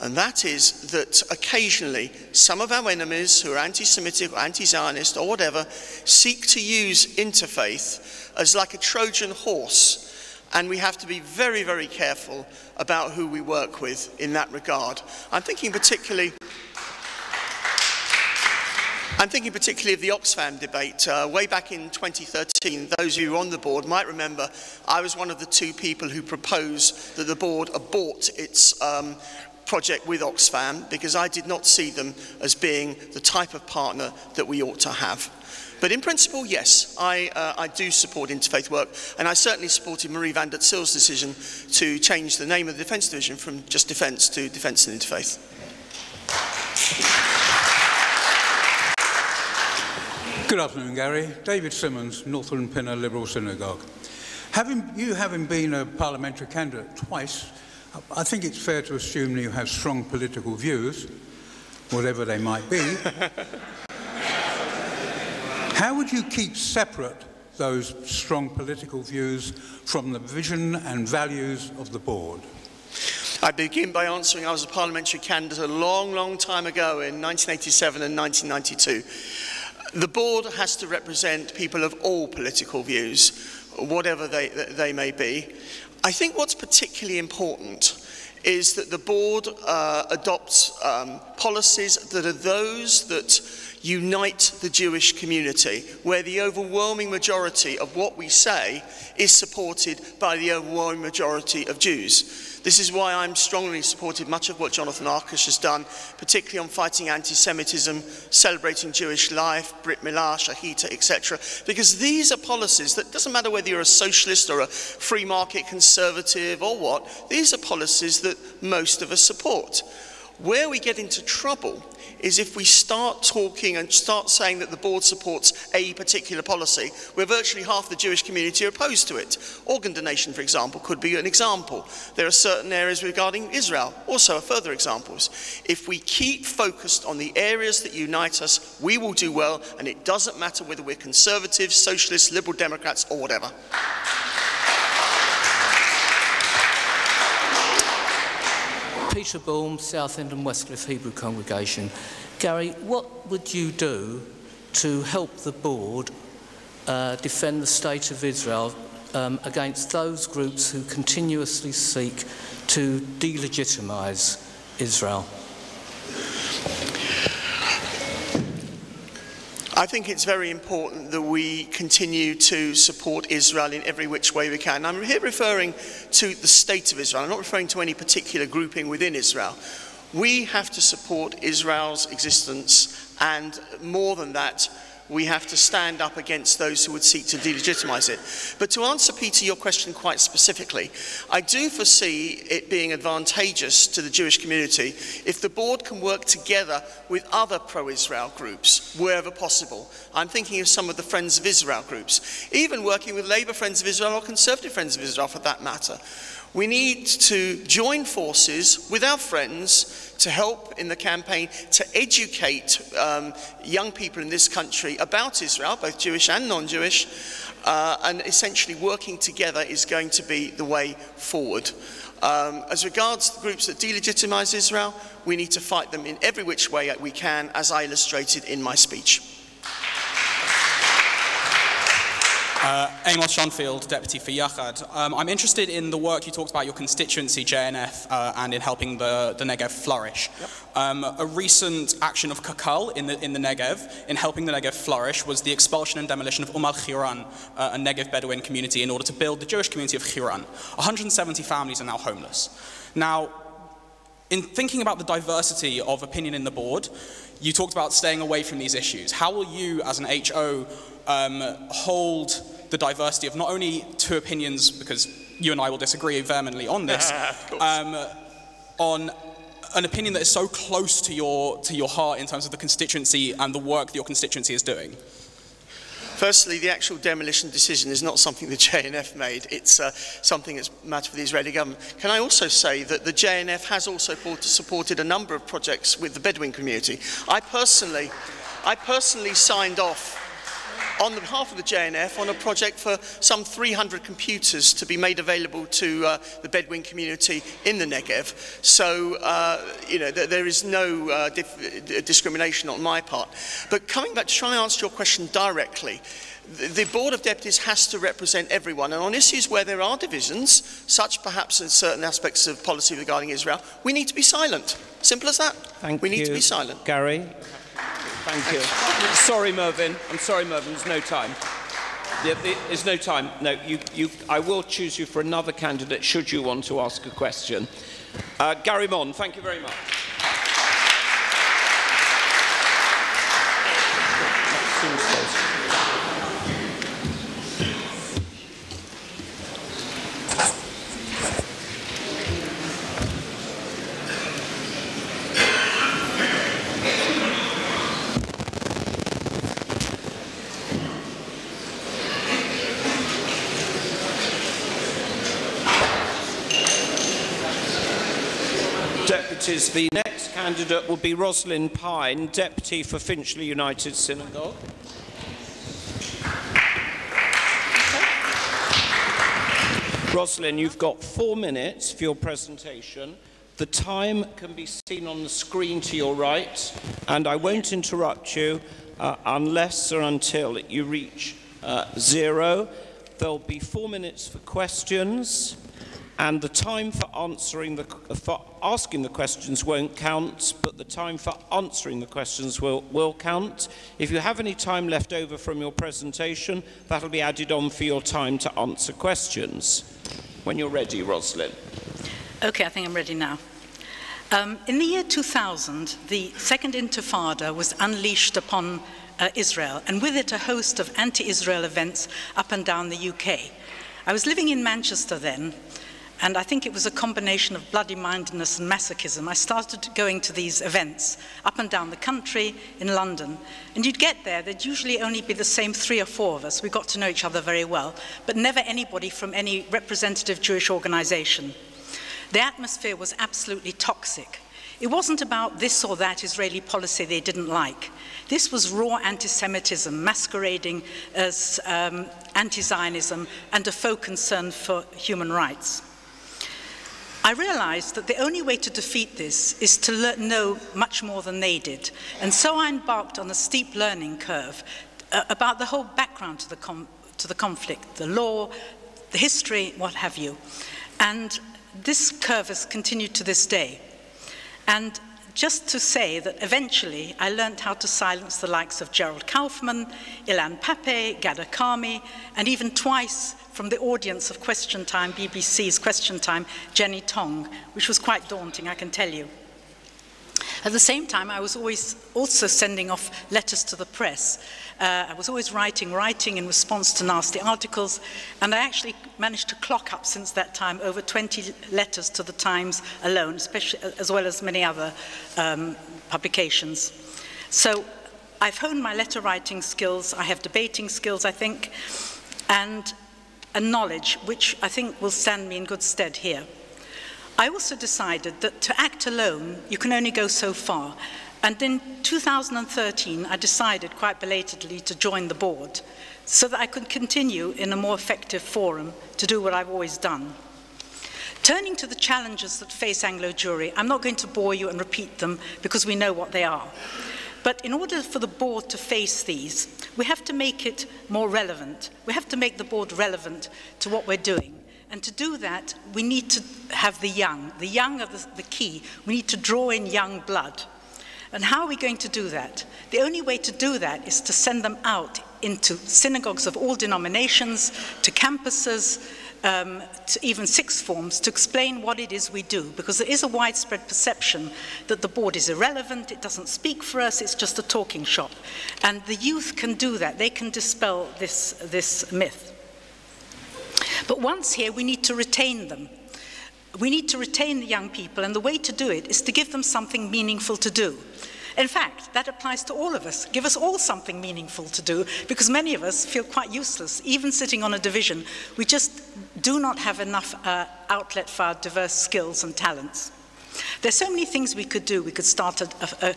and that is that occasionally some of our enemies who are anti-Semitic or anti-Zionist or whatever seek to use interfaith as like a Trojan horse and we have to be very, very careful about who we work with in that regard. I'm thinking particularly I'm thinking particularly of the Oxfam debate. Uh, way back in 2013, those of you on the board might remember I was one of the two people who proposed that the board abort its um, project with Oxfam because I did not see them as being the type of partner that we ought to have. But in principle, yes, I, uh, I do support interfaith work, and I certainly supported Marie van der Zyl's decision to change the name of the Defence Division from just Defence to Defence and Interfaith. Good afternoon, Gary. David Simmons, Northern Pinner Liberal Synagogue. Having, you having been a parliamentary candidate twice, I think it's fair to assume that you have strong political views, whatever they might be. How would you keep separate those strong political views from the vision and values of the board? I begin by answering I was a parliamentary candidate a long, long time ago in 1987 and 1992. The board has to represent people of all political views, whatever they, they may be. I think what's particularly important is that the board uh, adopts um, policies that are those that unite the Jewish community, where the overwhelming majority of what we say is supported by the overwhelming majority of Jews. This is why I'm strongly supported much of what Jonathan Arkush has done, particularly on fighting anti-Semitism, celebrating Jewish life, Brit Milah, Shechita, etc. Because these are policies that doesn't matter whether you're a socialist or a free market conservative or what, these are policies that most of us support. Where we get into trouble is if we start talking and start saying that the board supports a particular policy, where virtually half the Jewish community are opposed to it. Organ donation, for example, could be an example. There are certain areas regarding Israel, also are further examples. If we keep focused on the areas that unite us, we will do well, and it doesn't matter whether we're conservatives, socialists, liberal Democrats, or whatever. Peter Baum, Southend and Westcliff Hebrew Congregation. Gary, what would you do to help the board uh, defend the state of Israel um, against those groups who continuously seek to delegitimize Israel? I think it's very important that we continue to support Israel in every which way we can. I'm here referring to the state of Israel. I'm not referring to any particular grouping within Israel. We have to support Israel's existence, and more than that, we have to stand up against those who would seek to delegitimize it. But to answer, Peter, your question quite specifically, I do foresee it being advantageous to the Jewish community if the board can work together with other pro-Israel groups wherever possible. I'm thinking of some of the Friends of Israel groups, even working with Labour Friends of Israel or Conservative Friends of Israel for that matter. We need to join forces with our friends to help in the campaign to educate um, young people in this country about Israel, both Jewish and non-Jewish, uh, and essentially working together is going to be the way forward. Um, as regards groups that delegitimize Israel, we need to fight them in every which way we can, as I illustrated in my speech. Uh, Amos Schonfield, Deputy for Yachad. Um, I'm interested in the work you talked about your constituency, JNF, uh, and in helping the, the Negev flourish. Yep. Um, a recent action of Kakal in the, in the Negev, in helping the Negev flourish, was the expulsion and demolition of Umm al-Hiran, uh, a Negev Bedouin community, in order to build the Jewish community of Khiran. 170 families are now homeless. Now, in thinking about the diversity of opinion in the board, you talked about staying away from these issues. How will you, as an HO, um, hold the diversity of not only two opinions, because you and I will disagree vehemently on this, um, on an opinion that is so close to your, to your heart in terms of the constituency and the work that your constituency is doing? Firstly, the actual demolition decision is not something the JNF made. It's uh, something that's a matter for the Israeli government. Can I also say that the JNF has also supported a number of projects with the Bedouin community. I personally, I personally signed off on behalf of the JNF on a project for some 300 computers to be made available to uh, the Bedouin community in the Negev. So, uh, you know, th there is no uh, discrimination on my part. But coming back to try and answer your question directly, the Board of Deputies has to represent everyone, and on issues where there are divisions, such perhaps in certain aspects of policy regarding Israel, we need to be silent. Simple as that. Thank we you. need to be silent. Gary? Thank you. sorry, Mervyn. I'm sorry, Mervyn. There's no time. There's no time. No, you, you, I will choose you for another candidate should you want to ask a question. Uh, Gary Mond, thank you very much. The next candidate will be Rosalind Pine, Deputy for Finchley United Synagogue. Rosalind, you've got four minutes for your presentation. The time can be seen on the screen to your right, and I won't interrupt you uh, unless or until you reach uh, zero. There'll be four minutes for questions, and the time for answering the for asking the questions won't count, but the time for answering the questions will, will count. If you have any time left over from your presentation, that'll be added on for your time to answer questions. When you're ready, Rosalind. Okay, I think I'm ready now. Um, in the year 2000, the Second Intifada was unleashed upon uh, Israel, and with it a host of anti-Israel events up and down the UK. I was living in Manchester then, And I think it was a combination of bloody mindedness and masochism. I started going to these events up and down the country in London. And you'd get there, there'd usually only be the same three or four of us. We got to know each other very well, but never anybody from any representative Jewish organization. The atmosphere was absolutely toxic. It wasn't about this or that Israeli policy they didn't like. This was raw anti Semitism masquerading as um, anti Zionism and a faux concern for human rights. I realized that the only way to defeat this is to know much more than they did. And so I embarked on a steep learning curve uh, about the whole background to the, to the conflict, the law, the history, what have you. And this curve has continued to this day. And just to say that eventually I learned how to silence the likes of Gerald Kaufman, Ilan Pappé, Ghada Karmi, and even twice from the audience of Question Time, BBC's Question Time, Jenny Tonge, which was quite daunting, I can tell you. At the same time, I was always also sending off letters to the press. Uh, I was always writing, writing in response to nasty articles, and I actually managed to clock up since that time over 20 letters to the Times alone, especially, as well as many other um, publications. So I've honed my letter writing skills, I have debating skills, I think, and a knowledge which I think will stand me in good stead here. I also decided that to act alone, you can only go so far. And in 2013, I decided quite belatedly to join the board so that I could continue in a more effective forum to do what I've always done. Turning to the challenges that face Anglo Jewry, I'm not going to bore you and repeat them because we know what they are. But in order for the board to face these, we have to make it more relevant. We have to make the board relevant to what we're doing. And to do that, we need to have the young. The young are the, the key. We need to draw in young blood. And how are we going to do that? The only way to do that is to send them out into synagogues of all denominations, to campuses, um, to even sixth forms to explain what it is we do, because there is a widespread perception that the board is irrelevant, it doesn't speak for us, it's just a talking shop. And the youth can do that, they can dispel this, this myth. But once here, we need to retain them. We need to retain the young people, and the way to do it is to give them something meaningful to do. In fact, that applies to all of us. Give us all something meaningful to do because many of us feel quite useless, even sitting on a division. We just do not have enough uh, outlet for our diverse skills and talents. There's so many things we could do. We could start a, a,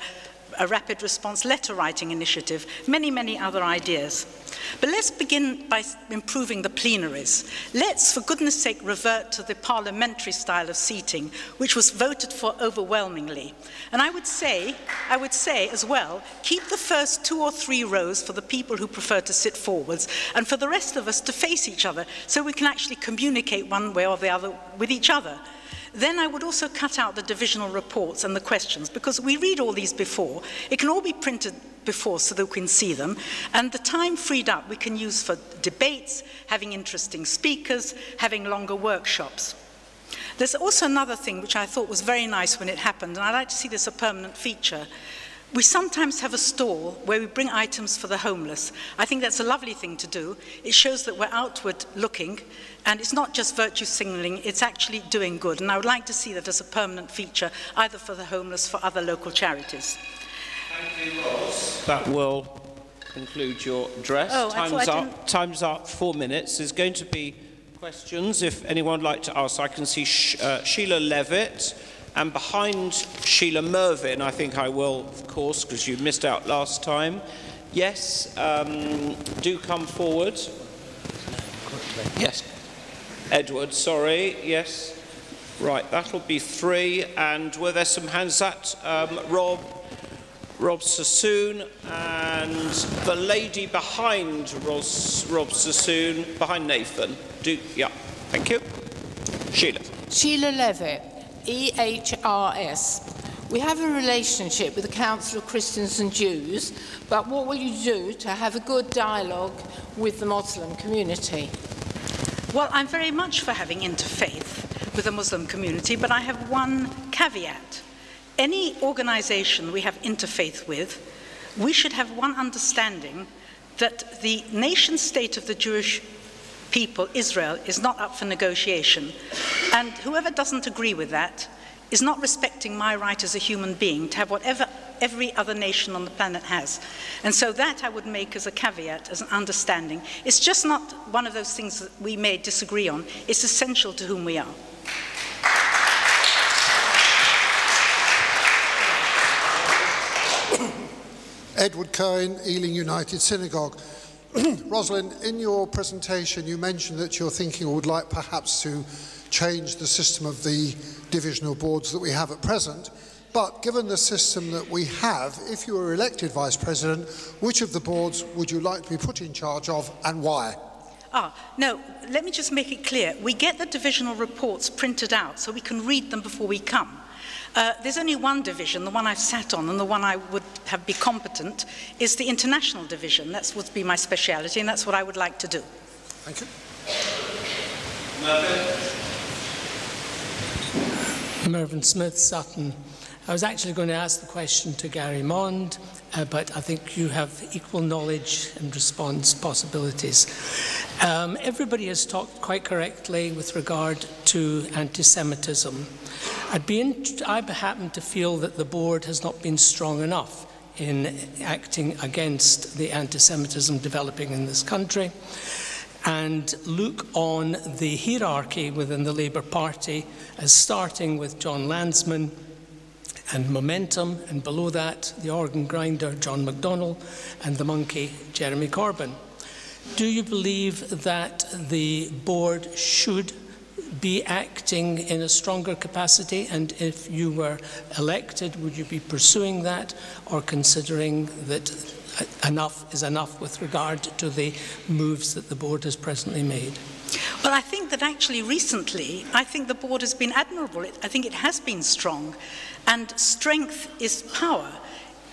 a rapid response letter writing initiative, many, many other ideas. But let's begin by improving the plenaries. Let's, for goodness sake, revert to the parliamentary style of seating, which was voted for overwhelmingly. And I would say, I would say as well, keep the first two or three rows for the people who prefer to sit forwards, and for the rest of us to face each other, so we can actually communicate one way or the other with each other. Then I would also cut out the divisional reports and the questions because we read all these before. It can all be printed before so that we can see them. And the time freed up we can use for debates, having interesting speakers, having longer workshops. There's also another thing which I thought was very nice when it happened, and I'd like to see this a permanent feature. We sometimes have a stall where we bring items for the homeless. I think that's a lovely thing to do. It shows that we're outward looking, and it's not just virtue signaling, it's actually doing good. And I would like to see that as a permanent feature, either for the homeless, for other local charities. Thank you, Ross. That will conclude your address. Oh, Time's up. Time's up. Four minutes. There's going to be questions if anyone would like to ask. I can see Sh uh, Sheila Levitt. And behind Sheila Mervyn, I think I will, of course, because you missed out last time. Yes, um, do come forward. Yes. Edward, sorry. Yes. Right, that'll be three. And were there some hands? That um, Rob, Rob Sassoon, and the lady behind Ros, Rob Sassoon, behind Nathan. Do yeah. Thank you. Sheila. Sheila Levitt. EHRS. We have a relationship with the Council of Christians and Jews, but what will you do to have a good dialogue with the Muslim community? Well, I'm very much for having interfaith with the Muslim community, but I have one caveat. Any organization we have interfaith with, we should have one understanding that the nation state of the Jewish people, Israel, is not up for negotiation. And whoever doesn't agree with that is not respecting my right as a human being to have whatever every other nation on the planet has. And so that I would make as a caveat, as an understanding. It's just not one of those things that we may disagree on. It's essential to whom we are. Edward Cohen, Ealing United Synagogue. Rosalind, in your presentation, you mentioned that you're thinking or would like perhaps to change the system of the divisional boards that we have at present. But given the system that we have, if you were elected Vice President, which of the boards would you like to be put in charge of and why? Ah, no, let me just make it clear. We get the divisional reports printed out so we can read them before we come. Uh, there's only one division, the one I've sat on, and the one I would have be competent is the international division. That would be my speciality, and that's what I would like to do. Thank you. Mervyn Smith, Sutton. I was actually going to ask the question to Gary Mond, uh, but I think you have equal knowledge and response possibilities. Um, everybody has talked quite correctly with regard to anti-Semitism. I'd be I happen to feel that the board has not been strong enough in acting against the anti-Semitism developing in this country and look on the hierarchy within the Labour Party as starting with Jon Lansman and Momentum, and below that, the organ grinder John McDonnell and the monkey Jeremy Corbyn. Do you believe that the board should be acting in a stronger capacity? And if you were elected, would you be pursuing that or considering that enough is enough with regard to the moves that the board has presently made? Well, I think that actually recently, I think the board has been admirable. I think it has been strong. And strength is power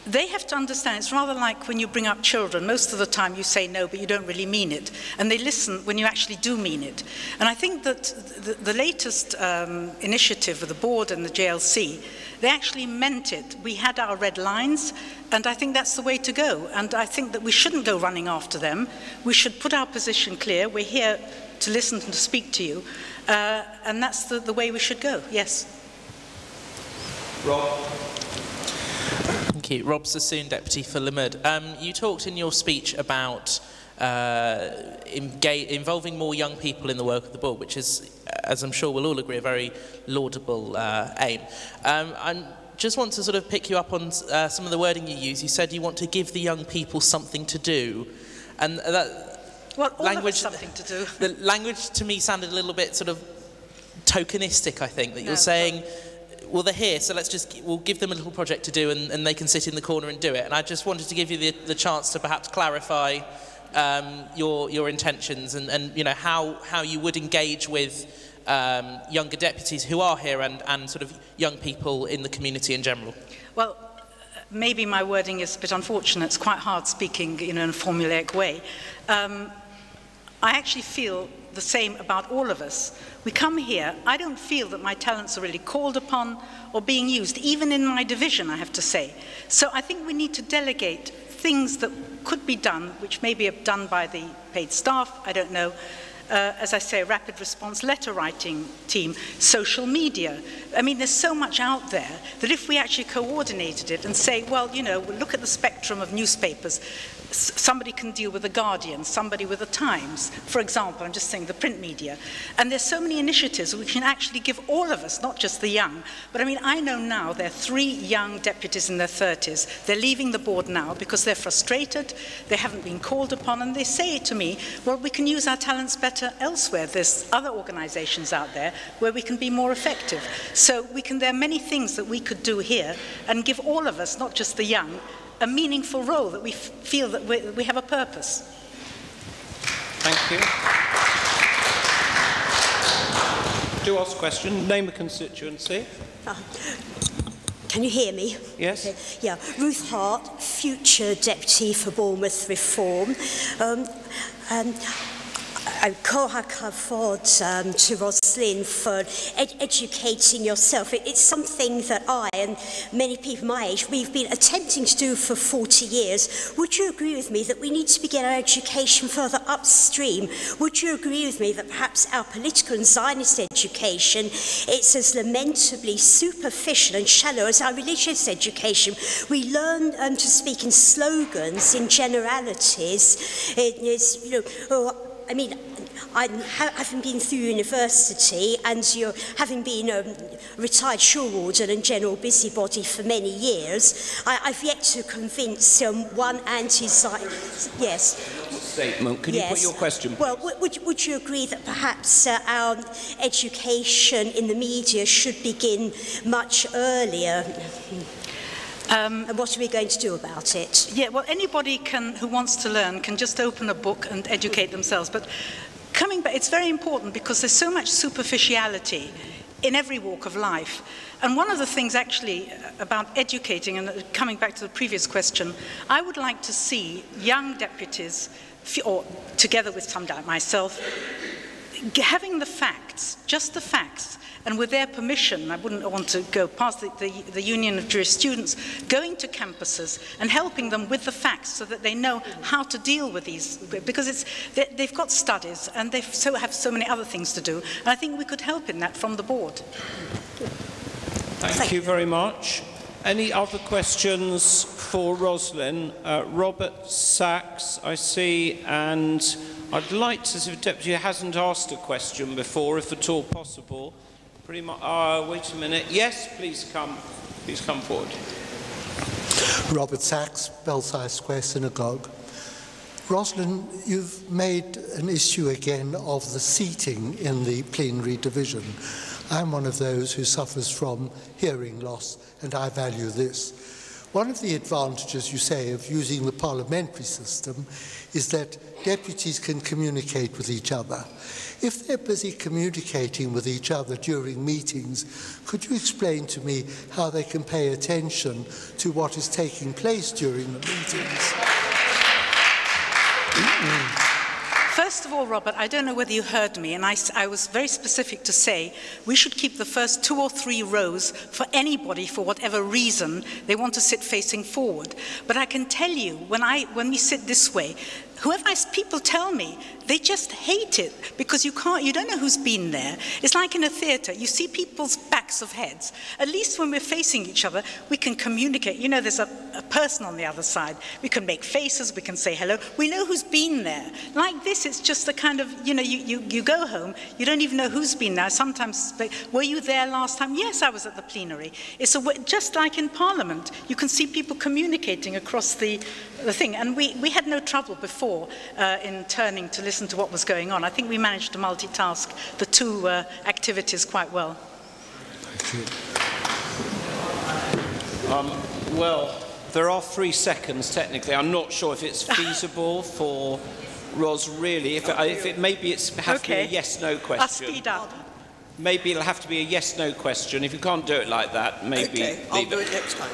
they have to understand it's rather like when you bring up children. Most of the time you say no, but you don't really mean it. And they listen when you actually do mean it. And I think that the, the latest um, initiative of the board and the JLC, they actually meant it. We had our red lines, and I think that's the way to go. And I think that we shouldn't go running after them. We should put our position clear. We're here to listen and to speak to you. Uh, and that's the, the way we should go, yes. Rob? Thank you. Rob Sassoon, Deputy for Limmud. Um, you talked in your speech about uh, involving more young people in the work of the board, which is, as I'm sure we'll all agree, a very laudable uh, aim. Um, I just want to sort of pick you up on uh, some of the wording you use. You said you want to give the young people something to do. And that well, language, something to do. The language to me sounded a little bit sort of tokenistic, I think, that you're no, saying... Well, well, they're here, so let's just, we'll give them a little project to do and, and they can sit in the corner and do it. And I just wanted to give you the, the chance to perhaps clarify um, your, your intentions and, and you know, how, how you would engage with um, younger deputies who are here and, and sort of young people in the community in general. Well, maybe my wording is a bit unfortunate. It's quite hard speaking in a formulaic way. Um, I actually feel the same about all of us. We come here, I don't feel that my talents are really called upon or being used, even in my division, I have to say. So I think we need to delegate things that could be done, which may be done by the paid staff, I don't know, uh, as I say, rapid response letter writing team, social media. I mean, there's so much out there that if we actually coordinated it and say, well, you know, look at the spectrum of newspapers, somebody can deal with the Guardian, somebody with the Times, for example, I'm just saying the print media. And there's so many initiatives we can actually give all of us, not just the young. But I mean, I know now there are three young deputies in their 30s. They're leaving the board now because they're frustrated, they haven't been called upon, and they say to me, well, we can use our talents better elsewhere. There's other organizations out there where we can be more effective. So we can, there are many things that we could do here and give all of us, not just the young, a meaningful role, that we feel that we, we have a purpose. Thank you. Do ask a question. Name a constituency. Uh, can you hear me? Yes. Okay. Yeah, Ruth Hart, future deputy for Bournemouth Reform. Um, um, uh, Kol hakavod um, to Roslyn for ed educating yourself. It, it's something that I and many people my age, we've been attempting to do for 40 years. Would you agree with me that we need to begin our education further upstream? Would you agree with me that perhaps our political and Zionist education, it's as lamentably superficial and shallow as our religious education? We learn um, to speak in slogans, in generalities. It is, you know, oh, I mean, I, having been through university and you're, having been a um, retired shore warden and general busybody for many years, I, I've yet to convince um, one anti-side... Yes. Statement. Can yes. you put your question? Well, would, would you agree that perhaps uh, our education in the media should begin much earlier? Um, and what are we going to do about it? Yeah, well, anybody can, who wants to learn can just open a book and educate themselves. But coming back, it's very important because there's so much superficiality in every walk of life. And one of the things actually uh, about educating, and uh, coming back to the previous question, I would like to see young deputies, or together with some myself, having the facts, just the facts, and with their permission, I wouldn't want to go past the, the, the Union of Jewish Students, going to campuses and helping them with the facts so that they know how to deal with these, because it's, they, they've got studies and they so have so many other things to do. And I think we could help in that from the board. Thank, Thank you very much. Any other questions for Roslyn? Uh, Robert Sachs, I see, and I'd like to, see if Deputy hasn't asked a question before, if at all possible, Pretty much. Uh, wait a minute. Yes, please come. Please come forward. Robert Sachs, Belsize Square Synagogue. Roslyn, you've made an issue again of the seating in the plenary division. I'm one of those who suffers from hearing loss, and I value this. One of the advantages, you say, of using the parliamentary system is that deputies can communicate with each other. If they're busy communicating with each other during meetings, could you explain to me how they can pay attention to what is taking place during the meetings? First of all, Robert, I don't know whether you heard me, and I, I, was very specific to say we should keep the first two or three rows for anybody, for whatever reason, they want to sit facing forward. But I can tell you, when, I, when we sit this way, whoever I, people tell me they just hate it because you can't you don't know who's been there. It's like in a theater you see people's backs of heads. At least when we're facing each other we can communicate. You know there's a, a person on the other side. We can make faces we can say hello. We know who's been there. Like this it's just the kind of you know you, you, you go home you don't even know who's been there. Sometimes were you there last time? Yes I was at the plenary. It's a, just like in parliament you can see people communicating across the, the thing. And we, we had no trouble before uh, in turning to listen to what was going on. I think we managed to multitask the two uh, activities quite well. Um, well, there are three seconds technically. I'm not sure if it's feasible for Ros really. If it, if it maybe it's has okay. to be a yes/no question. I'll speed up. Maybe it'll have to be a yes/no question. If you can't do it like that, maybe. Okay, I'll do it next time.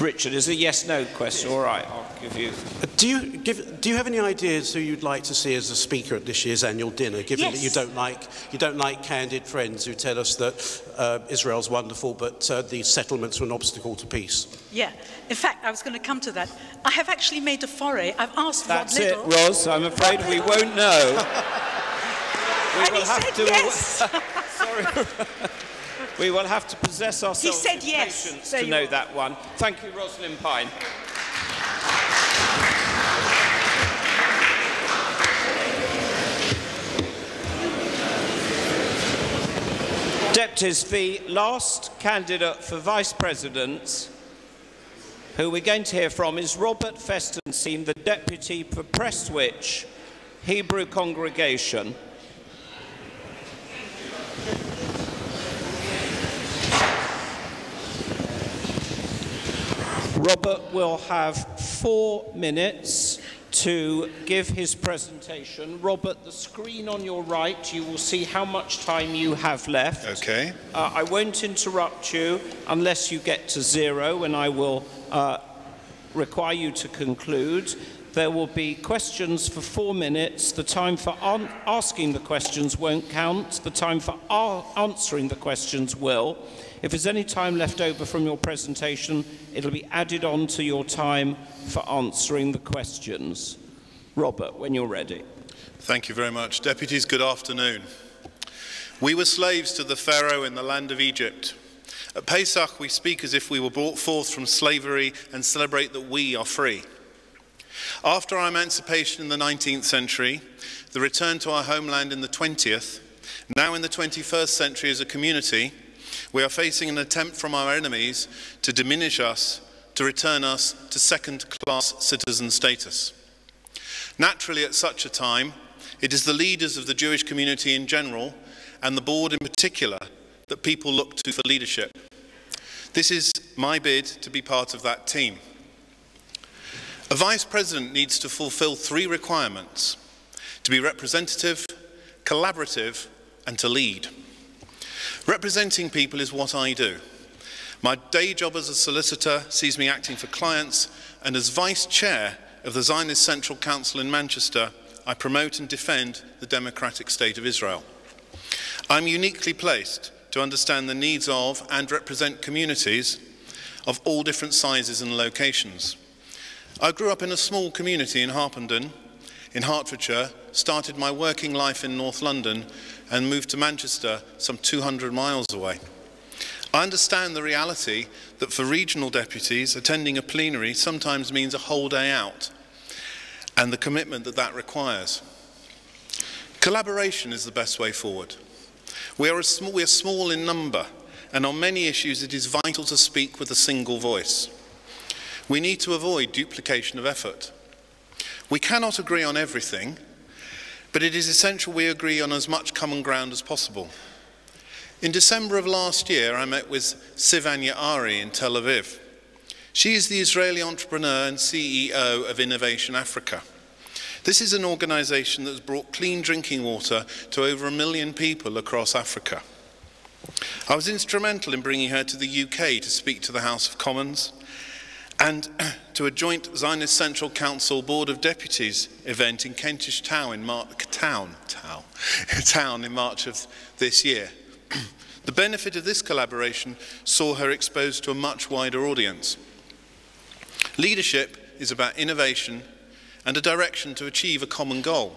Richard, is a yes/no question. All right, I'll give you. Do you give? Do you have any ideas who you'd like to see as a speaker at this year's annual dinner? Given yes. that you don't like you don't like candid friends who tell us that uh, Israel's wonderful, but uh, the settlements were an obstacle to peace. Yeah. In fact, I was going to come to that. I have actually made a foray. I've asked That's Rod Little. it, Ros. I'm afraid we won't know. we and will he have said to. Yes. Sorry. we will have to possess ourselves he said with yes. patience There to know are. that one. Thank you, Rosalind Pine. Deputies, the last candidate for Vice President who we're going to hear from is Robert Festenstein, the Deputy for Prestwich Hebrew Congregation. Robert will have four minutes to give his presentation. Robert, the screen on your right, you will see how much time you have left. Okay. Uh, I won't interrupt you unless you get to zero, and I will uh, require you to conclude. There will be questions for four minutes. The time for asking the questions won't count. The time for answering the questions will. If there's any time left over from your presentation, it'll be added on to your time for answering the questions. Robert, when you're ready. Thank you very much. Deputies, good afternoon. We were slaves to the Pharaoh in the land of Egypt. At Pesach, we speak as if we were brought forth from slavery and celebrate that we are free. After our emancipation in the 19th century, the return to our homeland in the 20th, now in the 21st century as a community, we are facing an attempt from our enemies to diminish us, to return us to second class citizen status. Naturally, at such a time, it is the leaders of the Jewish community in general and the board in particular that people look to for leadership. This is my bid to be part of that team. A vice president needs to fulfill three requirements to be representative, collaborative, and to lead. Representing people is what I do. My day job as a solicitor sees me acting for clients, and as vice chair of the Zionist Central Council in Manchester, I promote and defend the democratic state of Israel. I'm uniquely placed to understand the needs of and represent communities of all different sizes and locations. I grew up in a small community in Harpenden, in Hertfordshire, started my working life in North London, and moved to Manchester, some 200 miles away. I understand the reality that for regional deputies, attending a plenary sometimes means a whole day out, and the commitment that that requires. Collaboration is the best way forward. We are, small, we are small in number, and on many issues it is vital to speak with a single voice. We need to avoid duplication of effort. We cannot agree on everything, but it is essential we agree on as much common ground as possible. In December of last year, I met with Sivan Yaari in Tel Aviv. She is the Israeli entrepreneur and CEO of Innovation Africa. This is an organization that has brought clean drinking water to over a million people across Africa. I was instrumental in bringing her to the UK to speak to the House of Commons and to a joint Zionist Central Council Board of Deputies event in Kentish Town in, Mar- town, town, town in March of this year. the benefit of this collaboration saw her exposed to a much wider audience. Leadership is about innovation and a direction to achieve a common goal.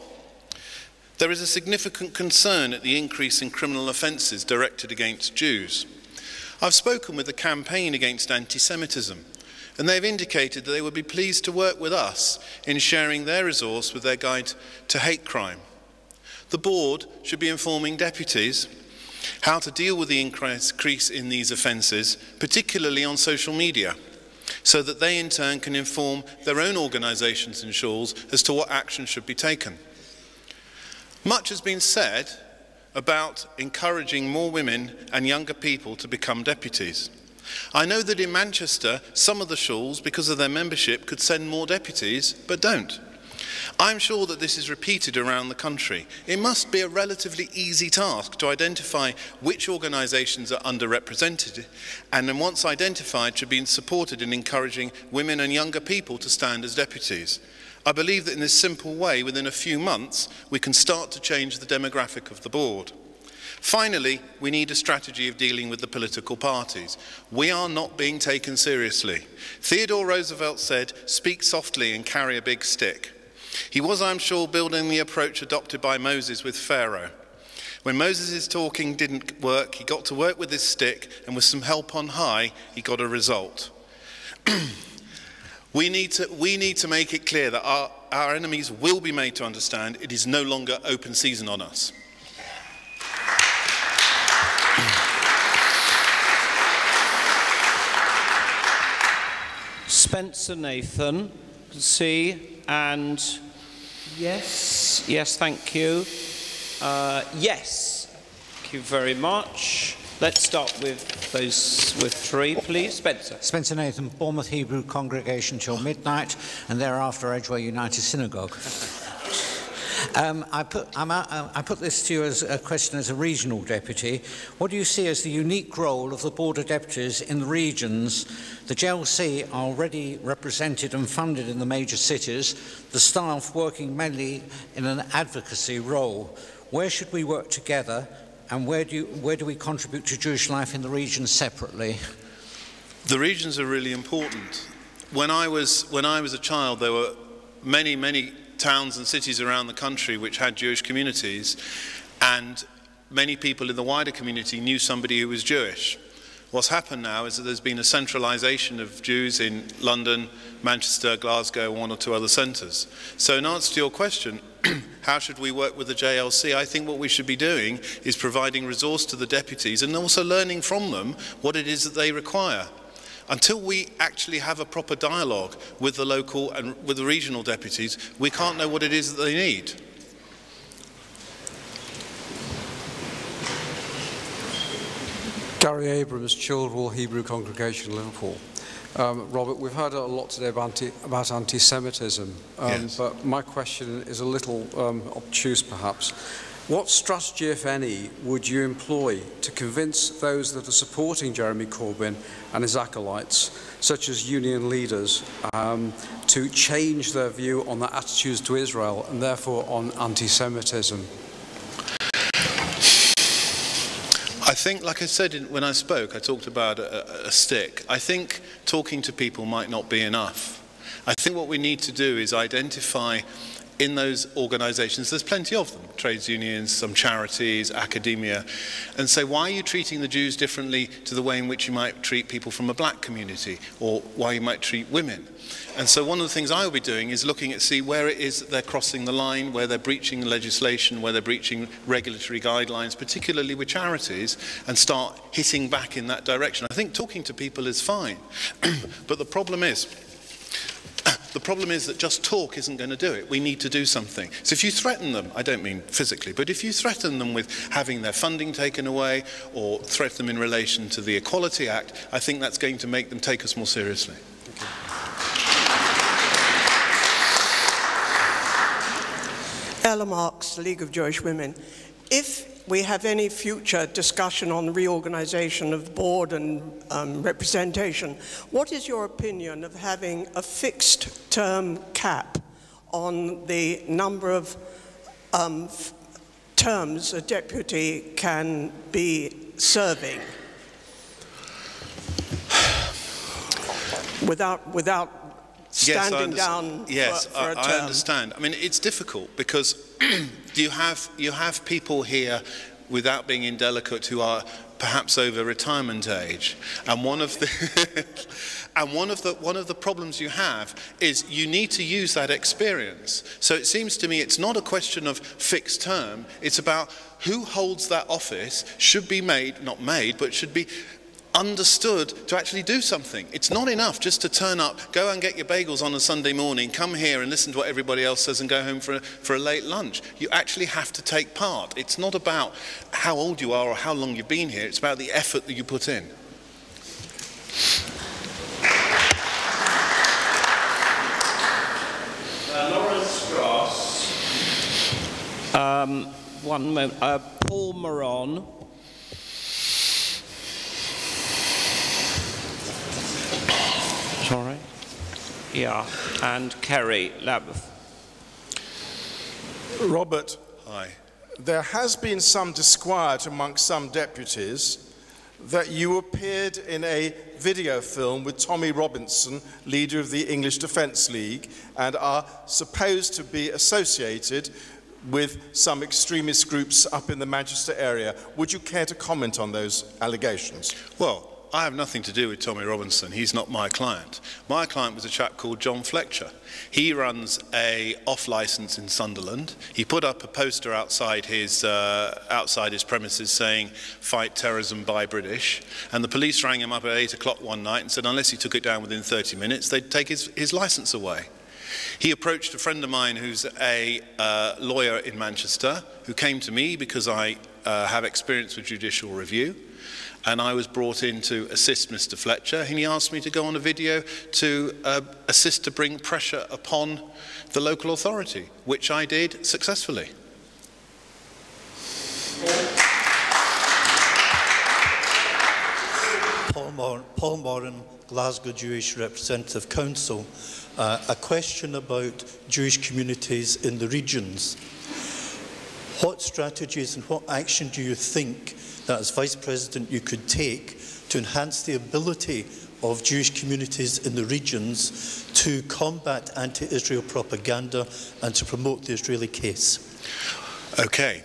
There is a significant concern at the increase in criminal offences directed against Jews. I've spoken with the campaign against anti Semitism, and they've indicated that they would be pleased to work with us in sharing their resource with their guide to hate crime. The board should be informing deputies how to deal with the increase in these offences, particularly on social media so that they in turn can inform their own organisations and schools as to what action should be taken. Much has been said about encouraging more women and younger people to become deputies. I know that in Manchester, some of the schools, because of their membership, could send more deputies, but don't. I'm sure that this is repeated around the country. It must be a relatively easy task to identify which organisations are underrepresented and then once identified should be supported in encouraging women and younger people to stand as deputies. I believe that in this simple way, within a few months, we can start to change the demographic of the board. Finally, we need a strategy of dealing with the political parties. We are not being taken seriously. Theodore Roosevelt said, speak softly and carry a big stick. He was, I'm sure, building the approach adopted by Moses with Pharaoh. When Moses' talking didn't work, he got to work with his stick, and with some help on high, he got a result. we, need to, we need to make it clear that our, our enemies will be made to understand it is no longer open season on us. Spencer Nathan, see, and Yes, yes, thank you. Uh, yes, thank you very much. Let's start with those with three, please. Spencer. Spencer Nathan, Bournemouth Hebrew Congregation till midnight, and thereafter Edgware United Synagogue. Um, I, put, I put this to you as a question as a regional deputy. What do you see as the unique role of the Board of Deputies in the regions? The JLC are already represented and funded in the major cities, the staff working mainly in an advocacy role. Where should we work together and where do, you, where do we contribute to Jewish life in the region separately? The regions are really important. When I was, when I was a child, there were many, many towns and cities around the country which had Jewish communities, and many people in the wider community knew somebody who was Jewish. What's happened now is that there's been a centralisation of Jews in London, Manchester, Glasgow, one or two other centres. So in answer to your question, how should we work with the JLC? I think what we should be doing is providing resource to the deputies and also learning from them what it is that they require. Until we actually have a proper dialogue with the local and with the regional deputies, we can't know what it is that they need. Gary Abrams, Childwall Hebrew Congregation, Liverpool. Um, Robert, we've heard a lot today about, anti, about anti-Semitism, um, yes. but my question is a little um, obtuse perhaps. What strategy, if any, would you employ to convince those that are supporting Jeremy Corbyn and his acolytes, such as union leaders, um, to change their view on their attitudes to Israel and therefore on anti-Semitism? I think, like I said when I spoke, I talked about a, a stick. I think talking to people might not be enough. I think what we need to do is identify in those organizations, there's plenty of them, trades unions, some charities, academia, and say, why are you treating the Jews differently to the way in which you might treat people from a black community, or why you might treat women? And so one of the things I will be doing is looking at see where it is that they're crossing the line, where they're breaching legislation, where they're breaching regulatory guidelines, particularly with charities, and start hitting back in that direction. I think talking to people is fine, but the problem is, the problem is that just talk isn't going to do it. We need to do something. So if you threaten them, I don't mean physically, but if you threaten them with having their funding taken away or threaten them in relation to the Equality Act, I think that's going to make them take us more seriously. Ella Marks, League of Jewish Women. If we have any future discussion on reorganization of board and um, representation, what is your opinion of having a fixed term cap on the number of um, terms a deputy can be serving? without, without standing yes, down yes, for, for a term. I understand. I mean, it's difficult because you have you have people here without being indelicate who are perhaps over retirement age and one of the and one of the one of the problems you have is you need to use that experience so it seems to me it's not a question of fixed term it's about who holds that office should be made not made but should be understood to actually do something. It's not enough just to turn up, go and get your bagels on a Sunday morning, come here and listen to what everybody else says and go home for a, for a late lunch. You actually have to take part. It's not about how old you are or how long you've been here, it's about the effort that you put in. Uh, Lawrence Ross. Um, one moment. Uh, Paul Moran. Sorry? Yeah, and Kerry Labeth. Robert. Hi. There has been some disquiet amongst some deputies that you appeared in a video film with Tommy Robinson, leader of the English Defence League, and are supposed to be associated with some extremist groups up in the Manchester area. Would you care to comment on those allegations? Well, I have nothing to do with Tommy Robinson. He's not my client. My client was a chap called John Fletcher. He runs a off license in Sunderland. He put up a poster outside his, uh, outside his premises saying, fight terrorism buy British. And the police rang him up at 8 o'clock one night and said unless he took it down within 30 minutes, they'd take his, his license away. He approached a friend of mine who's a uh, lawyer in Manchester who came to me because I uh, have experience with judicial review and I was brought in to assist Mr. Fletcher, and he asked me to go on a video to uh, assist to bring pressure upon the local authority, which I did successfully. Paul, Mor Paul Moran, Glasgow Jewish Representative Council. Uh, a question about Jewish communities in the regions. What strategies and what action do you think that as Vice President you could take to enhance the ability of Jewish communities in the regions to combat anti-Israel propaganda and to promote the Israeli case? Okay.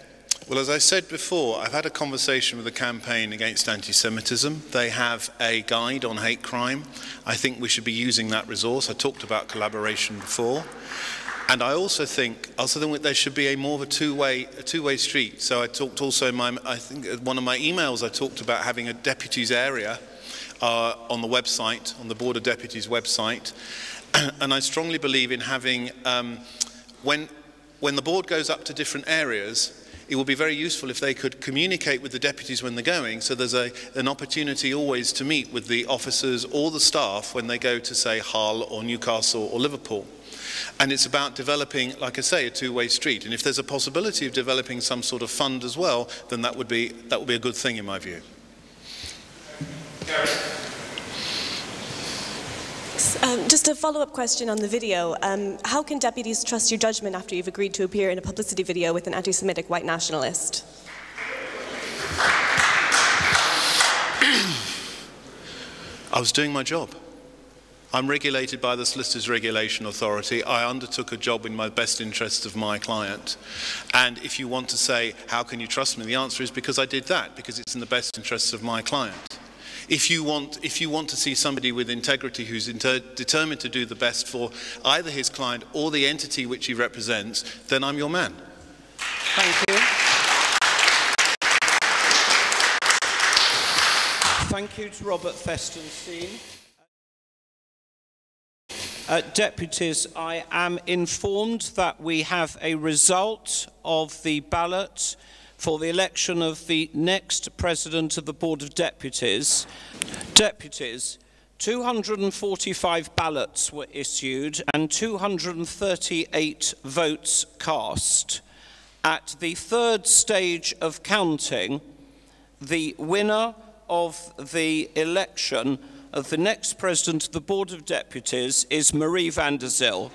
Well, as I said before, I've had a conversation with the campaign against anti-Semitism. They have a guide on hate crime. I think we should be using that resource. I talked about collaboration before. And I also think, also think there should be a more of a two-way, a two-way street. So I talked also in my, I think one of my emails I talked about having a deputies area uh, on the website, on the Board of Deputies website. and I strongly believe in having, um, when, when the board goes up to different areas, it would be very useful if they could communicate with the deputies when they're going, so there's a, an opportunity always to meet with the officers or the staff when they go to, say, Hull or Newcastle or Liverpool. And it's about developing, like I say, a two-way street. And if there's a possibility of developing some sort of fund as well, then that would be, that would be a good thing in my view. Um, just a follow-up question on the video. Um, how can deputies trust your judgment after you've agreed to appear in a publicity video with an anti-Semitic white nationalist? I was doing my job. I'm regulated by the Solicitors Regulation Authority. I undertook a job in my best interests of my client. And if you want to say, how can you trust me? The answer is because I did that, because it's in the best interests of my client. If you want, if you want to see somebody with integrity who's inter determined to do the best for either his client or the entity which he represents, then I'm your man. Thank you. Thank you to Robert Festenstein. Uh, deputies, I am informed that we have a result of the ballot for the election of the next President of the Board of Deputies. Deputies, 245 ballots were issued and 238 votes cast. At the third stage of counting, the winner of the election of the next President of the Board of Deputies is Marie van der Zyl.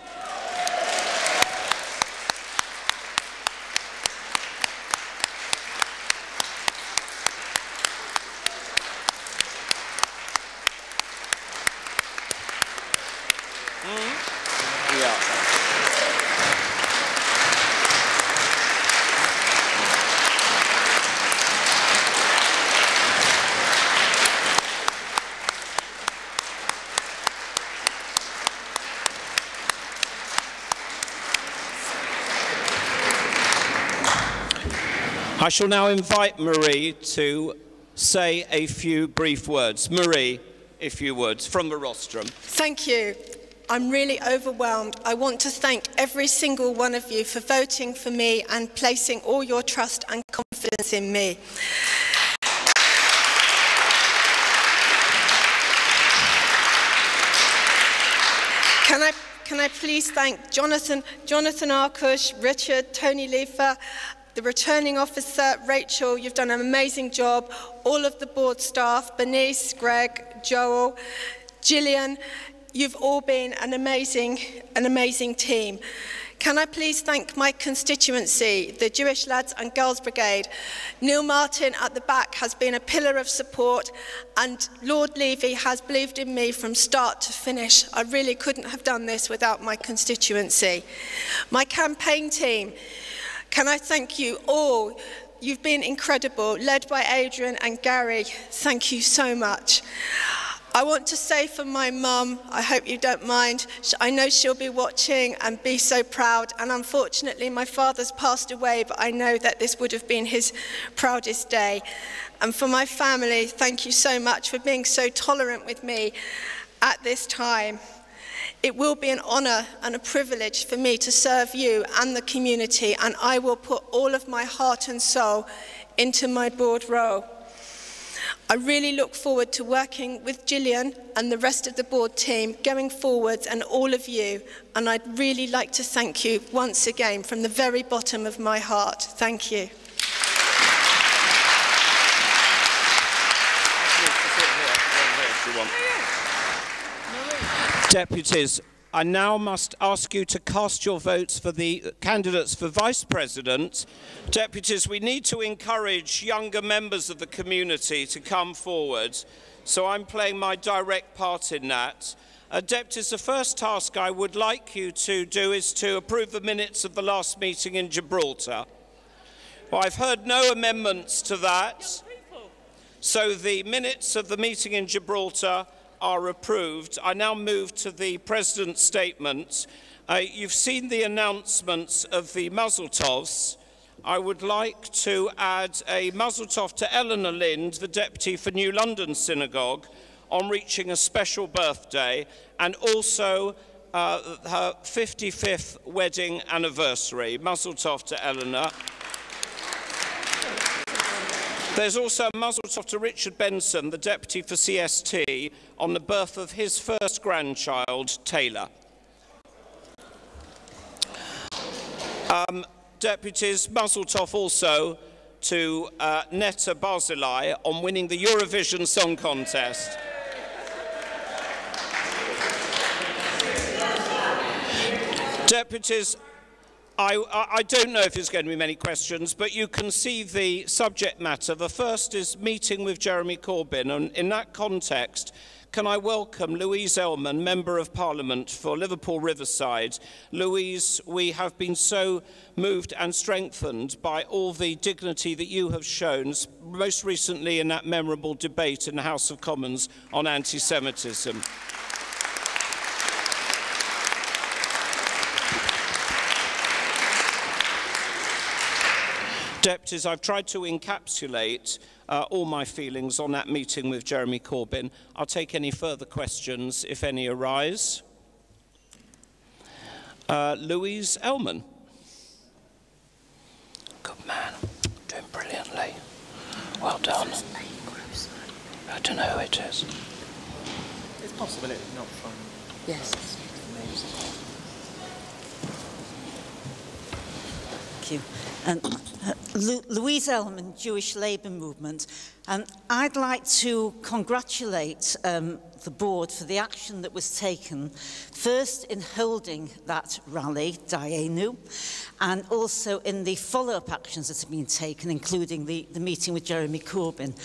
I shall now invite Marie to say a few brief words. Marie, if you would, from the rostrum. Thank you. I'm really overwhelmed. I want to thank every single one of you for voting for me and placing all your trust and confidence in me. Can I, can I please thank Jonathan, Jonathan Arkush, Richard, Tony Leifer, the returning officer, Rachel, you've done an amazing job. All of the board staff, Bernice, Greg, Joel, Gillian, you've all been an amazing, an amazing team. Can I please thank my constituency, the Jewish Lads and Girls Brigade. Neil Martin at the back has been a pillar of support and Lord Levy has believed in me from start to finish. I really couldn't have done this without my constituency. My campaign team, can I thank you all? You've been incredible, led by Adrian and Gary. Thank you so much. I want to say for my mum, I hope you don't mind, I know she'll be watching and be so proud. And unfortunately, my father's passed away, but I know that this would have been his proudest day. And for my family, thank you so much for being so tolerant with me at this time. It will be an honour and a privilege for me to serve you and the community, and I will put all of my heart and soul into my board role. I really look forward to working with Gillian and the rest of the board team going forwards and all of you. And I'd really like to thank you once again from the very bottom of my heart. Thank you. Deputies, I now must ask you to cast your votes for the candidates for Vice President. Deputies, we need to encourage younger members of the community to come forward, so I'm playing my direct part in that. Uh, deputies, the first task I would like you to do is to approve the minutes of the last meeting in Gibraltar. Well, I've heard no amendments to that. So the minutes of the meeting in Gibraltar are approved. I now move to the President's statement. Uh, you've seen the announcements of the Mazel tovs. I would like to add a Mazel tov to Eleanor Lind, the Deputy for New London Synagogue, on reaching a special birthday, and also uh, her 55th wedding anniversary. Mazel tov to Eleanor. There's also a muzzle to Richard Benson, the Deputy for CST, on the birth of his first grandchild, Taylor. Um, deputies, Mazel tov also to uh, Netta Barzilai on winning the Eurovision Song Contest. Deputies, I, I, don't know if there's going to be many questions, but you can see the subject matter. The first is meeting with Jeremy Corbyn, and in that context, can I welcome Louise Ellman, Member of Parliament for Liverpool Riverside. Louise, we have been so moved and strengthened by all the dignity that you have shown, most recently in that memorable debate in the House of Commons on anti-Semitism. Deputies, I've tried to encapsulate uh, all my feelings on that meeting with Jeremy Corbyn. I'll take any further questions, if any arise. Uh, Louise Ellman. Good man, doing brilliantly. Well done. I don't know who it is. It's possible it's not from... Yes. Thank you. Um, uh, Louise Ellman, Jewish Labour Movement. Um, I'd like to congratulate um, the board for the action that was taken, first in holding that rally, Dayenu, and also in the follow-up actions that have been taken, including the, the meeting with Jeremy Corbyn.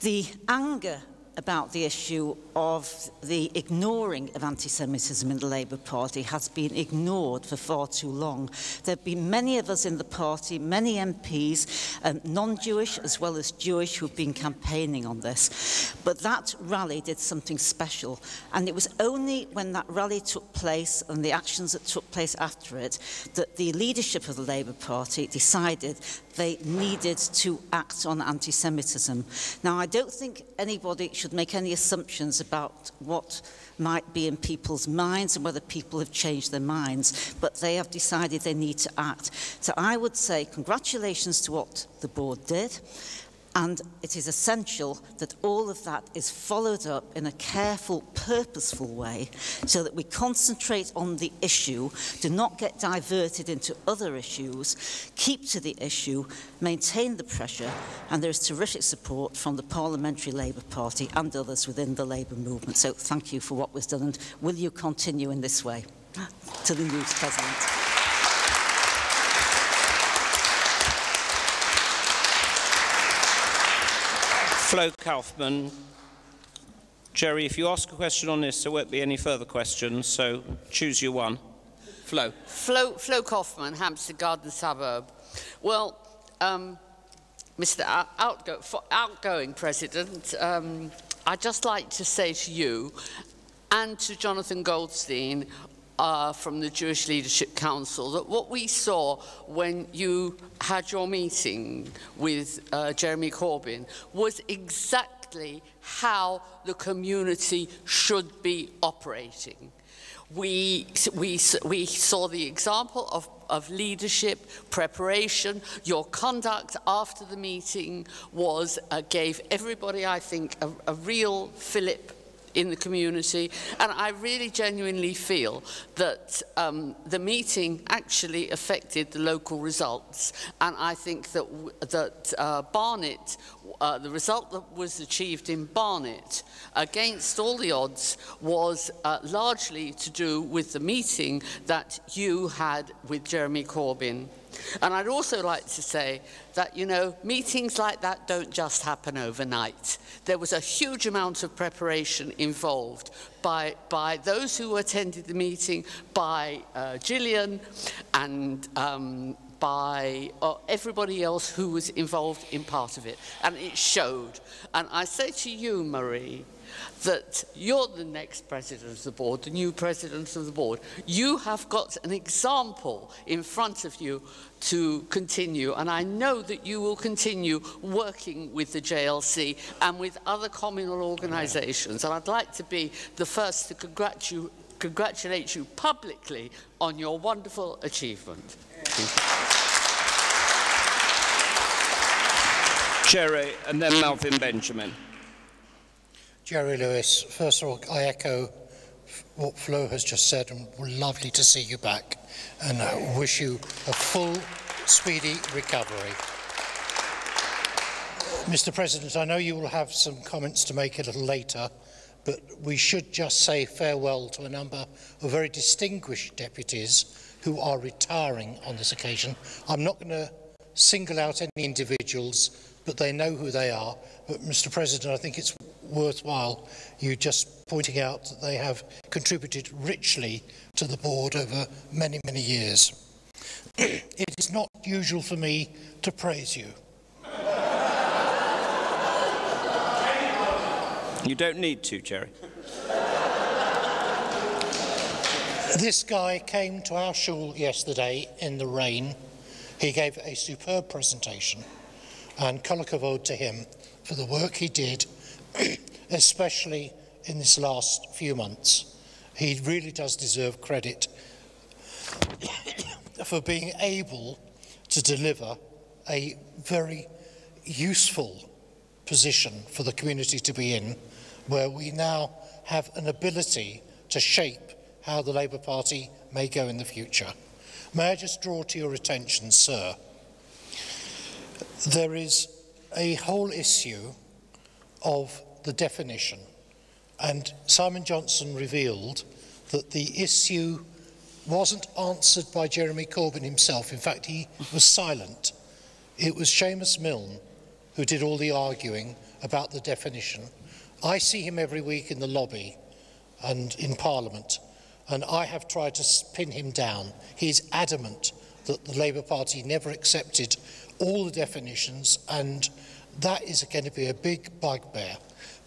The anger about the issue of the ignoring of anti-Semitism in the Labour Party has been ignored for far too long. There have been many of us in the party, many MPs, um, non-Jewish as well as Jewish, who have been campaigning on this. But that rally did something special. And it was only when that rally took place and the actions that took place after it that the leadership of the Labour Party decided they needed to act on anti-Semitism. Now, I don't think anybody should make any assumptions about what might be in people's minds and whether people have changed their minds, but they have decided they need to act. So I would say congratulations to what the board did. And it is essential that all of that is followed up in a careful, purposeful way so that we concentrate on the issue, do not get diverted into other issues, keep to the issue, maintain the pressure, and there is terrific support from the Parliamentary Labour Party and others within the Labour movement. So thank you for what was done, and will you continue in this way? To the news President. Flo Kaufman. Jerry, if you ask a question on this, there won't be any further questions, so choose your one. Flo. Flo, Flo Kaufman, Hampstead Garden Suburb. Well, um, Mr. Outgo outgoing President, um, I'd just like to say to you and to Jonathan Goldstein uh, from the Jewish Leadership Council that what we saw when you had your meeting with uh, Jeremy Corbyn was exactly how the community should be operating. We, we, we saw the example of, of leadership, preparation. Your conduct after the meeting was, uh, gave everybody, I think, a, a real fillip in the community. And I really genuinely feel that um, the meeting actually affected the local results. And I think that, that uh, Barnet, uh, the result that was achieved in Barnet against all the odds was uh, largely to do with the meeting that you had with Jeremy Corbyn. And I'd also like to say that, you know, meetings like that don't just happen overnight. There was a huge amount of preparation involved by, by those who attended the meeting, by uh, Gillian and um, by uh, everybody else who was involved in part of it. And it showed. And I say to you, Marie, that you're the next president of the board, the new president of the board. You have got an example in front of you to continue, and I know that you will continue working with the JLC and with other communal organisations. And I'd like to be the first to congratu congratulate you publicly on your wonderful achievement. Jerry, uh, and then Malvin Benjamin. Jerry Lewis, first of all, I echo what Flo has just said, and lovely to see you back, and I wish you a full, speedy recovery. Mr President, I know you will have some comments to make a little later, but we should just say farewell to a number of very distinguished deputies who are retiring on this occasion. I'm not going to single out any individuals, but they know who they are. But Mr President, I think it's worthwhile you just pointing out that they have contributed richly to the board over many, many years. it is not usual for me to praise you. You don't need to, Jerry. This guy came to our shul yesterday in the rain. He gave a superb presentation and kol to him for the work he did especially in this last few months. He really does deserve credit for being able to deliver a very useful position for the community to be in, where we now have an ability to shape how the Labour Party may go in the future. May I just draw to your attention, sir, there is a whole issue of the definition. And Simon Johnson revealed that the issue wasn't answered by Jeremy Corbyn himself. In fact, he was silent. It was Seamus Milne who did all the arguing about the definition. I see him every week in the lobby and in Parliament, and I have tried to pin him down. He is adamant that the Labour Party never accepted all the definitions, and that is going to be a big bugbear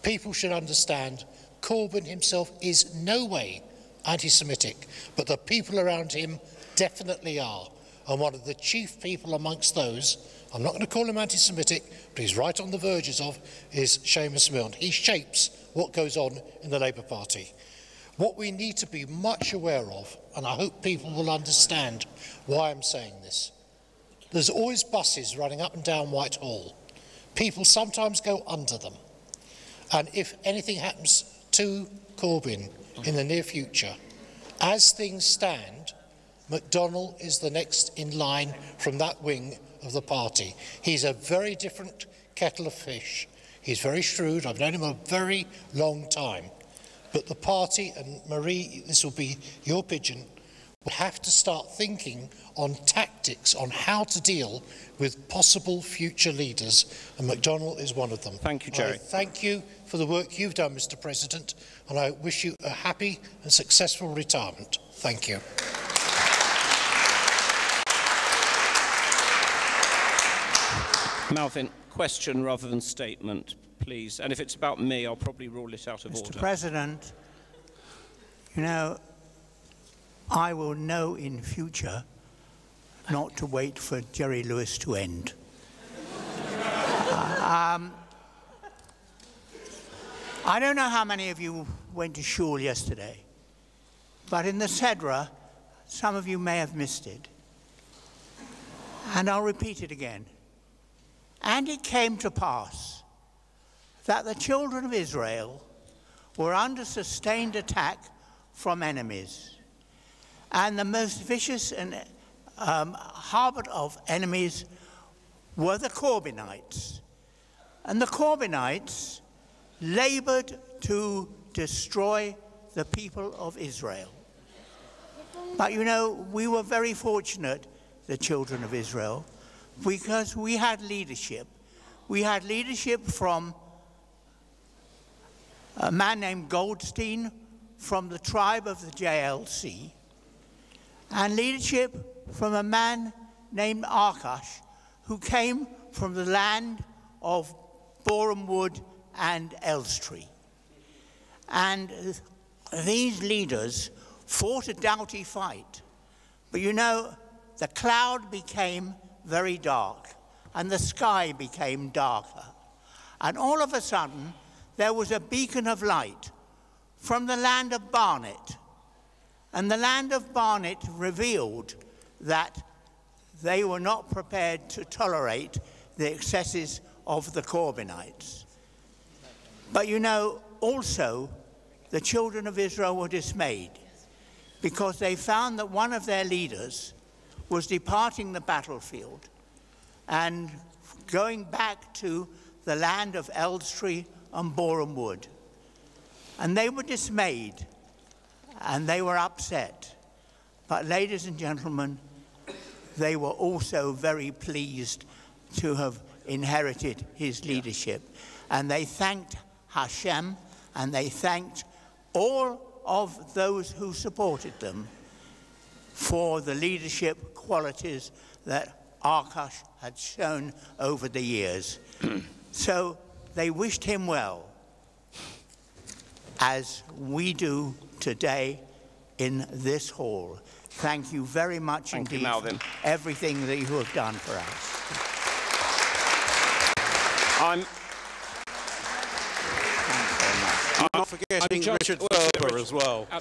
people should understand Corbyn himself is no way anti-Semitic, but the people around him definitely are. And one of the chief people amongst those, I'm not going to call him anti-Semitic, but he's right on the verges of, is Seamus Milne. He shapes what goes on in the Labour Party. What we need to be much aware of, and I hope people will understand why I'm saying this, there's always buses running up and down Whitehall. People sometimes go under them. And if anything happens to Corbyn in the near future, as things stand, McDonnell is the next in line from that wing of the party. He's a very different kettle of fish. He's very shrewd. I've known him a very long time. But the party, and Marie, this will be your pigeon, will have to start thinking on tactics on how to deal with possible future leaders, and McDonnell is one of them. Thank you, Jerry. I thank you for the work you've done, Mr President, and I wish you a happy and successful retirement. Thank you. Malvin, question rather than statement, please. And if it's about me, I'll probably rule it out of Mr. order. Mr President, you know, I will know in future not to wait for Jerry Lewis to end. uh, um, I don't know how many of you went to shul yesterday, but in the Sedra, some of you may have missed it. And I'll repeat it again. And it came to pass that the children of Israel were under sustained attack from enemies. And the most vicious and um, harbored of enemies were the Corbynites. And the Corbynites labored to destroy the people of Israel. But you know, we were very fortunate, the children of Israel, because we had leadership. We had leadership from a man named Goldstein from the tribe of the JLC, and leadership from a man named Arkush, who came from the land of Boreham Wood and Elstree. And these leaders fought a doughty fight. But you know, the cloud became very dark and the sky became darker. And all of a sudden, there was a beacon of light from the land of Barnet. And the land of Barnet revealed that they were not prepared to tolerate the excesses of the Corbynites. But you know, also, the children of Israel were dismayed because they found that one of their leaders was departing the battlefield and going back to the land of Elstree and Boreham Wood. And they were dismayed and they were upset. But, ladies and gentlemen, they were also very pleased to have inherited his leadership. And they thanked Hashem and they thanked all of those who supported them for the leadership qualities that Arkush had shown over the years. so they wished him well, as we do today in this hall. Thank you very much Thank indeed you, for everything that you have done for us. I'm not forgetting just- Richard well, Verber as well. Uh,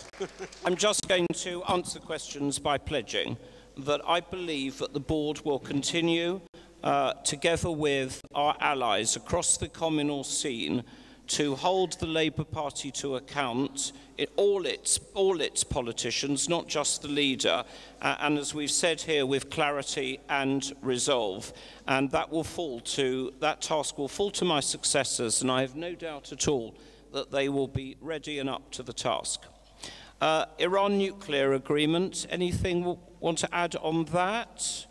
I'm just going to answer questions by pledging that I believe that the board will continue, uh, together with our allies across the communal scene, to hold the Labour Party to account, in all its, all its politicians, not just the leader, uh, and as we've said here, with clarity and resolve. And that will fall to, that task will fall to my successors, and I have no doubt at all that they will be ready and up to the task. Uh, Iran nuclear agreement, anything w- want to add on that?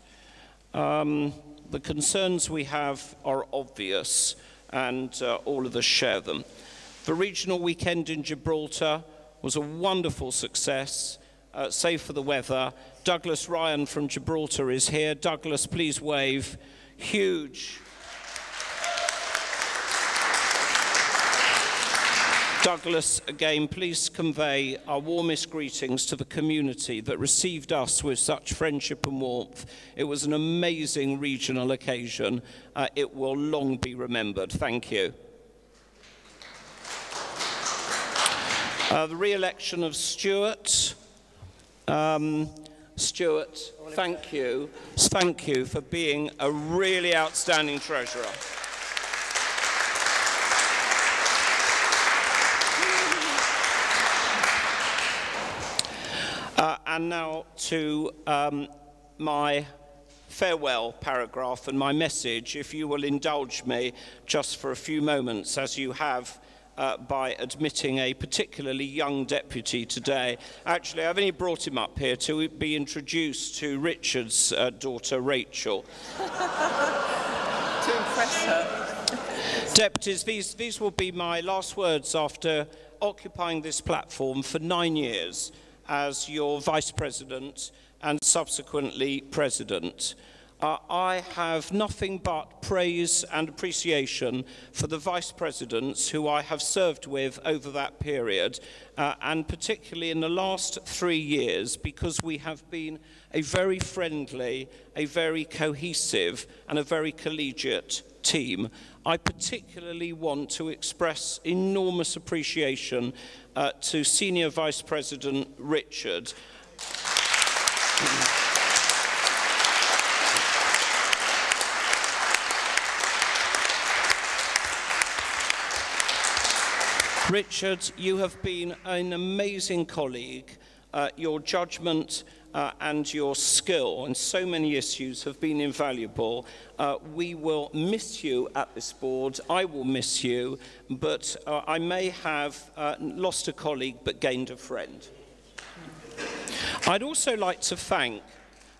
Um, the concerns we have are obvious and uh, all of us share them. The regional weekend in Gibraltar was a wonderful success, uh, save for the weather. Douglas Ryan from Gibraltar is here. Douglas, please wave. Huge Douglas, again, please convey our warmest greetings to the community that received us with such friendship and warmth. It was an amazing regional occasion. Uh, it will long be remembered. Thank you. Uh, the re-election of Stuart. Um, Stuart, thank you. Thank you for being a really outstanding treasurer. Uh, and now to um, my farewell paragraph and my message, if you will indulge me just for a few moments, as you have uh, by admitting a particularly young deputy today. Actually, I've only brought him up here to be introduced to Richard's uh, daughter, Rachel. to impress her. Deputies, these, these will be my last words after occupying this platform for nine years as your Vice President and subsequently President. uh, I have nothing but praise and appreciation for the vice presidents who I have served with over that period, uh, and particularly in the last three years, because we have been a very friendly, a very cohesive, and a very collegiate team. I particularly want to express enormous appreciation uh, to Senior Vice President Richard. Richard, you have been an amazing colleague. Uh, your judgment uh, and your skill on so many issues have been invaluable. Uh, we will miss you at this board. I will miss you, but uh, I may have uh, lost a colleague but gained a friend. I'd also like to thank,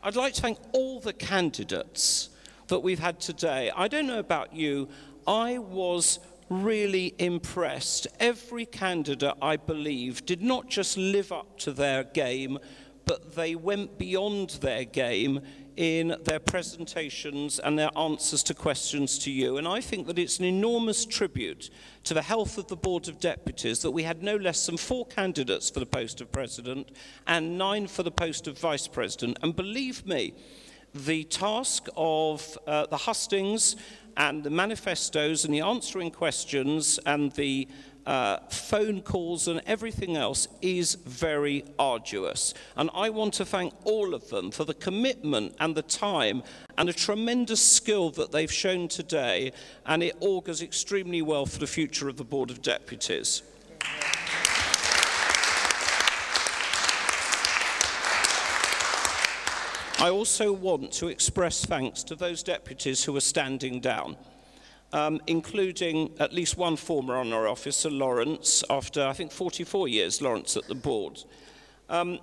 I'd like to thank all the candidates that we've had today. I don't know about you, I was really impressed. Every candidate, I believe, did not just live up to their game, but they went beyond their game in their presentations and their answers to questions to you. And I think that it's an enormous tribute to the health of the Board of Deputies that we had no less than four candidates for the post of President and nine for the post of Vice President. And believe me, the task of uh, the hustings and the manifestos and the answering questions and the uh, phone calls and everything else is very arduous. And I want to thank all of them for the commitment and the time and the tremendous skill that they've shown today. And it augurs extremely well for the future of the Board of Deputies. I also want to express thanks to those deputies who are standing down um, including at least one former honour officer, Lawrence, after I think 44 years, Lawrence at the board. Um,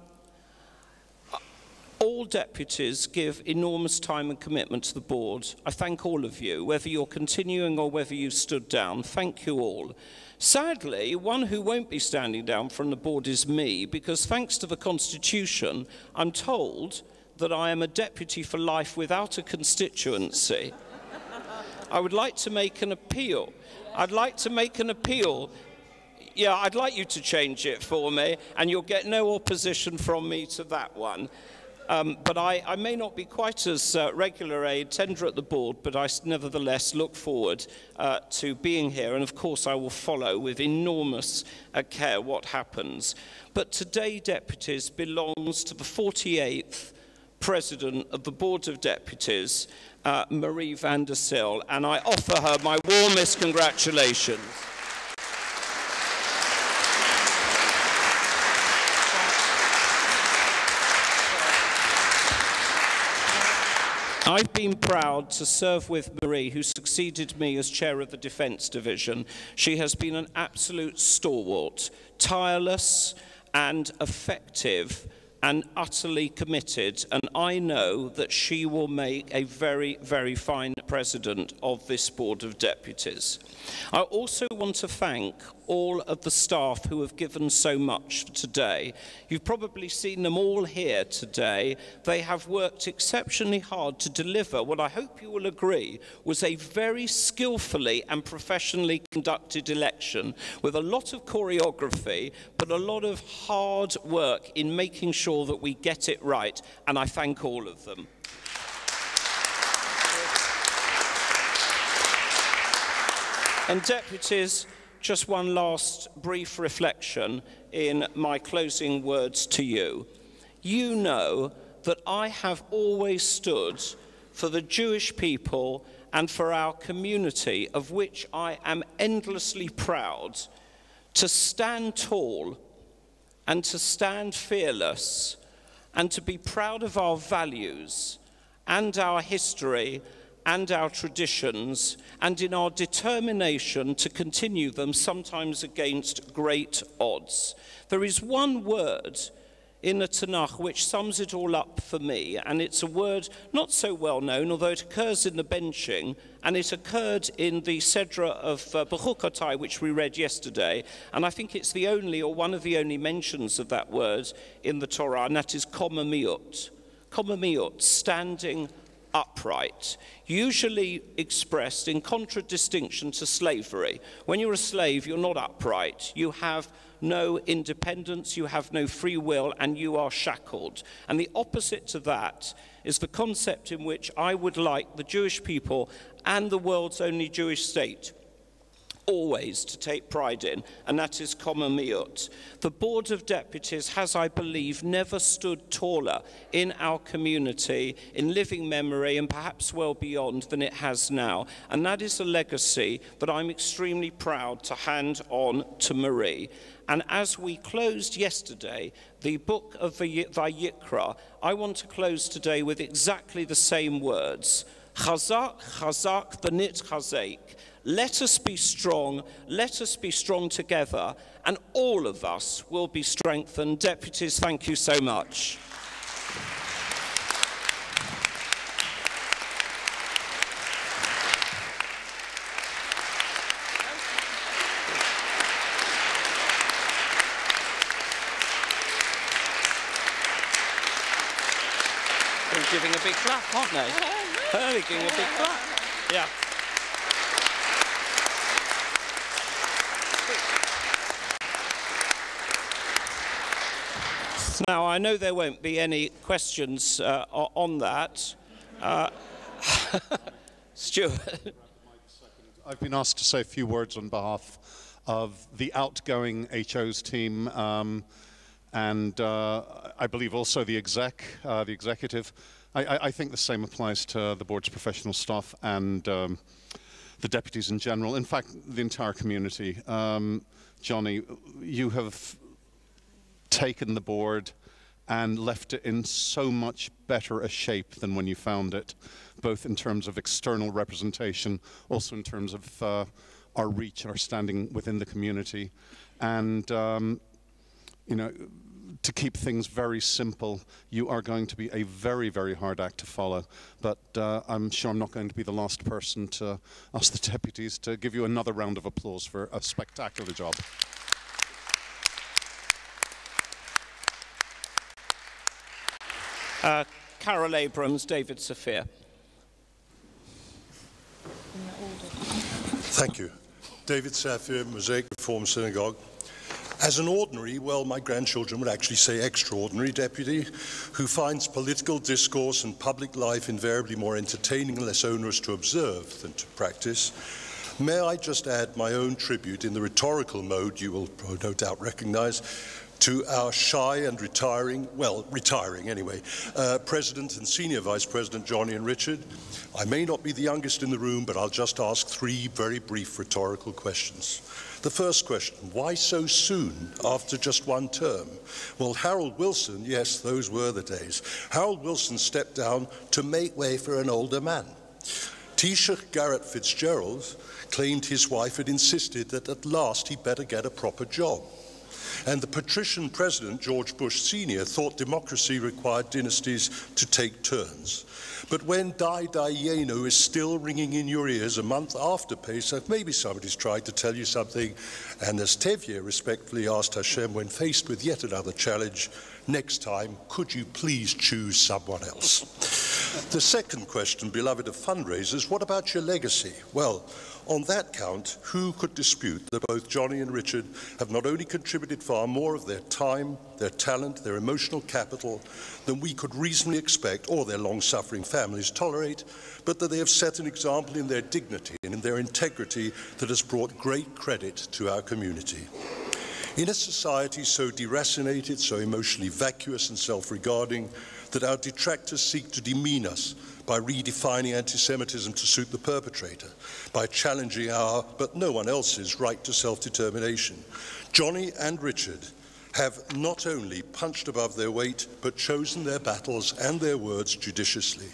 all deputies give enormous time and commitment to the board. I thank all of you, whether you're continuing or whether you've stood down. Thank you all. Sadly, one who won't be standing down from the board is me, because thanks to the Constitution, I'm told that I am a deputy for life without a constituency. I would like to make an appeal. I'd like to make an appeal. Yeah, I'd like you to change it for me, and you'll get no opposition from me to that one. Um, but I, I, may not be quite as uh, regular a tender at the board, but I nevertheless look forward uh, to being here. And of course, I will follow with enormous uh, care what happens. But today, deputies, belongs to the 48th President of the Board of Deputies, uh, Marie van der Zyl, and I offer her my warmest congratulations. I've been proud to serve with Marie, who succeeded me as chair of the Defence Division. She has been an absolute stalwart, tireless and effective and utterly committed, and I know that she will make a very, very fine president of this Board of Deputies. I also want to thank all of the staff who have given so much today. You've probably seen them all here today. They have worked exceptionally hard to deliver what I hope you will agree was a very skillfully and professionally conducted election with a lot of choreography, but a lot of hard work in making sure that we get it right, and I thank all of them. And deputies, just one last brief reflection in my closing words to you. You know that I have always stood for the Jewish people and for our community, of which I am endlessly proud, to stand tall and to stand fearless and to be proud of our values and our history and our traditions, and in our determination to continue them, sometimes against great odds. There is one word in the Tanakh which sums it all up for me, and it's a word not so well known, although it occurs in the benching, and it occurred in the Sedra of uh, Bechukotai, which we read yesterday, and I think it's the only or one of the only mentions of that word in the Torah, and that is komamiut. Komamiut, standing upright, usually expressed in contradistinction to slavery. When you're a slave, you're not upright. You have no independence, you have no free will, and you are shackled. And the opposite to that is the concept in which I would like the Jewish people and the world's only Jewish state always to take pride in, and that is komamiut. The Board of Deputies has, I believe, never stood taller in our community, in living memory, and perhaps well beyond than it has now. And that is a legacy that I'm extremely proud to hand on to Marie. And as we closed yesterday the book of Vayikra, I want to close today with exactly the same words. Chazak, chazak, benit chazek. Let us be strong, let us be strong together, and all of us will be strengthened. Deputies, thank you so much. giving a big clap, aren't they? They're giving a big clap. Yeah. Now, I know there won't be any questions uh, on that. Uh, Stuart. I've been asked to say a few words on behalf of the outgoing HO's team um, and uh, I believe also the exec, uh, the executive. I, I, think the same applies to the board's professional staff and um, the deputies in general. In fact, the entire community. Um, Johnny, you have taken the board and left it in so much better a shape than when you found it, both in terms of external representation, also in terms of uh, our reach our standing within the community. And um, you know, to keep things very simple, you are going to be a very, very hard act to follow. But uh, I'm sure I'm not going to be the last person to ask the deputies to give you another round of applause for a spectacular job. Uh, Carol Abrahams, David Safir. Thank you. David Safir, Mosaic Reform Synagogue. As an ordinary, well, my grandchildren would actually say extraordinary deputy, who finds political discourse and public life invariably more entertaining and less onerous to observe than to practice, may I just add my own tribute in the rhetorical mode you will no doubt recognize to our shy and retiring, well, retiring anyway, uh, President and Senior Vice President Johnny and Richard. I may not be the youngest in the room, but I'll just ask three very brief rhetorical questions. The first question, why so soon after just one term? Well, Harold Wilson, yes, those were the days. Harold Wilson stepped down to make way for an older man. Taoiseach Garret FitzGerald claimed his wife had insisted that at last he better get a proper job. And the patrician president, George Bush Sr., thought democracy required dynasties to take turns. But when Dai Dayenu is still ringing in your ears a month after Pesach, maybe somebody's tried to tell you something. And as Tevye respectfully asked Hashem when faced with yet another challenge, next time, could you please choose someone else? the second question, beloved of fundraisers, what about your legacy? Well, on that count, who could dispute that both Johnny and Richard have not only contributed far more of their time, their talent, their emotional capital than we could reasonably expect or their long-suffering families tolerate, but that they have set an example in their dignity and in their integrity that has brought great credit to our community. In a society so deracinated, so emotionally vacuous and self-regarding, that our detractors seek to demean us by redefining anti-Semitism to suit the perpetrator, by challenging our, but no one else's, right to self-determination. Johnny and Richard have not only punched above their weight, but chosen their battles and their words judiciously.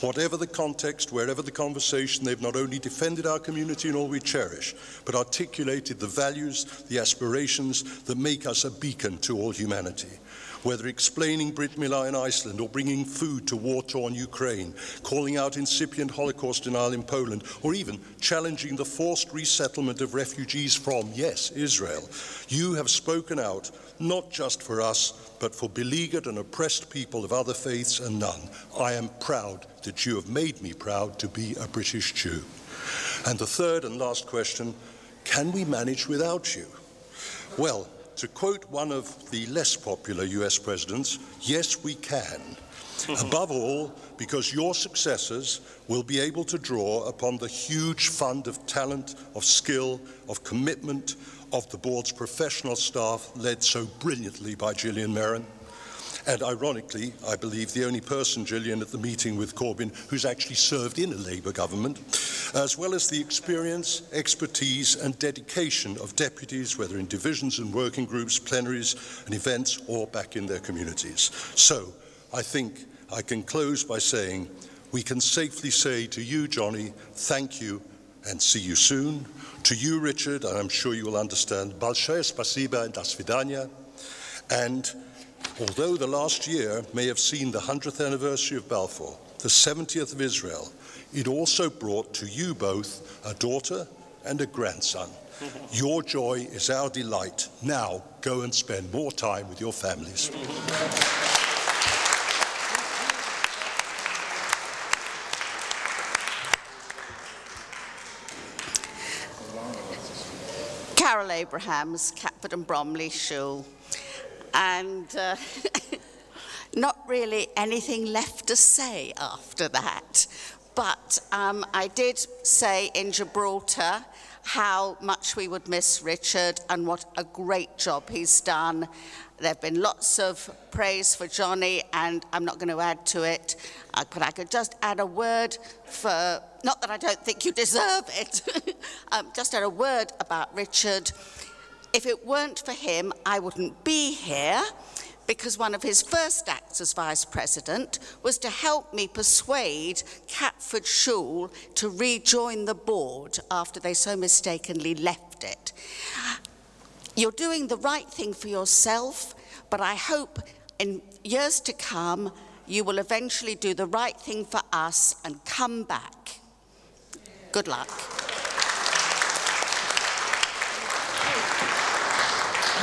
Whatever the context, wherever the conversation, they've not only defended our community and all we cherish, but articulated the values, the aspirations that make us a beacon to all humanity whether explaining Brit Mila in Iceland or bringing food to war-torn Ukraine, calling out incipient Holocaust denial in Poland, or even challenging the forced resettlement of refugees from, yes, Israel. You have spoken out, not just for us, but for beleaguered and oppressed people of other faiths and none. I am proud proud that you have made me proud to be a British Jew. And the third and last question can we manage without you? Well, to quote one of the less popular US presidents, yes, we can. Above all, because your successors will be able to draw upon the huge fund of talent, of skill, of commitment of the board's professional staff, led so brilliantly by Gillian Merron. And ironically, I believe the only person, Gillian, at the meeting with Corbyn who's actually served in a Labour government, as well as the experience, expertise and dedication of deputies, whether in divisions and working groups, plenaries and events, or back in their communities. So, I think I can close by saying we can safely say to you, Johnny, thank you and see you soon. To you, Richard, and I'm sure you will understand, большое спасибо and das vidania. And although the last year may have seen the 100th anniversary of Balfour, the 70th of Israel, it also brought to you both a daughter and a grandson. Your joy is our delight. Now go and spend more time with your families. Carol Abrahams, Catford and Bromley Shul. And uh, not really anything left to say after that. But um, I did say in Gibraltar how much we would miss Richard and what a great job he's done. There have been lots of praise for Johnny, and I'm not going to add to it, uh, but I could just add a word for, not that I don't think you deserve it, um, just add a word about Richard. If it weren't for him, I wouldn't be here because one of his first acts as vice president was to help me persuade Catford Shul to rejoin the board after they so mistakenly left it. You're doing the right thing for yourself, but I hope in years to come you will eventually do the right thing for us and come back. Good luck.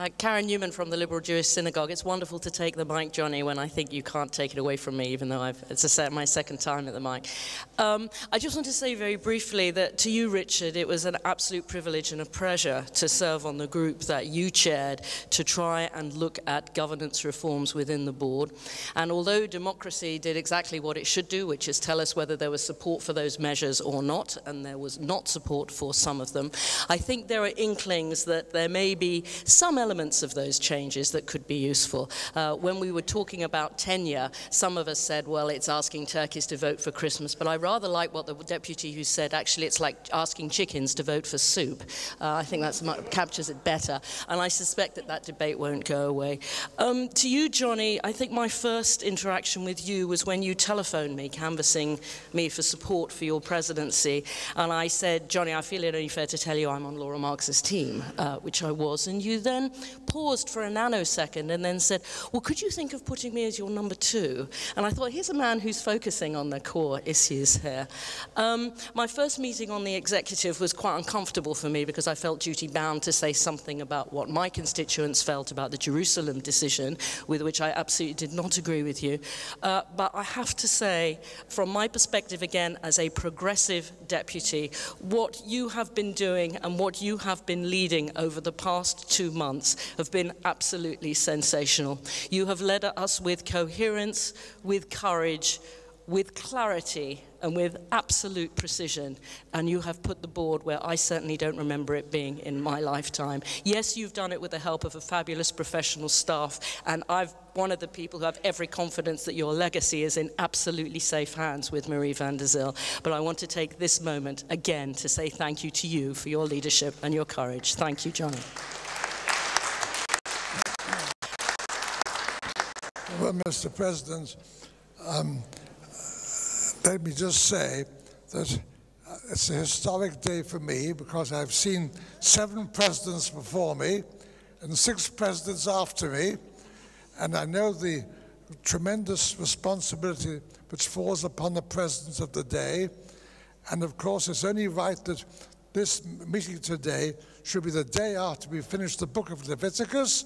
Uh, Karen Newman from the Liberal Jewish Synagogue. It's wonderful to take the mic, Johnny, when I think you can't take it away from me, even though I've, it's a, my second time at the mic. Um, I just want to say very briefly that to you, Richard, it was an absolute privilege and a pleasure to serve on the group that you chaired to try and look at governance reforms within the board. And although democracy did exactly what it should do, which is tell us whether there was support for those measures or not, and there was not support for some of them, I think there are inklings that there may be some elements elements of those changes that could be useful. Uh, when we were talking about tenure, some of us said, well, it's asking turkeys to vote for Christmas, but I rather like what the deputy who said, actually, it's like asking chickens to vote for soup. Uh, I think that captures it better, and I suspect that that debate won't go away. Um, to you, Johnny, I think my first interaction with you was when you telephoned me, canvassing me for support for your presidency, and I said, Johnny, I feel it only fair to tell you I'm on Laura Marks's team, uh, which I was, and you then paused for a nanosecond and then said, well, could you think of putting me as your number two? And I thought, here's a man who's focusing on the core issues here. Um, my first meeting on the executive was quite uncomfortable for me because I felt duty bound to say something about what my constituents felt about the Jerusalem decision, with which I absolutely did not agree with you. Uh, but I have to say, from my perspective again as a progressive deputy, what you have been doing and what you have been leading over the past two months have been absolutely sensational. You have led us with coherence, with courage, with clarity, and with absolute precision, and you have put the board where I certainly don't remember it being in my lifetime. Yes, you've done it with the help of a fabulous professional staff, and I've one of the people who have every confidence that your legacy is in absolutely safe hands with Marie van der Zyl. But I want to take this moment again to say thank you to you for your leadership and your courage. Thank you, Johnny. Well, Mr. President, um, let me just say that uh, it's a historic day for me because I've seen seven presidents before me and six presidents after me, and I know the tremendous responsibility which falls upon the president of the day. And of course, it's only right that this meeting today should be the day after we finish the book of Leviticus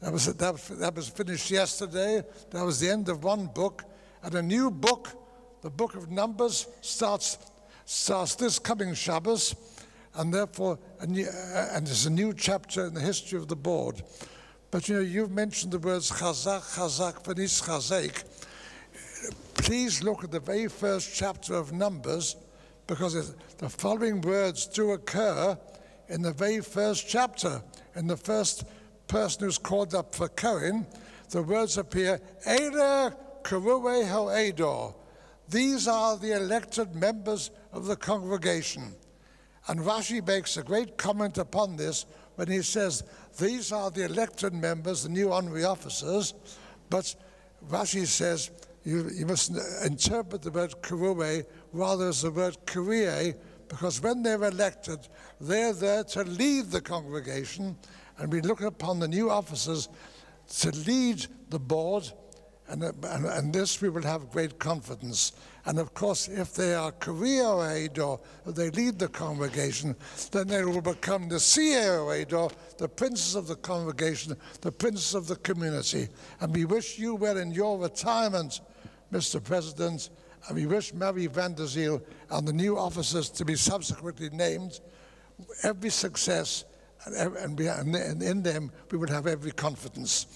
that was, that, that was finished yesterday. That was the end of one book. And a new book, the book of Numbers, starts, starts this coming Shabbos, and therefore, a new, uh, and there's a new chapter in the history of the board. But you know, you've mentioned the words chazak, chazak, v'nis chazek. Please look at the very first chapter of Numbers, because the following words do occur in the very first chapter. In the first person who's called up for Cohen, the words appear, Eder Kerue Hoedor. These are the elected members of the congregation. And Rashi makes a great comment upon this when he says, These are the elected members, the new honorary officers, but Rashi says, you, you must interpret the word kerue rather as the word kurie, because when they're elected, they're there to lead the congregation, and we look upon the new officers to lead the board, and, and, and this we will have great confidence. And of course, if they are career aid or they lead the congregation, then they will become the CEO aid or the princes of the congregation, the princes of the community. And we wish you well in your retirement, Mr. President, and we wish Marie van der Zyl and the new officers to be subsequently named every success, and, and, in them we would have every confidence.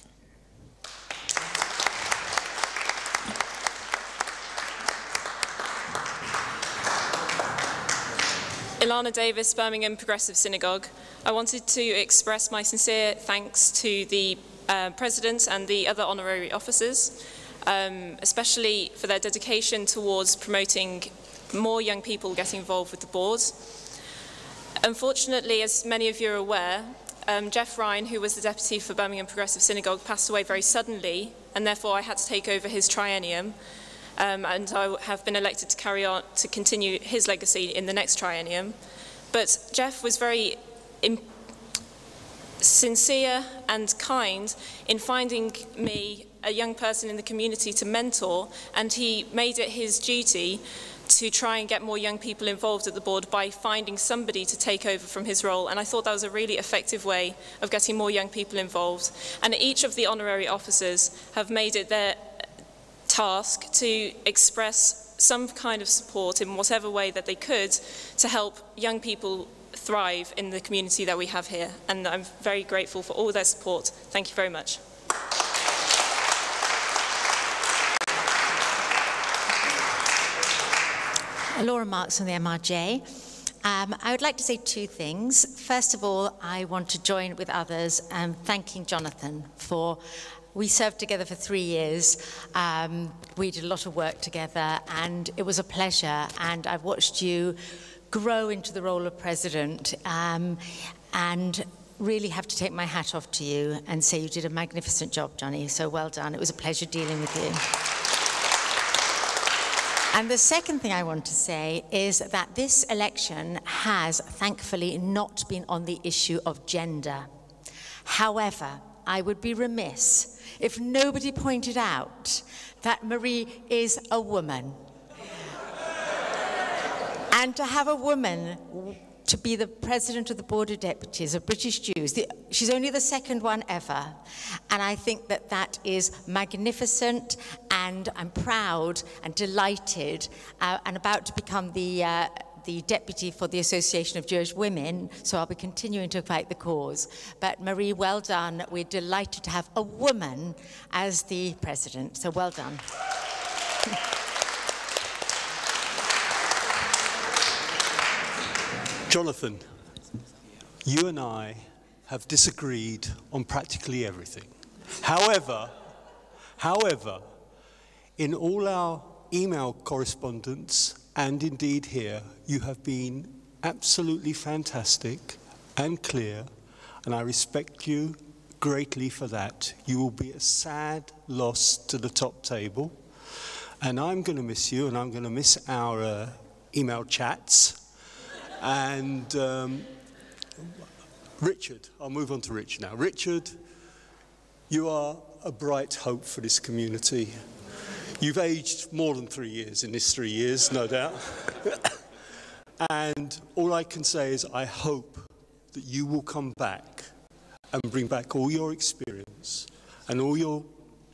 Ilana Davis, Birmingham Progressive Synagogue. I wanted to express my sincere thanks to the uh, President and the other honorary officers, um, especially for their dedication towards promoting more young people getting involved with the board. Unfortunately, as many of you are aware, um, Jeff Ryan, who was the deputy for Birmingham Progressive Synagogue, passed away very suddenly, and therefore I had to take over his triennium um, and I have been elected to carry on to continue his legacy in the next triennium. But Jeff was very sincere and kind in finding me a young person in the community to mentor, and he made it his duty to try and get more young people involved at the board by finding somebody to take over from his role. And I thought that was a really effective way of getting more young people involved. And each of the honorary officers have made it their task to express some kind of support in whatever way that they could to help young people thrive in the community that we have here. And I'm very grateful for all their support. Thank you very much. Laura Marks from the MRJ. Um, I would like to say two things. First of all, I want to join with others um, thanking Jonathan for we served together for three years. Um, we did a lot of work together, and it was a pleasure. And I've watched you grow into the role of president, um, and really have to take my hat off to you and say you did a magnificent job, Johnny. So well done. It was a pleasure dealing with you. And the second thing I want to say is that this election has thankfully not been on the issue of gender. However, I would be remiss if nobody pointed out that Marie is a woman. and to have a woman to be the president of the Board of Deputies of British Jews. The, she's only the second one ever. And I think that that is magnificent, and I'm proud and delighted uh, and about to become the uh, the deputy for the Association of Jewish Women, so I'll be continuing to fight the cause. But Marie, well done. We're delighted to have a woman as the president, so well done. Jonathan, you and I have disagreed on practically everything. However, however, in all our email correspondence and indeed here, you have been absolutely fantastic and clear, and I respect you greatly for that. You will be a sad loss to the top table, and I'm going to miss you, and I'm going to miss our uh, email chats. And um, Richard, I'll move on to Rich now. Richard, you are a bright hope for this community. You've aged more than three years in this three years, no doubt. and all I can say is I hope that you will come back and bring back all your experience and all your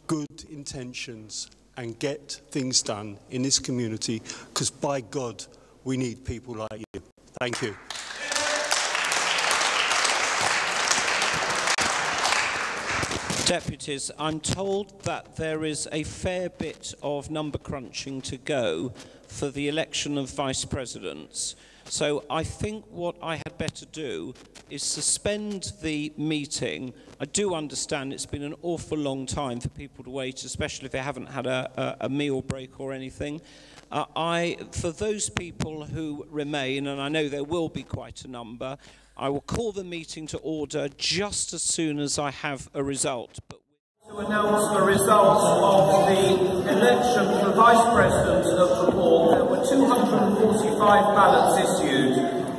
good intentions and get things done in this community because, by God, we need people like you. Thank you. Deputies, I'm told that there is a fair bit of number crunching to go for the election of vice presidents. So I think what I had better do is suspend the meeting. I do understand it's been an awful long time for people to wait, especially if they haven't had a, a, a meal break or anything. Uh, I, for those people who remain, and I know there will be quite a number, I will call the meeting to order just as soon as I have a result. But to announce the results of the election for Vice President of the Board. There were 245 ballots issued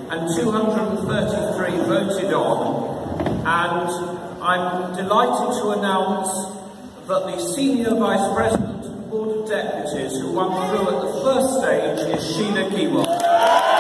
and 233 voted on. And I'm delighted to announce that the Senior Vice President Board of Deputies who won through at the first stage is Sheila Gewolb.